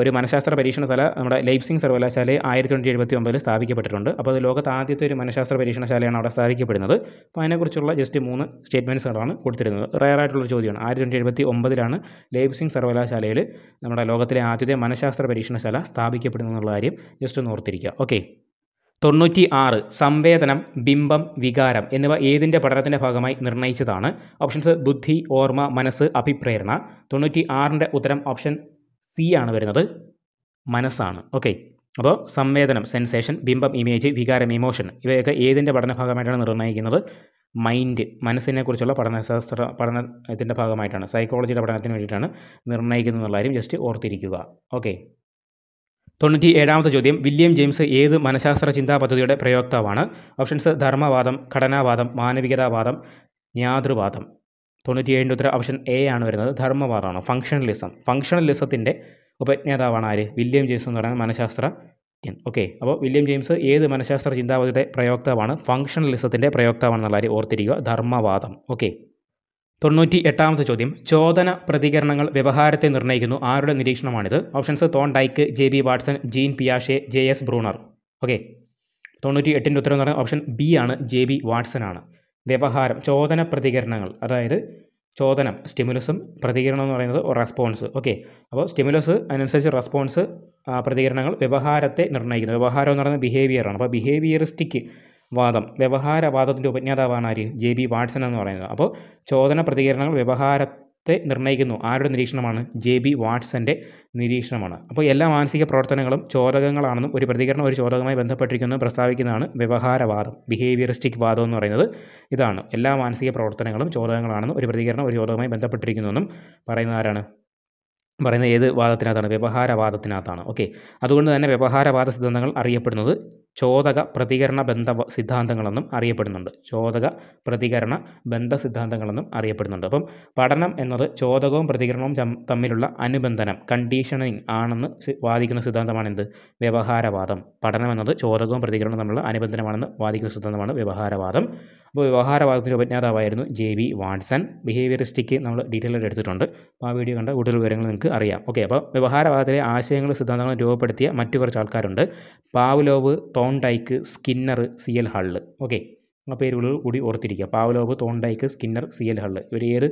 Speaker 1: ഒരു മനഃശാസ്ത്ര പരീക്ഷണശാല നമ്മുടെ ലൈപ്സിംഗ് സർവകലാശാലയിൽ ആയിരത്തി തൊണ്ണൂറ്റി എഴുപത്തി ഒമ്പതിൽ സ്ഥാപിക്കപ്പെട്ടിട്ടുണ്ട്. അപ്പോൾ അത് ലോകത്ത് ആദ്യത്തെ ഒരു മനഃശാസ്ത്ര പരീക്ഷണശാലയാണ് അവിടെ സ്ഥാപിക്കപ്പെടുന്നത്. അപ്പോൾ അതിനെക്കുറിച്ചുള്ള ജസ്റ്റ് മൂന്ന് സ്റ്റേറ്റ്മെന്റ്സുകളാണ് കൊടുത്തിരുന്നത്. റയർ ആയിട്ടുള്ള ചോദ്യമാണ്. ആയിരത്തി തൊണ്ണൂറ്റി എഴുപത്തി ഒമ്പതിലാണ് ലൈപ്സിംഗ് സർവകലാശാലയിൽ നമ്മുടെ ലോകത്തിലെ ആദ്യത്തെ മനഃശാസ്ത്ര പരീക്ഷണശാല സ്ഥാപിക്കപ്പെടുന്നു എന്നുള്ള കാര്യം ജസ്റ്റ് ഒന്ന് ഓർത്തിരിക്കുക. ഓക്കെ തൊണ്ണൂറ്റി ആറ് സംവേദനം ബിംബം വികാരം എന്നിവ ഏതിന്റെ പഠനത്തിന്റെ ഭാഗമായി നിർണയിച്ചതാണ്? ഓപ്ഷൻസ് ബുദ്ധി ഓർമ്മ മനസ്സ് അഭിപ്രേരണ. തൊണ്ണൂറ്റി ആറിന്റെ ഉത്തരം ഓപ്ഷൻ സി ആണ് വരുന്നത്. മനസ്സാണ്. ഓക്കെ അപ്പോൾ സംവേദനം സെൻസേഷൻ ബിംബം ഇമേജ് വികാരം ഇമോഷൻ ഇവയൊക്കെ ഏതിന്റെ പഠന ഭാഗമായിട്ടാണ് നിർണയിക്കുന്നത് മൈൻഡ് മനസ്സിനെക്കുറിച്ചുള്ള പഠനശാസ്ത്ര പഠനത്തിന്റെ ഭാഗമായിട്ടാണ് സൈക്കോളജിയുടെ പഠനത്തിന് വേണ്ടിയിട്ടാണ് നിർണയിക്കുന്നത് എന്നുള്ള കാര്യം ജസ്റ്റ് ഓർത്തിരിക്കുക. ഓക്കെ തൊണ്ണൂറ്റി ഏഴാമത്തെ ചോദ്യം വില്യം ജെയിംസ് ഏത് മനഃശാസ്ത്ര ചിന്താ പദ്ധതിയുടെ പ്രയോക്താവാണ്? ഓപ്ഷൻസ് ധർമ്മവാദം ഘടനാവാദം മാനവികതാവാദം ജ്ഞാതൃവാദം തൊണ്ണൂറ്റിയേഴിന്റെ ഉത്തരം ഓപ്ഷൻ എ ആണ് വരുന്നത്. ധർമ്മവാദമാണ്? ഫംഗ്ഷണലിസം. ഫംഗ്ഷണലിസത്തിന്റെ ഉപജ്ഞാതാവാണ് ആര്? വില്യം ജെയിംസ് എന്ന് പറയുന്ന മനഃശാസ്ത്ര ഓക്കെ അപ്പോൾ വില്യം ജെയിംസ് ഏത് മനഃശാസ്ത്ര ചിന്താപതിയുടെ പ്രയോക്താവാണ്? ഫംഗ്ഷണലിസത്തിന്റെ പ്രയോക്താവാണെന്നുള്ള കാര്യം ഓർത്തിരിക്കുക. ധർമ്മവാദം. ഓക്കെ. തൊണ്ണൂറ്റി എട്ടാമത്തെ ചോദ്യം. ചോദന പ്രതികരണങ്ങൾ വ്യവഹാരത്തെ നിർണയിക്കുന്നു. ആരുടെ നിരീക്ഷണമാണിത്? Options Thorndike J B Watson Jean പിയാഷെ J S Bruner okay തൊണ്ണൂറ്റി എട്ടിന്റെ ഉത്തരം എന്ന് പറയുന്നത് ഓപ്ഷൻ ബി ആണ് ജെ ബി വാട്സൺ ആണ്. വ്യവഹാരം ചോദന പ്രതികരണങ്ങൾ. അതായത് ചോദനം സ്റ്റിമുലസും പ്രതികരണം എന്ന് പറയുന്നത് റെസ്പോൺസ് ഓക്കെ അപ്പോൾ സ്റ്റിമുലസ് അതിനനുസരിച്ച് റെസ്പോൺസ് പ്രതികരണങ്ങൾ വ്യവഹാരത്തെ നിർണയിക്കുന്നു. വ്യവഹാരം എന്ന് പറയുന്നത് ബിഹേവിയറാണ് അപ്പോൾ ബിഹേവിയറിസ്റ്റിക് വാദം. വ്യവഹാരവാദത്തിന്റെ ഉപജ്ഞാതാവാണ് ആര്? ജെ ബി വാട്സൺ എന്ന് പറയുന്നത്. അപ്പോൾ ചോദന പ്രതികരണങ്ങൾ വ്യവഹാരത്തെ വ്യവഹാരത്തെ നിർണയിക്കുന്നു. ആരുടെ നിരീക്ഷണമാണ്? ജെ ബി വാട്സന്റെ നിരീക്ഷണമാണ്. അപ്പോൾ എല്ലാ മാനസിക പ്രവർത്തനങ്ങളും ചോദകങ്ങളാണെന്നും ഒരു പ്രതികരണം ഒരു ചോദകമായി ബന്ധപ്പെട്ടിരിക്കുന്നു പ്രസ്താവിക്കുന്നതാണ് വ്യവഹാരവാദം. ബിഹേവിയറിസ്റ്റിക് വാദം എന്ന് പറയുന്നത് ഇതാണ്. എല്ലാ മാനസിക പ്രവർത്തനങ്ങളും ചോദകങ്ങളാണെന്നും ഒരു പ്രതികരണം ഒരു ചോദകമായി ബന്ധപ്പെട്ടിരിക്കുന്നുവെന്നും പറയുന്നത് ആരാണ്? പറയുന്നത് ഏത് വാദത്തിനകത്താണ്? വ്യവഹാരവാദത്തിനകത്താണ്. ഓക്കെ അതുകൊണ്ട് തന്നെ വ്യവഹാരവാദ സിദ്ധാന്തങ്ങൾ അറിയപ്പെടുന്നത് ചോദക പ്രതികരണ ബന്ധ സിദ്ധാന്തങ്ങളെന്നും അറിയപ്പെടുന്നുണ്ട്. ചോദക പ്രതികരണ ബന്ധ സിദ്ധാന്തങ്ങളെന്നും അറിയപ്പെടുന്നുണ്ട്. അപ്പം പഠനം എന്നത് ചോദകവും പ്രതികരണവും തമ്മിലുള്ള അനുബന്ധനം കണ്ടീഷനിങ് ആണെന്ന് വാദിക്കുന്ന സിദ്ധാന്തമാണെന്ത്? വ്യവഹാരവാദം. പഠനം എന്നത് ചോദകവും പ്രതികരണവും തമ്മിലുള്ള അനുബന്ധനമാണെന്ന് വാദിക്കുന്ന സിദ്ധാന്തമാണ് വ്യവഹാരവാദം. അപ്പോൾ വ്യവഹാര വാദത്തിന്റെ ഉപജ്ഞാതാവായിരുന്നു ജെ വി വാട്സൺ. ബിഹേവിയറിസ്റ്റിക്ക് നമ്മൾ ഡീറ്റെയിൽ ആയിട്ട് എടുത്തിട്ടുണ്ട്. അപ്പോൾ ആ വീഡിയോ കണ്ട കൂടുതൽ വിവരങ്ങൾ നിങ്ങൾക്ക് അറിയാം. ഓക്കെ അപ്പോൾ വ്യവഹാരവാദത്തിലെ ആശയങ്ങളും സിദ്ധാന്തങ്ങളും രൂപപ്പെടുത്തിയ മറ്റു കുറച്ച് ആൾക്കാരുണ്ട്. Pavlov Thorndike Skinner C L Hull. Okay ആ പേരുകൾ കൂടി ഓർത്തിരിക്കുക. Pavlov Thorndike Skinner C L Hull. ഇവർ ഏത്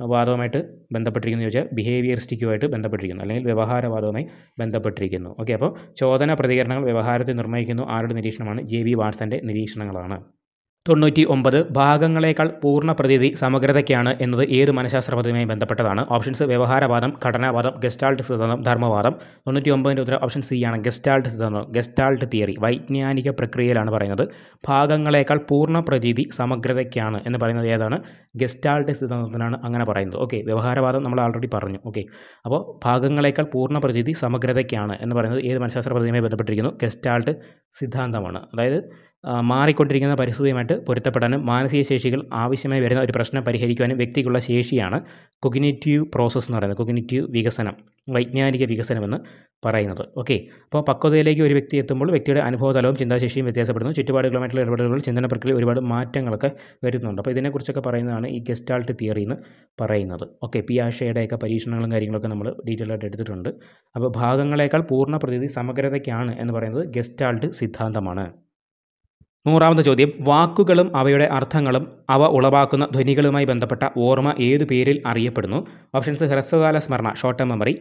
Speaker 1: വാദവുമായിട്ട് ബന്ധപ്പെട്ടിരിക്കുന്നു ചോദിച്ചാൽ ബിഹേവിയറിസ്റ്റിക്കുമായിട്ട് ബന്ധപ്പെട്ടിരിക്കുന്നു. അല്ലെങ്കിൽ വ്യവഹാരവാദവുമായി ബന്ധപ്പെട്ടിരിക്കുന്നു. ഓക്കെ അപ്പോൾ ചോദന പ്രതികരണങ്ങൾ വ്യവഹാരത്തെ നിർണയിക്കുന്നു. ആരുടെ നിരീക്ഷണമാണ്? ജെ വി വാട്സന്റെ നിരീക്ഷണങ്ങളാണ്. തൊണ്ണൂറ്റി ഒമ്പത് ഭാഗങ്ങളേക്കാൾ പൂർണ പ്രതിനിധി സമഗ്രതയ്ക്കാണ് എന്നത് ഏത് മനഃശാസ്ത്ര പദ്ധതിയുമായി ബന്ധപ്പെട്ടതാണ്? ഓപ്ഷൻസ് വ്യവഹാരവാദം ഘടനാവാദം ഗസ്റ്റാൾട്ട് സിദ്ധാന്തം ധർമ്മവാദം. തൊണ്ണൂറ്റി ഒമ്പതിന്റെ ഉത്തരം ഓപ്ഷൻ സി ആണ് ഗസ്റ്റാൾട്ട് സിദ്ധാന്തം ഗസ്റ്റാൾട്ട് തിയറി വൈജ്ഞാനിക പ്രക്രിയയിലാണ് പറയുന്നത്. ഭാഗങ്ങളേക്കാൾ പൂർണ പ്രതീതി സമഗ്രതയ്ക്കാണ് എന്ന് പറയുന്നത് ഏതാണ്? ഗസ്റ്റാൾട്ട് സിദ്ധാന്തത്തിനാണ് അങ്ങനെ പറയുന്നത്. ഓക്കെ വ്യവഹാരവാദം നമ്മൾ ആൾറെഡി പറഞ്ഞു. ഓക്കെ അപ്പോൾ ഭാഗങ്ങളേക്കാൾ പൂർണ പ്രതീതി സമഗ്രതയ്ക്കാണ് എന്ന് പറയുന്നത് ഏത് മനഃശാസ്ത്ര ബന്ധപ്പെട്ടിരിക്കുന്നു? ഗസ്റ്റാൾട്ട് സിദ്ധാന്തമാണ്. അതായത് മാറിക്കൊണ്ടിരിക്കുന്ന പരിസ്ഥിതിയുമായിട്ട് പൊരുത്തപ്പെടാനും മാനസിക ശേഷികൾ ആവശ്യമായി വരുന്ന ഒരു പ്രശ്നം പരിഹരിക്കുവാനും വ്യക്തിക്കുള്ള ശേഷിയാണ് കൊഗിനേറ്റീവ് പ്രോസസ്സ് എന്ന് പറയുന്നത്. കൊഗിനേറ്റീവ് വികസനം വൈജ്ഞാനിക വികസനമെന്ന് പറയുന്നത്. ഓക്കെ അപ്പോൾ പക്വതയിലേക്ക് ഒരു വ്യക്തി എത്തുമ്പോൾ വ്യക്തിയുടെ അനുഭവതലവും ചിന്താശേഷിയും വ്യത്യാസപ്പെടുന്നു. ചുറ്റുപാടുകളുമായിട്ടുള്ള ഇടപെടലുകൾ ചിന്തന പ്രക്രിയയിൽ ഒരുപാട് മാറ്റങ്ങളൊക്കെ വരുന്നുണ്ട്. അപ്പോൾ ഇതിനെക്കുറിച്ചൊക്കെ പറയുന്നതാണ് ഈ ഗെസ്റ്റാൾട്ട് തിയറി എന്ന് പറയുന്നത്. ഓക്കെ പി ആഷയുടെയൊക്കെ പരീക്ഷണങ്ങളും കാര്യങ്ങളൊക്കെ നമ്മൾ ഡീറ്റെയിൽ ആയിട്ട് എടുത്തിട്ടുണ്ട്. അപ്പോൾ ഭാഗങ്ങളേക്കാൾ പൂർണ പ്രതിനിധി സമഗ്രതയ്ക്കാണ് എന്ന് പറയുന്നത് ഗെസ്റ്റാൾട്ട് സിദ്ധാന്തമാണ്. നൂറാമത്തെ ചോദ്യം. വാക്കുകളും അവയുടെ അർത്ഥങ്ങളും അവ ഉളവാക്കുന്ന ധ്വനികളുമായി ബന്ധപ്പെട്ട ഓർമ്മ ഏതു പേരിൽ അറിയപ്പെടുന്നു? ഓപ്ഷൻസ് ഹ്രസ്വകാല സ്മരണ ഷോർട്ട് ടേം മെമ്മറി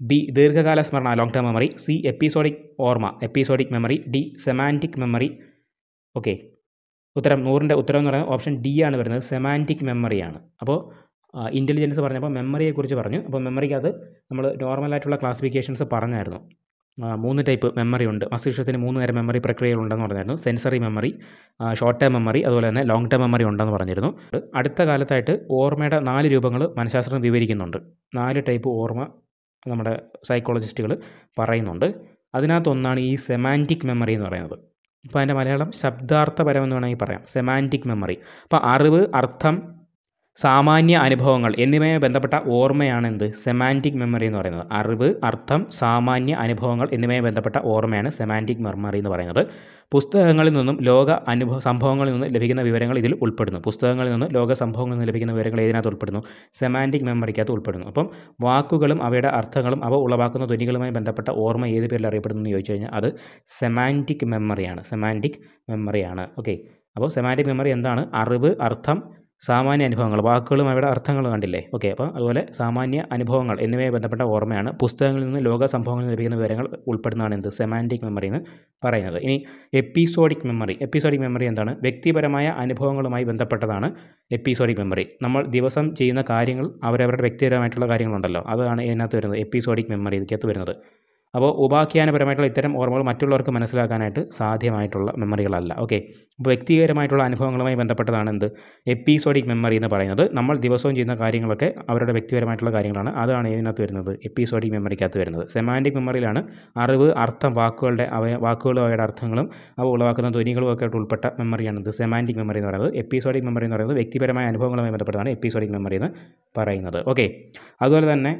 Speaker 1: ബി ദീർഘകാല സ്മരണ long term memory C episodic ഓർമ്മ episodic memory D semantic memory okay ഉത്തരം നൂറിന്റെ ഉത്തരം എന്ന് പറയുന്നത് ഓപ്ഷൻ ഡി ആണ് വരുന്നത്. സെമാന്റിക് മെമ്മറിയാണ് അപ്പോൾ ഇന്റലിജൻസ് പറഞ്ഞപ്പോൾ മെമ്മറിയെക്കുറിച്ച് പറഞ്ഞു. അപ്പോൾ മെമ്മറിക്കകത്ത് നമ്മൾ നോർമലായിട്ടുള്ള ക്ലാസിഫിക്കേഷൻസ് പറഞ്ഞായിരുന്നു. മൂന്ന് ടൈപ്പ് മെമ്മറി ഉണ്ട്. മസ്തിഷ്കത്തിന് മൂന്ന് തരം മെമ്മറി പ്രക്രിയകളുണ്ടെന്ന് പറഞ്ഞായിരുന്നു. Sensory memory short term memory അതുപോലെ തന്നെ ലോങ് ടേം മെമ്മറി ഉണ്ടെന്ന് പറഞ്ഞിരുന്നു. അടുത്ത കാലത്തായിട്ട് ഓർമ്മയുടെ നാല് രൂപങ്ങൾ മനഃശാസ്ത്രം വിവരിക്കുന്നുണ്ട്. നാല് ടൈപ്പ് ഓർമ്മ നമ്മുടെ സൈക്കോളജിസ്റ്റുകൾ പറയുന്നുണ്ട്. അതിനകത്തൊന്നാണ് ഈ സെമാന്റിക് മെമ്മറി എന്ന് പറയുന്നത്. ഇപ്പോൾ അതിന്റെ മലയാളം ശബ്ദാർത്ഥപരം എന്ന് വേണമെങ്കിൽ പറയാം. സെമാന്റിക് മെമ്മറി അപ്പോൾ അറിവ് അർത്ഥം സാമാന്യ അനുഭവങ്ങൾ എന്നിവയുമായി ബന്ധപ്പെട്ട ഓർമ്മയാണ് എന്ത് സെമാന്റിക് മെമ്മറി എന്ന് പറയുന്നത്. അറിവ് അർത്ഥം സാമാന്യ അനുഭവങ്ങൾ എന്നിവയുമായി ബന്ധപ്പെട്ട ഓർമ്മയാണ് സെമാന്റിക് മെമ്മറി എന്ന് പറയുന്നത്. പുസ്തകങ്ങളിൽ നിന്നും ലോക അനുഭവ സംഭവങ്ങളിൽ നിന്ന് ലഭിക്കുന്ന വിവരങ്ങൾ ഇതിൽ ഉൾപ്പെടുന്നു. പുസ്തകങ്ങളിൽ നിന്ന് ലോക സംഭവങ്ങളിൽ നിന്ന് ലഭിക്കുന്ന വിവരങ്ങൾ ഇതിനകത്ത് ഉൾപ്പെടുന്നു? സെമാന്റിക് മെമ്മറിക്കകത്ത് ഉൾപ്പെടുന്നു. അപ്പം വാക്കുകളും അവയുടെ അർത്ഥങ്ങളും അവ ഉളവാക്കുന്ന ധ്വനികളുമായി ബന്ധപ്പെട്ട ഓർമ്മ ഏത് പേരിൽ അറിയപ്പെടുന്നു എന്ന് ചോദിച്ചു കഴിഞ്ഞാൽ അത് സെമാന്റിക് മെമ്മറിയാണ് സെമാന്റിക് മെമ്മറിയാണ് ഓക്കെ അപ്പോൾ സെമാന്റിക് മെമ്മറി എന്താണ്? അറിവ് അർത്ഥം സാമാന്യ അനുഭവങ്ങൾ വാക്കുകളും അവയുടെ അർത്ഥങ്ങൾ കണ്ടില്ലേ? ഓക്കെ അപ്പോൾ അതുപോലെ സാമാന്യ അനുഭവങ്ങൾ എന്നിവയെ ബന്ധപ്പെട്ട ഓർമ്മയാണ്. പുസ്തകങ്ങളിൽ നിന്ന് ലോക സംഭവങ്ങളിൽ ലഭിക്കുന്ന വിവരങ്ങൾ ഉൾപ്പെടുന്നതാണ് എന്ത്? സെമാന്റിക് മെമ്മറി എന്ന് പറയുന്നത്. ഇനി എപ്പിസോഡിക് മെമ്മറി എപ്പിസോഡിക് മെമ്മറി എന്താണ്? വ്യക്തിപരമായ അനുഭവങ്ങളുമായി ബന്ധപ്പെട്ടതാണ് എപ്പിസോഡിക് മെമ്മറി നമ്മൾ ദിവസം ചെയ്യുന്ന കാര്യങ്ങൾ അവരവരുടെ വ്യക്തിപരമായിട്ടുള്ള കാര്യങ്ങളുണ്ടല്ലോ. അതാണ് ഇതിനകത്ത് വരുന്നത് എപ്പിസോഡിക് മെമ്മറി ഇതിനകത്ത് വരുന്നത്. അപ്പോൾ ഉപാഖ്യാനപരമായിട്ടുള്ള ഇത്തരം ഓർമ്മകൾ മറ്റുള്ളവർക്ക് മനസ്സിലാക്കാനായിട്ട് സാധ്യമായിട്ടുള്ള മെമ്മറികളല്ല. ഓക്കെ. അപ്പോൾ വ്യക്തിപരമായിട്ടുള്ള അനുഭവങ്ങളുമായി ബന്ധപ്പെട്ടതാണ് എന്ത്? എപ്പിസോഡിക് മെമ്മറി എന്ന് പറയുന്നത്. നമ്മൾ ദിവസവും ചെയ്യുന്ന കാര്യങ്ങളൊക്കെ അവരുടെ വ്യക്തിപരമായിട്ടുള്ള കാര്യങ്ങളാണ്. അതാണ് ഇതിനകത്ത് വരുന്നത്. എപ്പിസോഡിക് മെമ്മറിക്കകത്ത് വരുന്നത്. സെമാന്റിക് മെമ്മറിയിലാണ് അറിവ് അർത്ഥം വാക്കുകളുടെ അവ വാക്കുകളും അവയുടെ അർത്ഥങ്ങളും അവ ഉളവാക്കുന്ന ധ്വനികളും ഒക്കെ ആയിട്ട് ഉൾപ്പെട്ട മെമ്മറിയാണ് ഇത് സെമാന്റിക് മെമ്മറി എന്ന് പറയുന്നത്. എപ്പിസോഡിക് മെമ്മറി എന്ന് പറയുന്നത് വ്യക്തിപരമായ അനുഭവങ്ങളുമായി ബന്ധപ്പെട്ടതാണ് എപ്പിസോഡിക് മെമ്മറി എന്ന് പറയുന്നത്. ഓക്കെ. അതുപോലെ തന്നെ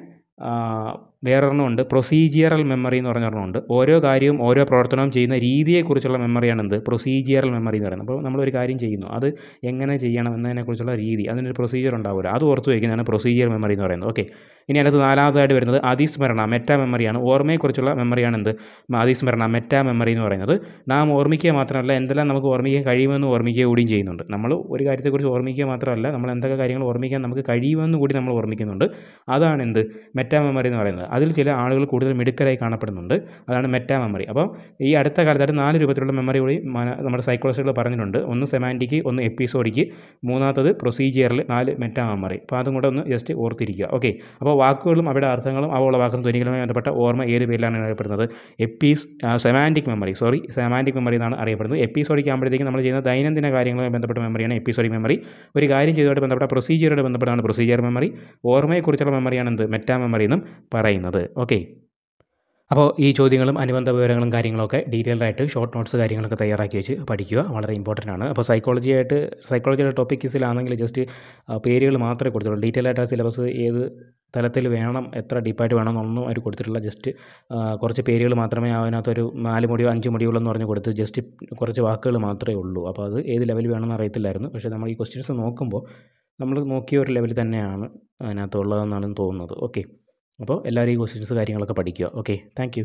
Speaker 1: വേറൊരെണ്ണമുണ്ട്. പ്രൊസീജിയറൽ മെമ്മറി എന്ന് പറഞ്ഞൊരെണ്ണം ഉണ്ട് ഓരോ കാര്യവും ഓരോ പ്രവർത്തനവും ചെയ്യുന്ന രീതിയെക്കുറിച്ചുള്ള മെമ്മറിയാണ് എന്ത് പ്രൊസീജിയറൽ മെമ്മറി എന്ന് പറയുന്നത്. അപ്പോൾ നമ്മളൊരു കാര്യം ചെയ്യുന്നു. അത് എങ്ങനെ ചെയ്യണം എന്നതിനെക്കുറിച്ചുള്ള രീതി. അതിനൊരു പ്രൊസീജിയർ ഉണ്ടാവില്ല അത് ഓർത്ത് വയ്ക്കുന്നതാണ് പ്രൊസീജിയർ മെമ്മറി എന്ന് പറയുന്നത്. ഓക്കെ ഇനി അതിനകത്ത് നാലാമതായിട്ട് വരുന്നത് അതിസ്മരണ മെറ്റാ മെമ്മറിയാണ് ഓർമ്മയെക്കുറിച്ചുള്ള മെമ്മറിയാണ് എന്ത് അതിസ്മരണ മെറ്റാ മെമ്മറി എന്ന് പറയുന്നത്. നാം ഓർമ്മിക്കുക മാത്രമല്ല എന്തെല്ലാം നമുക്ക് ഓർമ്മിക്കാൻ കഴിയുമെന്ന് ഓർമ്മിക്കുക കൂടിയും ചെയ്യുന്നുണ്ട്. നമ്മൾ ഒരു കാര്യത്തെക്കുറിച്ച് ഓർമ്മിക്കുക മാത്രമല്ല നമ്മൾ എന്തൊക്കെ കാര്യങ്ങൾ ഓർമ്മിക്കാൻ നമുക്ക് കഴിയുമെന്ന് കൂടി നമ്മൾ ഓർമ്മിക്കുന്നുണ്ട്. അതാണ് എന്ത് മെറ്റാ മെമ്മറി എന്ന് പറയുന്നത്. അതിൽ ചില ആളുകൾ കൂടുതൽ മിടുക്കരായി കാണപ്പെടുന്നുണ്ട്. അതാണ് മെറ്റാ മെമ്മറി. അപ്പോൾ ഈ അടുത്ത കാലത്തായിട്ട് നാല് രൂപത്തിലുള്ള മെമ്മറി കൂടി നമ്മുടെ സൈക്കോളജിസ്റ്റുകൾ പറഞ്ഞിട്ടുണ്ട്. ഒന്ന് സെമാന്റിക്ക് ഒന്ന് എപ്പിസോഡിക്ക് മൂന്നാമത്തത് പ്രൊസീജിയറിൽ നാല് മെറ്റാ മെമ്മറി. അപ്പോൾ അതും കൂടെ ഒന്ന് ജസ്റ്റ് ഓർത്തിരിക്കുക. ഓക്കെ. അപ്പോൾ വാക്കുകളും അവയുടെ അർത്ഥങ്ങളും അവ ഉളവാക്കുന്ന ധ്വനികളുമായി ബന്ധപ്പെട്ട ഓർമ്മ ഏത് പേരിലാണ് അറിയപ്പെടുന്നത്? എപ്പീസ് semantic memory. Sorry semantic memory എന്നാണ് അറിയപ്പെടുന്നത്. എപ്പിസോഡിക് ആകുമ്പോഴത്തേക്കും നമ്മൾ ചെയ്യുന്ന ദൈനംദിന കാര്യങ്ങളുമായി ബന്ധപ്പെട്ട മെമ്മറിയാണ് എപ്പിസോഡിക് മെമ്മറി. ഒരു കാര്യം ചെയ്തതുമായിട്ട് ബന്ധപ്പെട്ട പ്രൊസീജിയറുമായി ബന്ധപ്പെട്ടാണ് പ്രൊസീജിയർ മെമ്മറി. ഓർമ്മയെക്കുറിച്ചുള്ള മെമ്മറിയാണ് എന്ത്? മെറ്റാ മെമ്മറി എന്നും പറയുന്നത്. ഓക്കെ അപ്പോൾ ഈ ചോദ്യങ്ങളും അനുബന്ധ വിവരങ്ങളും കാര്യങ്ങളൊക്കെ ഡീറ്റെയിൽഡ് ആയിട്ട് ഷോർട്ട് നോട്ട്സ് കാര്യങ്ങളൊക്കെ തയ്യാറാക്കി വെച്ച് പഠിക്കുക വളരെ ഇമ്പോർട്ടന്റ് ആണ്. അപ്പോൾ സൈക്കോളജി ആയിട്ട് സൈക്കോളജിയുടെ ടോപ്പിക്സിലാണെങ്കിൽ ജസ്റ്റ് പേരുകൾ മാത്രമേ കൊടുത്തിട്ടുള്ളൂ. ഡീറ്റെയിൽ ആയിട്ട് ആ സിലബസ് ഏത് തലത്തിൽ വേണം എത്ര ഡീപ്പായിട്ട് വേണം എന്നൊന്നും അവർ കൊടുത്തിട്ടില്ല. ജസ്റ്റ് കുറച്ച് പേരുകൾ മാത്രമേ അതിനകത്തൊരു നാല് മുടിയോ അഞ്ച് മുടിയോ എന്ന് പറഞ്ഞ് കൊടുത്ത് ജസ്റ്റ് കുറച്ച് വാക്കുകൾ മാത്രമേ ഉള്ളൂ. അപ്പോൾ അത് ഏത് ലെവൽ വേണമെന്ന് അറിയത്തില്ലായിരുന്നു. പക്ഷേ നമ്മൾ ഈ ക്വസ്റ്റ്യൻസ് നോക്കുമ്പോൾ നമ്മൾ നോക്കിയ ഒരു ലെവൽ തന്നെയാണ് അതിനകത്തുള്ളതെന്നാണ് തോന്നുന്നത്. ഓക്കെ അപ്പോൾ എല്ലാവരും ഈ ക്വസ്റ്റ്യൻസ് കാര്യങ്ങളൊക്കെ പഠിക്കുക. Okay thank